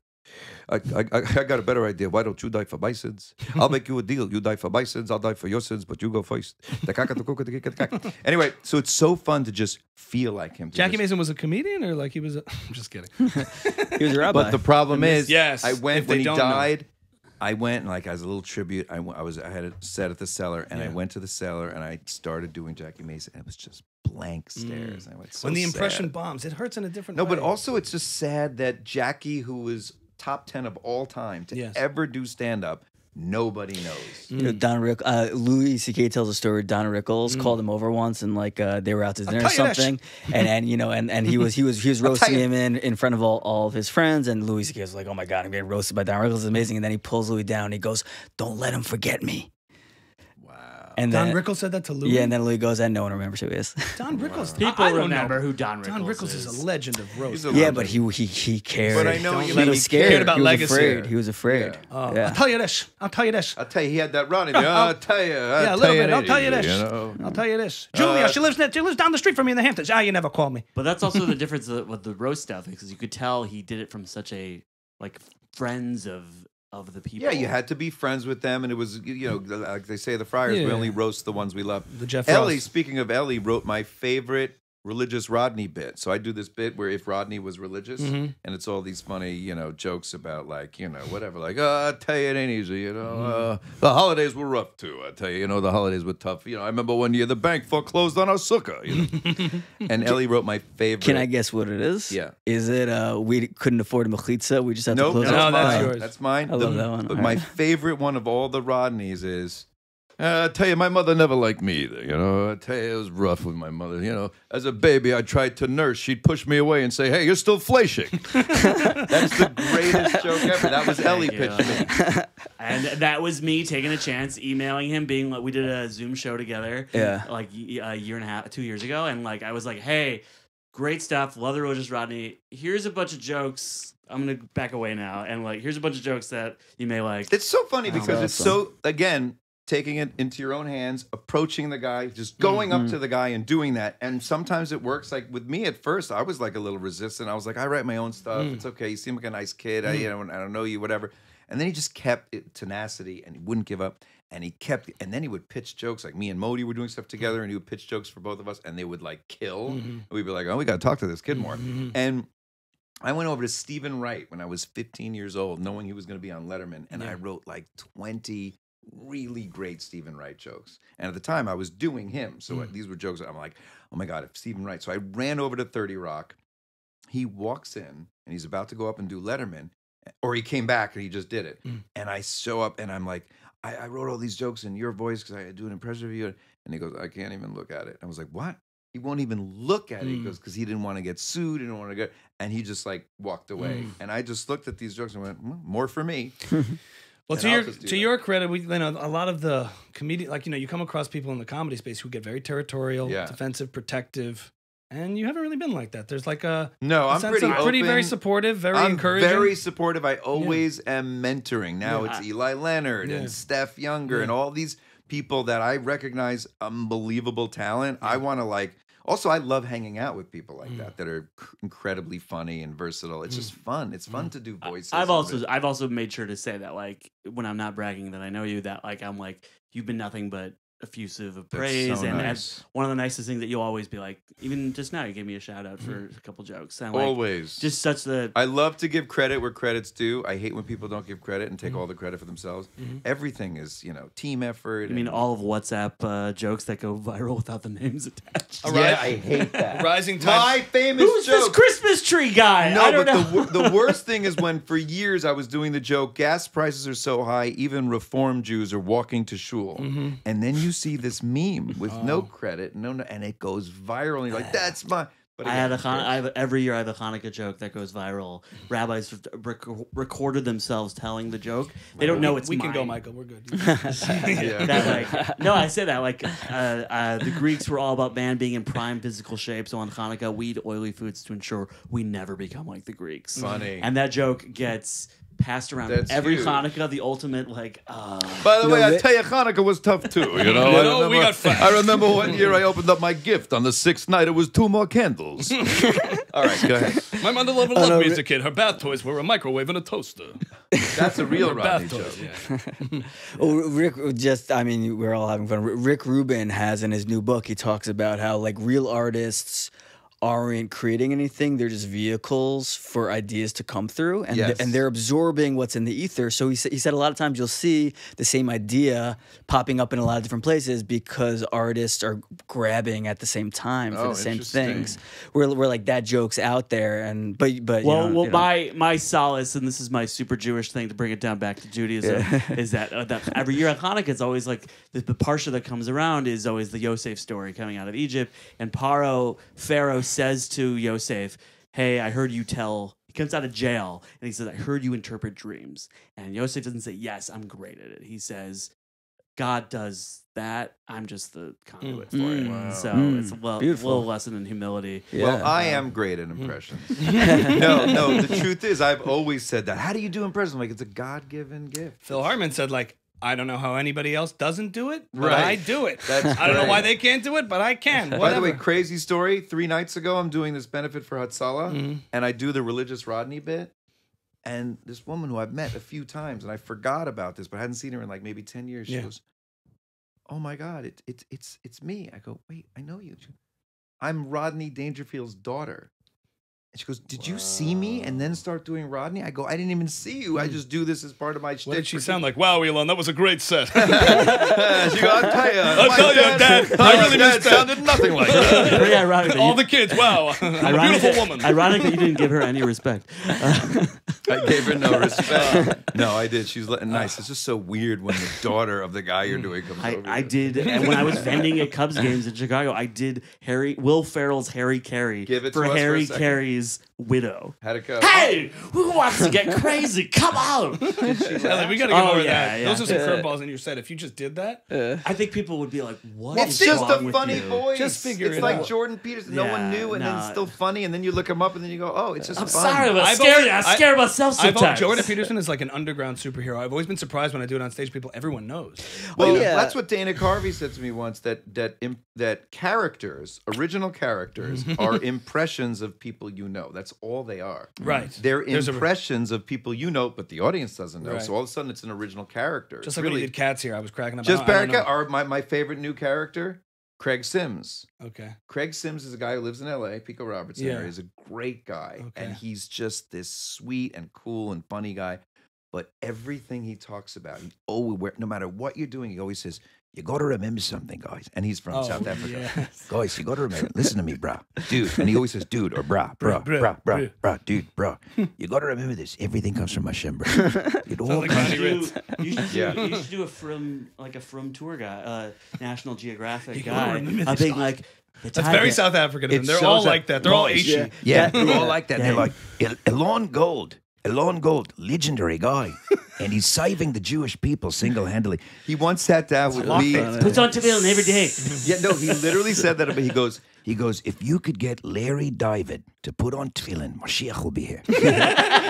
I, I, I I got a better idea. Why don't you die for my sins? I'll make you a deal. You die for my sins, I'll die for your sins, but you go first. anyway, so it's so fun to just feel like him. Jackie just- Mason was a comedian, or like he was? A, I'm just kidding. He was a rabbi. But the problem is, Yes, I went they when he don't know. died. I went and like as a little tribute. I, I was I had a set at the cellar, and I went to the cellar and I started doing Jackie Mason, and it was just blank stares. I went so Mm. when the impression sad. bombs, it hurts in a different way. No, way. but also it's just sad that Jackie, who was top ten of all time to Yes. ever do stand up, nobody knows. You know, Don Rick, uh, Louis C.K. tells a story. Don Mm. Rickles called him over once, and like uh, they were out to dinner or tell you something, and and you know, and, and he was he was he was roasting him in, in front of all, all of his friends, and Louis C.K. was like, "Oh my god, I'm getting roasted by Don Rickles, it's amazing." And then he pulls Louis down, and he goes, "Don't let him forget me." Wow. And Don then Rickles said that to Louis. yeah, and then Louis goes, and no one remembers who he is. Don Rickles. People I, I don't remember know. who Don Rickles, Don Rickles is. a legend of roast. Yeah, legend. but he he he cared. But I know what he you mean. was He scared. cared about he was legacy. afraid. He was afraid. Oh, yeah. I'll tell you this. I'll tell you this. I'll tell you, he had that Ronnie. I'll tell you. I'll yeah, a little bit. I'll tell you this. You know? I'll tell you this. Julia, Uh, she lives she lives down the street from me in the Hamptons. Ah, you never call me. But that's also the difference with the roast stuff because you could tell he did it from such a like friends of of the people. Yeah, you had to be friends with them, and it was you know like they say the Friars, we only roast the ones we love. The Jeff Ellie, Ross. speaking of Ellie, wrote my favorite religious Rodney bit. So I do this bit where if Rodney was religious, Mm-hmm. and it's all these funny, you know, jokes about like, you know, whatever. Like, oh, I tell you, it ain't easy. You know, Mm-hmm. uh, the holidays were rough too. I tell you, you know, the holidays were tough. You know, I remember one year the bank foreclosed on our sukkah. You know? and Ellie wrote my favorite. Can I guess what it is? Yeah. Is it uh we couldn't afford a mechitza? We just have Nope, to close that's No, it. that's mine. yours. That's mine. I love that one. But All my right. favorite one of all the Rodneys is. Uh, I tell you, my mother never liked me either. You know, I tell you, it was rough with my mother. You know, as a baby, I tried to nurse. She'd push me away and say, "Hey, you're still flashing." That's the greatest joke ever. That was Ellie Thank pitching you. me. and that was me taking a chance, emailing him, being like, we did a Zoom show together, Yeah. like a year and a half, two years ago, and like I was like, hey, great stuff, love the religious Rodney. Here's a bunch of jokes. I'm gonna back away now, and like, here's a bunch of jokes that you may like. It's so funny because it's so again taking it into your own hands, approaching the guy, just going up mm-hmm. to the guy and doing that. And sometimes it works. Like with me at first, I was like a little resistant. I was like, I write my own stuff. Mm. It's okay. You seem like a nice kid. I, you mm. know, I don't know you, whatever. And then he just kept it tenacity and he wouldn't give up. And he kept, and then he would pitch jokes. Like me and Modi were doing stuff mm. together, and he would pitch jokes for both of us, and they would like kill. Mm-hmm. And we'd be like, oh, we got to talk to this kid more. Mm-hmm. And I went over to Steven Wright when I was 15 years old, knowing he was going to be on Letterman, and I wrote like 20 really great Steven Wright jokes. And at the time, I was doing him, so Mm. these were jokes. I'm like, oh my god, if Steven Wright. So I ran over to 30 Rock. He walks in, and he's about to go up and do Letterman, or he came back and he just did it. Mm. And I show up, and I'm like, I, I wrote all these jokes in your voice because I do an impression of you. And he goes, I can't even look at it. I was like, what? He won't even look at it. He Mm. goes, because he didn't want to get sued. He didn't want to get, and he just like walked away. Mm. And I just looked at these jokes and went, "Mm, more for me. Well, to your to that. your credit, we you know a lot of the comedian like you know you come across people in the comedy space who get very territorial, Yeah. defensive, protective, and you haven't really been like that. There's like a, No, I'm pretty pretty very supportive, very I'm encouraging. very supportive. I always am mentoring. Now Yeah. it's Eli Leonard Yeah. and Steph Younger Yeah. and all these people that I recognize unbelievable talent. I want to like. Also, I love hanging out with people like Mm. that that are incredibly funny and versatile. It's just fun. It's Mm. fun to do voices. I've also I've also made sure to say that like when I'm not bragging that I know you that like I'm like you've been nothing but effusive of praise so and nice. that's one of the nicest things that you'll always be like even just now you gave me a shout out for a couple jokes and like always just such the I love to give credit where credit's due. I hate when people don't give credit and Mm-hmm. take all the credit for themselves. Everything is, you know, team effort. I mean all of WhatsApp uh, jokes that go viral without the names attached. A Yeah, I hate that. rising My tide. famous Who's this. Christmas tree guy? No, I don't but know. the, wor- the worst thing is when for years I was doing the joke, gas prices are so high, even Reform Jews are walking to shul. Mm-hmm. And then you see this meme with Oh. no credit, no, no, and it goes viral. And you're like, that's my. But I had a again, Chan- of I have every year I have a Hanukkah joke that goes viral. Rabbis rec- recorded themselves telling the joke. They don't know it's we can go. Michael. We're good. That like no, I say that like uh, uh, the Greeks were all about man being in prime physical shape. So on Hanukkah, we eat oily foods to ensure we never become like the Greeks. Funny. And that joke gets passed around That's every huge. Hanukkah. The ultimate like. Uh, By the No, way, I tell you, Hanukkah was tough too. You know, I No, we remember, got facts. I remember one year I opened up my gift on the sixth night. It was two more candles. All right, go ahead. My mother loved, loved me as a kid. Her bath toys were a microwave and a toaster. That's a real Rodney bath joke. toys, yeah. Oh, Rick, just I mean, we're all having fun. Rick Rubin has in his new book, he talks about how like real artists aren't creating anything; they're just vehicles for ideas to come through, and Yes. and they're absorbing what's in the ether. So he said he said a lot of times you'll see the same idea popping up in a lot of different places because artists are grabbing at the same time for Oh, the same things. We're, we're like that joke's out there, and but but you Well, know, well, you know. my my solace, and this is my super Jewish thing to bring it down back to Judaism, is that, uh, that every year at Hanukkah, it's always like the, the parsha that comes around is always the Yosef story coming out of Egypt, and Paro Pharaoh says to Yosef, "Hey, I heard you tell." He comes out of jail and he says, "I heard you interpret dreams," and Yosef doesn't say, "Yes, I'm great at it." He says. God does that. I'm just the conduit for it. Mm. So Mm. it's a well, Beautiful. little lesson in humility. Well, Yeah. I am great at impressions. no, no. The truth is, I've always said that. How do you do impressions? I'm like, it's a God-given gift. Phil Hartman said like. I don't know how anybody else doesn't do it, but Right. I do it. That's I don't know why they can't do it, but I can. By the way, crazy story. Three nights ago, I'm doing this benefit for Hatzalah, Mhm. and I do the religious Rodney bit. And this woman who I've met a few times, and I forgot about this, but I hadn't seen her in like maybe ten years. She Yeah. goes, "Oh my God, it, it, it's it's me." I go, "Wait, I know you. I'm Rodney Dangerfield's daughter." And she goes, "Did you see me and then start doing Rodney?" I go, "I didn't even see you. I hmm. just do this as part of my what did she for- sound like? Wow, Elon, that was a great set. she goes, "I'll tell you, I'll my tell you, Dad, I really dad missed sounded nothing like that." Pretty ironic. All you- the kids, wow, Ironic beautiful woman. Ironic that you didn't give her any respect. I gave her no respect. no, I did. She was nice. It's just so weird when the daughter of the guy you're hmm. doing comes I, over. I here. did and when I was vending at Cubs games in Chicago. I did Harry Will Ferrell's Harry Caray Give it for to us for a Harry second. Caray's widow. How'd it go? Hey, who wants to get crazy? Come on! Ellie, we gotta get Oh, more of yeah, that. yeah. Those are some curveballs in your set. If you just did that, I think people would be like, "What It's is just wrong a with funny you? voice. Just figure it's it like out. Jordan Peterson. No one Yeah, knew, and then it's no. still funny. And then you look him up, and then you go, "Oh, it's just I'm fun." sorry, but I'm I've scared. always- I'm I- scared myself I've sometimes. always, Jordan Peterson is like an underground superhero. I've always been surprised when I do it on stage. People, everyone knows. Well, oh, yeah. that's what Dana Carvey said to me once that that imp, that characters, original characters, are impressions of people you know. That's all they are. Mm. Right. They're There's a- impressions of people you know, but the audience doesn't know. Right. So all of a sudden, it's an original character. Just It's like really when he did Cats here, I was cracking up. just I don't- I don't Barricade. know. Or my, my favorite new character, Craig Sims. Okay. Craig Sims is a guy who lives in L.A. Pico Robertson Yeah. area. He's a great guy, Okay. and he's just this sweet and cool and funny guy. But everything he talks about, he always, no matter what you're doing, he always says, You got to remember something, guys. and he's from Oh, South Africa. yes. Guys, you got to remember. Listen to me, brah. Dude. And he always says, dude or brah, brah, Bruh, brah, brah, bruh. brah, dude, brah. You got to remember this. Everything comes from Hashem, bro. It all like comes Johnny You should, do, you, should Yeah. you should do a from like a from tour guy, uh, National Geographic You gotta guy, remember a this big guy. like. the That's very South African. of them. It They're shows all that- like that. They're all Boys, Asian. Yeah, Yeah. they're all like that. Yeah. They're like, Elon Gold. Elon Gold, legendary guy. and he's saving the Jewish people single handedly. He once sat down with me. Puts on tefillin every day. Yeah, no, he literally said that, but he goes, He goes, If you could get Larry David to put on tefillin, Mashiach will be here.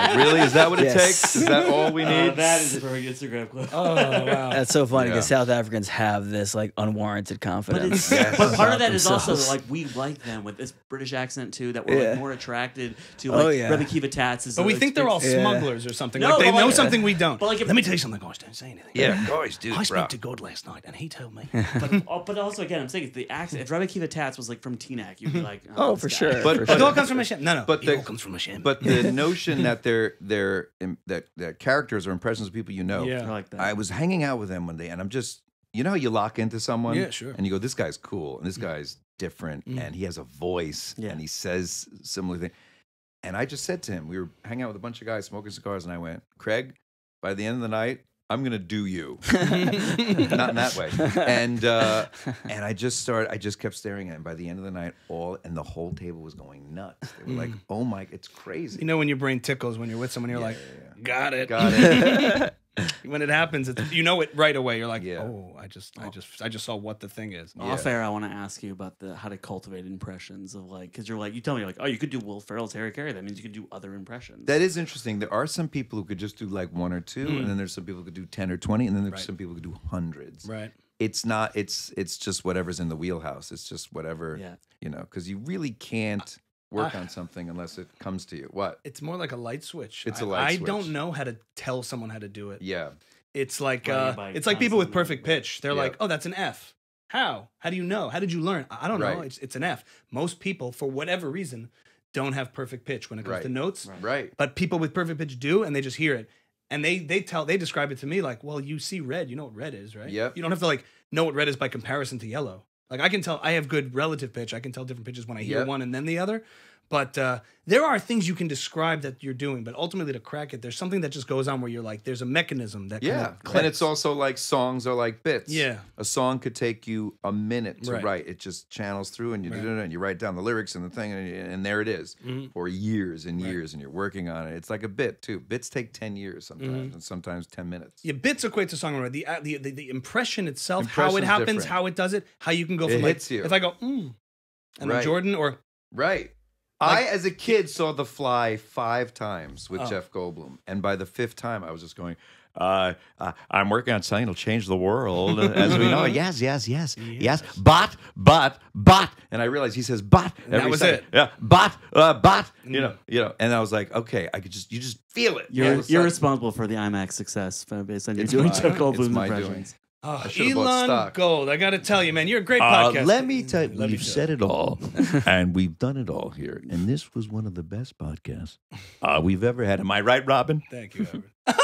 "Really? Is that what it Yes. takes? Is that all we Uh, need?" that is a perfect Instagram clip. Oh wow. That's so funny because Yeah. South Africans have this like unwarranted But, confidence. it's, but part of about that is also like we like them with this British accent too. That we're Yeah. like more attracted to. Oh, Like yeah. Reb Akiva Tatz is. But we like, think they're all Yeah. smugglers or something. No, like they but know like- something we don't. but like if- Let me tell you something, guys. Don't say anything. yeah, guys, dude, I bro. spoke to God last night, and he told me. But, oh, but also again, I'm saying if the accent. If Reb Akiva Tatz was like from Teaneck, you'd be like, Oh, this for guy. sure. But- for but- It sure. all comes from a Hashem. No, no. But it the- all comes from a Hashem. But the notion that they're they're that that characters or impressions of people you know. Yeah. I like that. I was hanging out with them one day, and I'm just, you know, how you lock into someone, Yeah, sure. and you go, "This guy's cool," and this guy's different, Mm. and he has a voice, Yeah. and he says similar things. And I just said to him, we were hanging out with a bunch of guys smoking cigars, and I went, "Craig, by the end of the night, I'm gonna do you, not in that way. And uh, and I just started. I just kept staring at him. By the end of the night, all and the whole table was going nuts. They were like, "Oh my, it's crazy." You know when your brain tickles when you're with someone, you're like, got it. Got it. when it happens, it's, you know it right away. You're like, Yeah. oh, I just, I just, I just saw what the thing is. Off air, I want to ask you about the how to cultivate impressions of like because you're like you tell me like oh you could do Will Ferrell's Harry Caray that means you could do other impressions. That is interesting. There are some people who could just do like one or two, Mm. and then there's some people who could do ten or twenty, and then there's some people who could do hundreds. Right. It's not. It's it's just whatever's in the wheelhouse. It's just whatever. Yeah. You know, because you really can't work on something unless it comes to you. What? It's more like a light switch. It's a I- light I switch. don't know how to tell someone how to do it. Yeah. It's like uh, it's like people with perfect pitch. They're Yeah. like, oh, that's an F. How? How do you know? How did you learn? I I don't know. It's it's an F. Most people, for whatever reason, don't have perfect pitch when it comes to notes. Right. But people with perfect pitch do, and they just hear it. And they they tell they describe it to me like, well, you see red, you know what red is, right? Yeah. You don't have to like know what red is by comparison to yellow. Like I can tell I have good relative pitch. I can tell different pitches when I hear Yep. one and then the other. But uh, there are things you can describe that you're doing, but ultimately to crack it, there's something that just goes on where you're like, there's a mechanism that Yeah. And it's also like songs are like bits. Yeah. A song could take you a minute to Right. write. It just channels through and you Right. do it and you write down the lyrics and the thing and, and there it is Mhm. for years and Right. years and you're working on it. It's like a bit too. Bits take 10 years sometimes Mm-hmm. and sometimes 10 minutes. Yeah, bits equate to songwriting. The, uh, the the the impression itself, how it happens, different. how it does it, how you can go It from like hits you. if I go mm, and then Jordan or Right. I, as a kid, saw The Fly five times with Oh. Jeff Goldblum. And by the fifth time, I was just going, Uh, uh, I'm working on something that'll change the world as we know it. yes, yes, yes, yes, but, but, but. And I realized he says but that every was second. it. Yeah, but, uh, but, you Mm. know, you know. And I was like, okay, I could just, you just feel it. You're of a you're sudden. responsible for the IMAX success uh, based on you It's doing. Jeff It's my doing. impressions. Oh, Elon. Gold. I got to tell you, man, you're a great Uh, podcast. let me tell you, let we've said it all, and we've done it all here. And this was one of the best podcasts uh, we've ever had. Am I right, Robin? Thank you, Howard.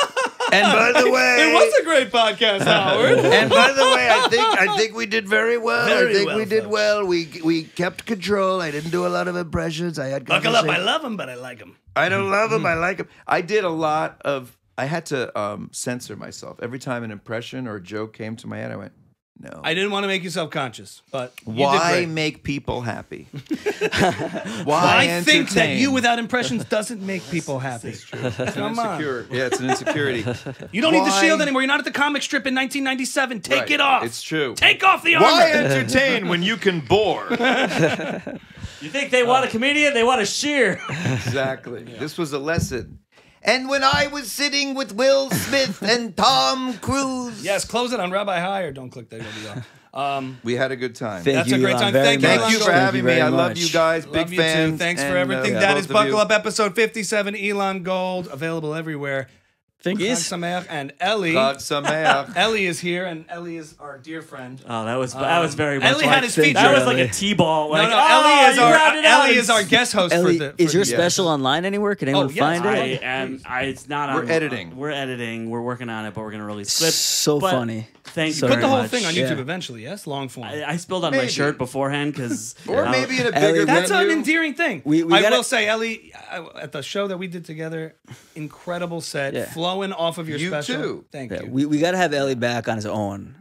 And by the way, it was a great podcast, Howard. and by the way, I think I think we did very well. Very I think well, we did folks. well. We we kept control. I didn't do a lot of impressions. I had Buckle up. I love him, but I like him. I don't love him. I like him. I did a lot of. I had to um, censor myself every time an impression or a joke came to my head. I went, no. I didn't want to make you self conscious, but you did Why great. make people happy? Why I Why think that you without impressions doesn't make people happy. that's true Come on. Insecure. Yeah, it's an insecurity. You don't need the shield anymore. You're not at the comic strip in 1997. Take Right. it off. It's true. Take off the armor. Why entertain when you can bore? You think they want a comedian? They want a sheer. exactly. This was a lesson. And when I was sitting with Will Smith and Tom Cruise, Yes, close it on Rabbi Hier or don't click the WR. Um, we had a good time. Thank That's you, a great Elon, time. Thank you. Thank you for Thank having me. I love much. you guys. love Big you fans. too. Thanks and, for everything. uh, that both is of Buckle you. Up episode 57, Elon Gold, available everywhere. Think Chag is Sameach and Ellie. Chag Sameach. Ellie is here, and Ellie is our dear friend. Oh, that was that was um, very much Ellie like, had his feature. that was like a T-ball. Like, no, no, oh, Ellie is our. Ellie is our guest host Ellie, for the. is your the- special online anywhere? Can anyone Oh, yes. find I it? am. I, it's not. We're on, editing. Uh, we're editing. We're working on it, but we're gonna release clips. So But funny. Thank So you. Put the whole much. thing on Yeah. YouTube eventually. Yes, long form. I, I spilled on my shirt beforehand because Or maybe in a Ellie, bigger That's venue. an endearing thing. We- we I gotta- will say, Ellie, I- at the show that we did together, incredible set, Yeah. flowing off of your You special. too. Thank Yeah, you. we, we got to have Ellie back on his own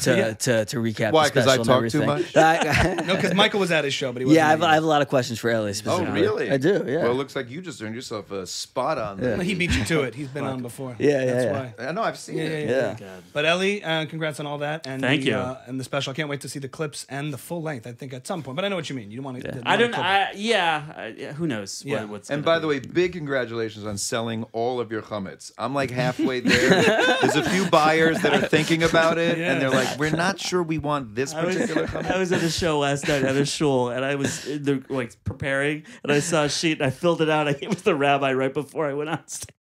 to Yeah. to, to recap. Why, the 'cause I special and talk too much? I- no, because Michael was at his show, but he wasn't. yeah, I have. I have a lot of questions for Ellie Oh, specifically. really? I do. Yeah. Well, it looks like you just earned yourself a spot on there. he beat you to it. He's been on before. Yeah, yeah, That's yeah. why. I know, I've seen Yeah, it. yeah, yeah. yeah. But Ellie, uh, congrats on all that, and Thank the, you. uh, and the special. I can't wait to see the clips and the full length. I think at some point, but I know what you mean. You don't want to. I don't. I, yeah, I. Who knows? Yeah. What, what's And gonna by the way, big congratulations on selling all of your chametz. I'm like halfway there. There's a few buyers that are thinking about it, and they're like, "We're not sure we want this I was, particular chametz." I was at a show last night at a shul, and I was in the, like preparing, and I saw a sheet, and I filled it out. I gave it to the rabbi right before I went on stage.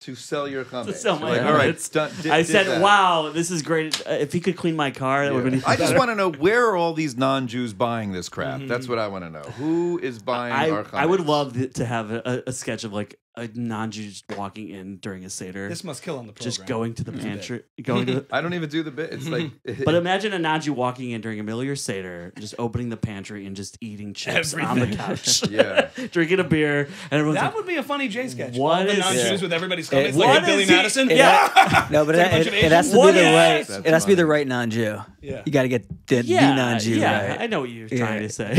To sell your chametz. To sell my like, all right, chametz. done, did- I did said, that. "Wow, this is great. Uh, if he could clean my car, that would have been." I just want to know where are all these non-Jews buying this crap? That's what I want to know. Who is buying I, our chametz? I would love th- to have a, a sketch of like a non-Jew just walking in during a seder, This must kill on the program. just going to the pantry, going to. The, I don't even do the bit. It's like, but imagine a non-Jew walking in during a meal or seder, just opening the pantry and just eating chips on the couch, yeah. drinking a beer, and everyone's That like, would be a funny J sketch. What All the is- non-Jews Yeah. with everybody's coming. It- It's like What hey, Billy he- Madison. It- yeah. No, but It's like a it, it, it has to be the is- right. That's It has to be the right non-Jew. Yeah. You got to get the, the non-Jew yeah, right. I know what you're Yeah. trying to say.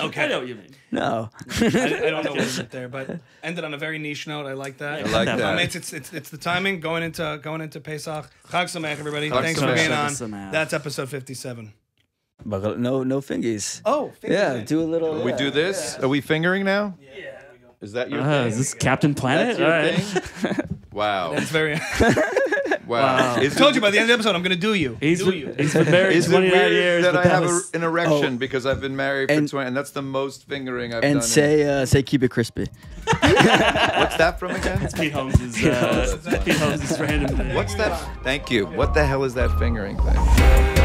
Okay. I know what you mean. No. I, I don't know what is it there, but ended on a very niche note. I like that. I like that. Um, it's, it's it's it's the timing going into going into Pesach. Chag Sameach, everybody. Chag Thanks for being on. Sameach. That's episode fifty-seven. But no, no fingies. Oh, Yeah, do a little. We yeah. do this? Are we fingering now? Yeah. Is that your Uh, thing? is this Captain Planet? That's your All right. thing? Wow. It's very. Wow. Wow. Is I told you by the end of the episode, I'm going to do you. He's do you. he's been married Is it 29 weird years. that but I have a, was- an erection Oh. because I've been married for And- 20 and that's the most fingering I've done. And in- say, uh, say, keep it crispy. what's that from again? Pete Holmes uh, Pete Holmes is random. thing. What's that? Thank you. What the hell is that fingering thing?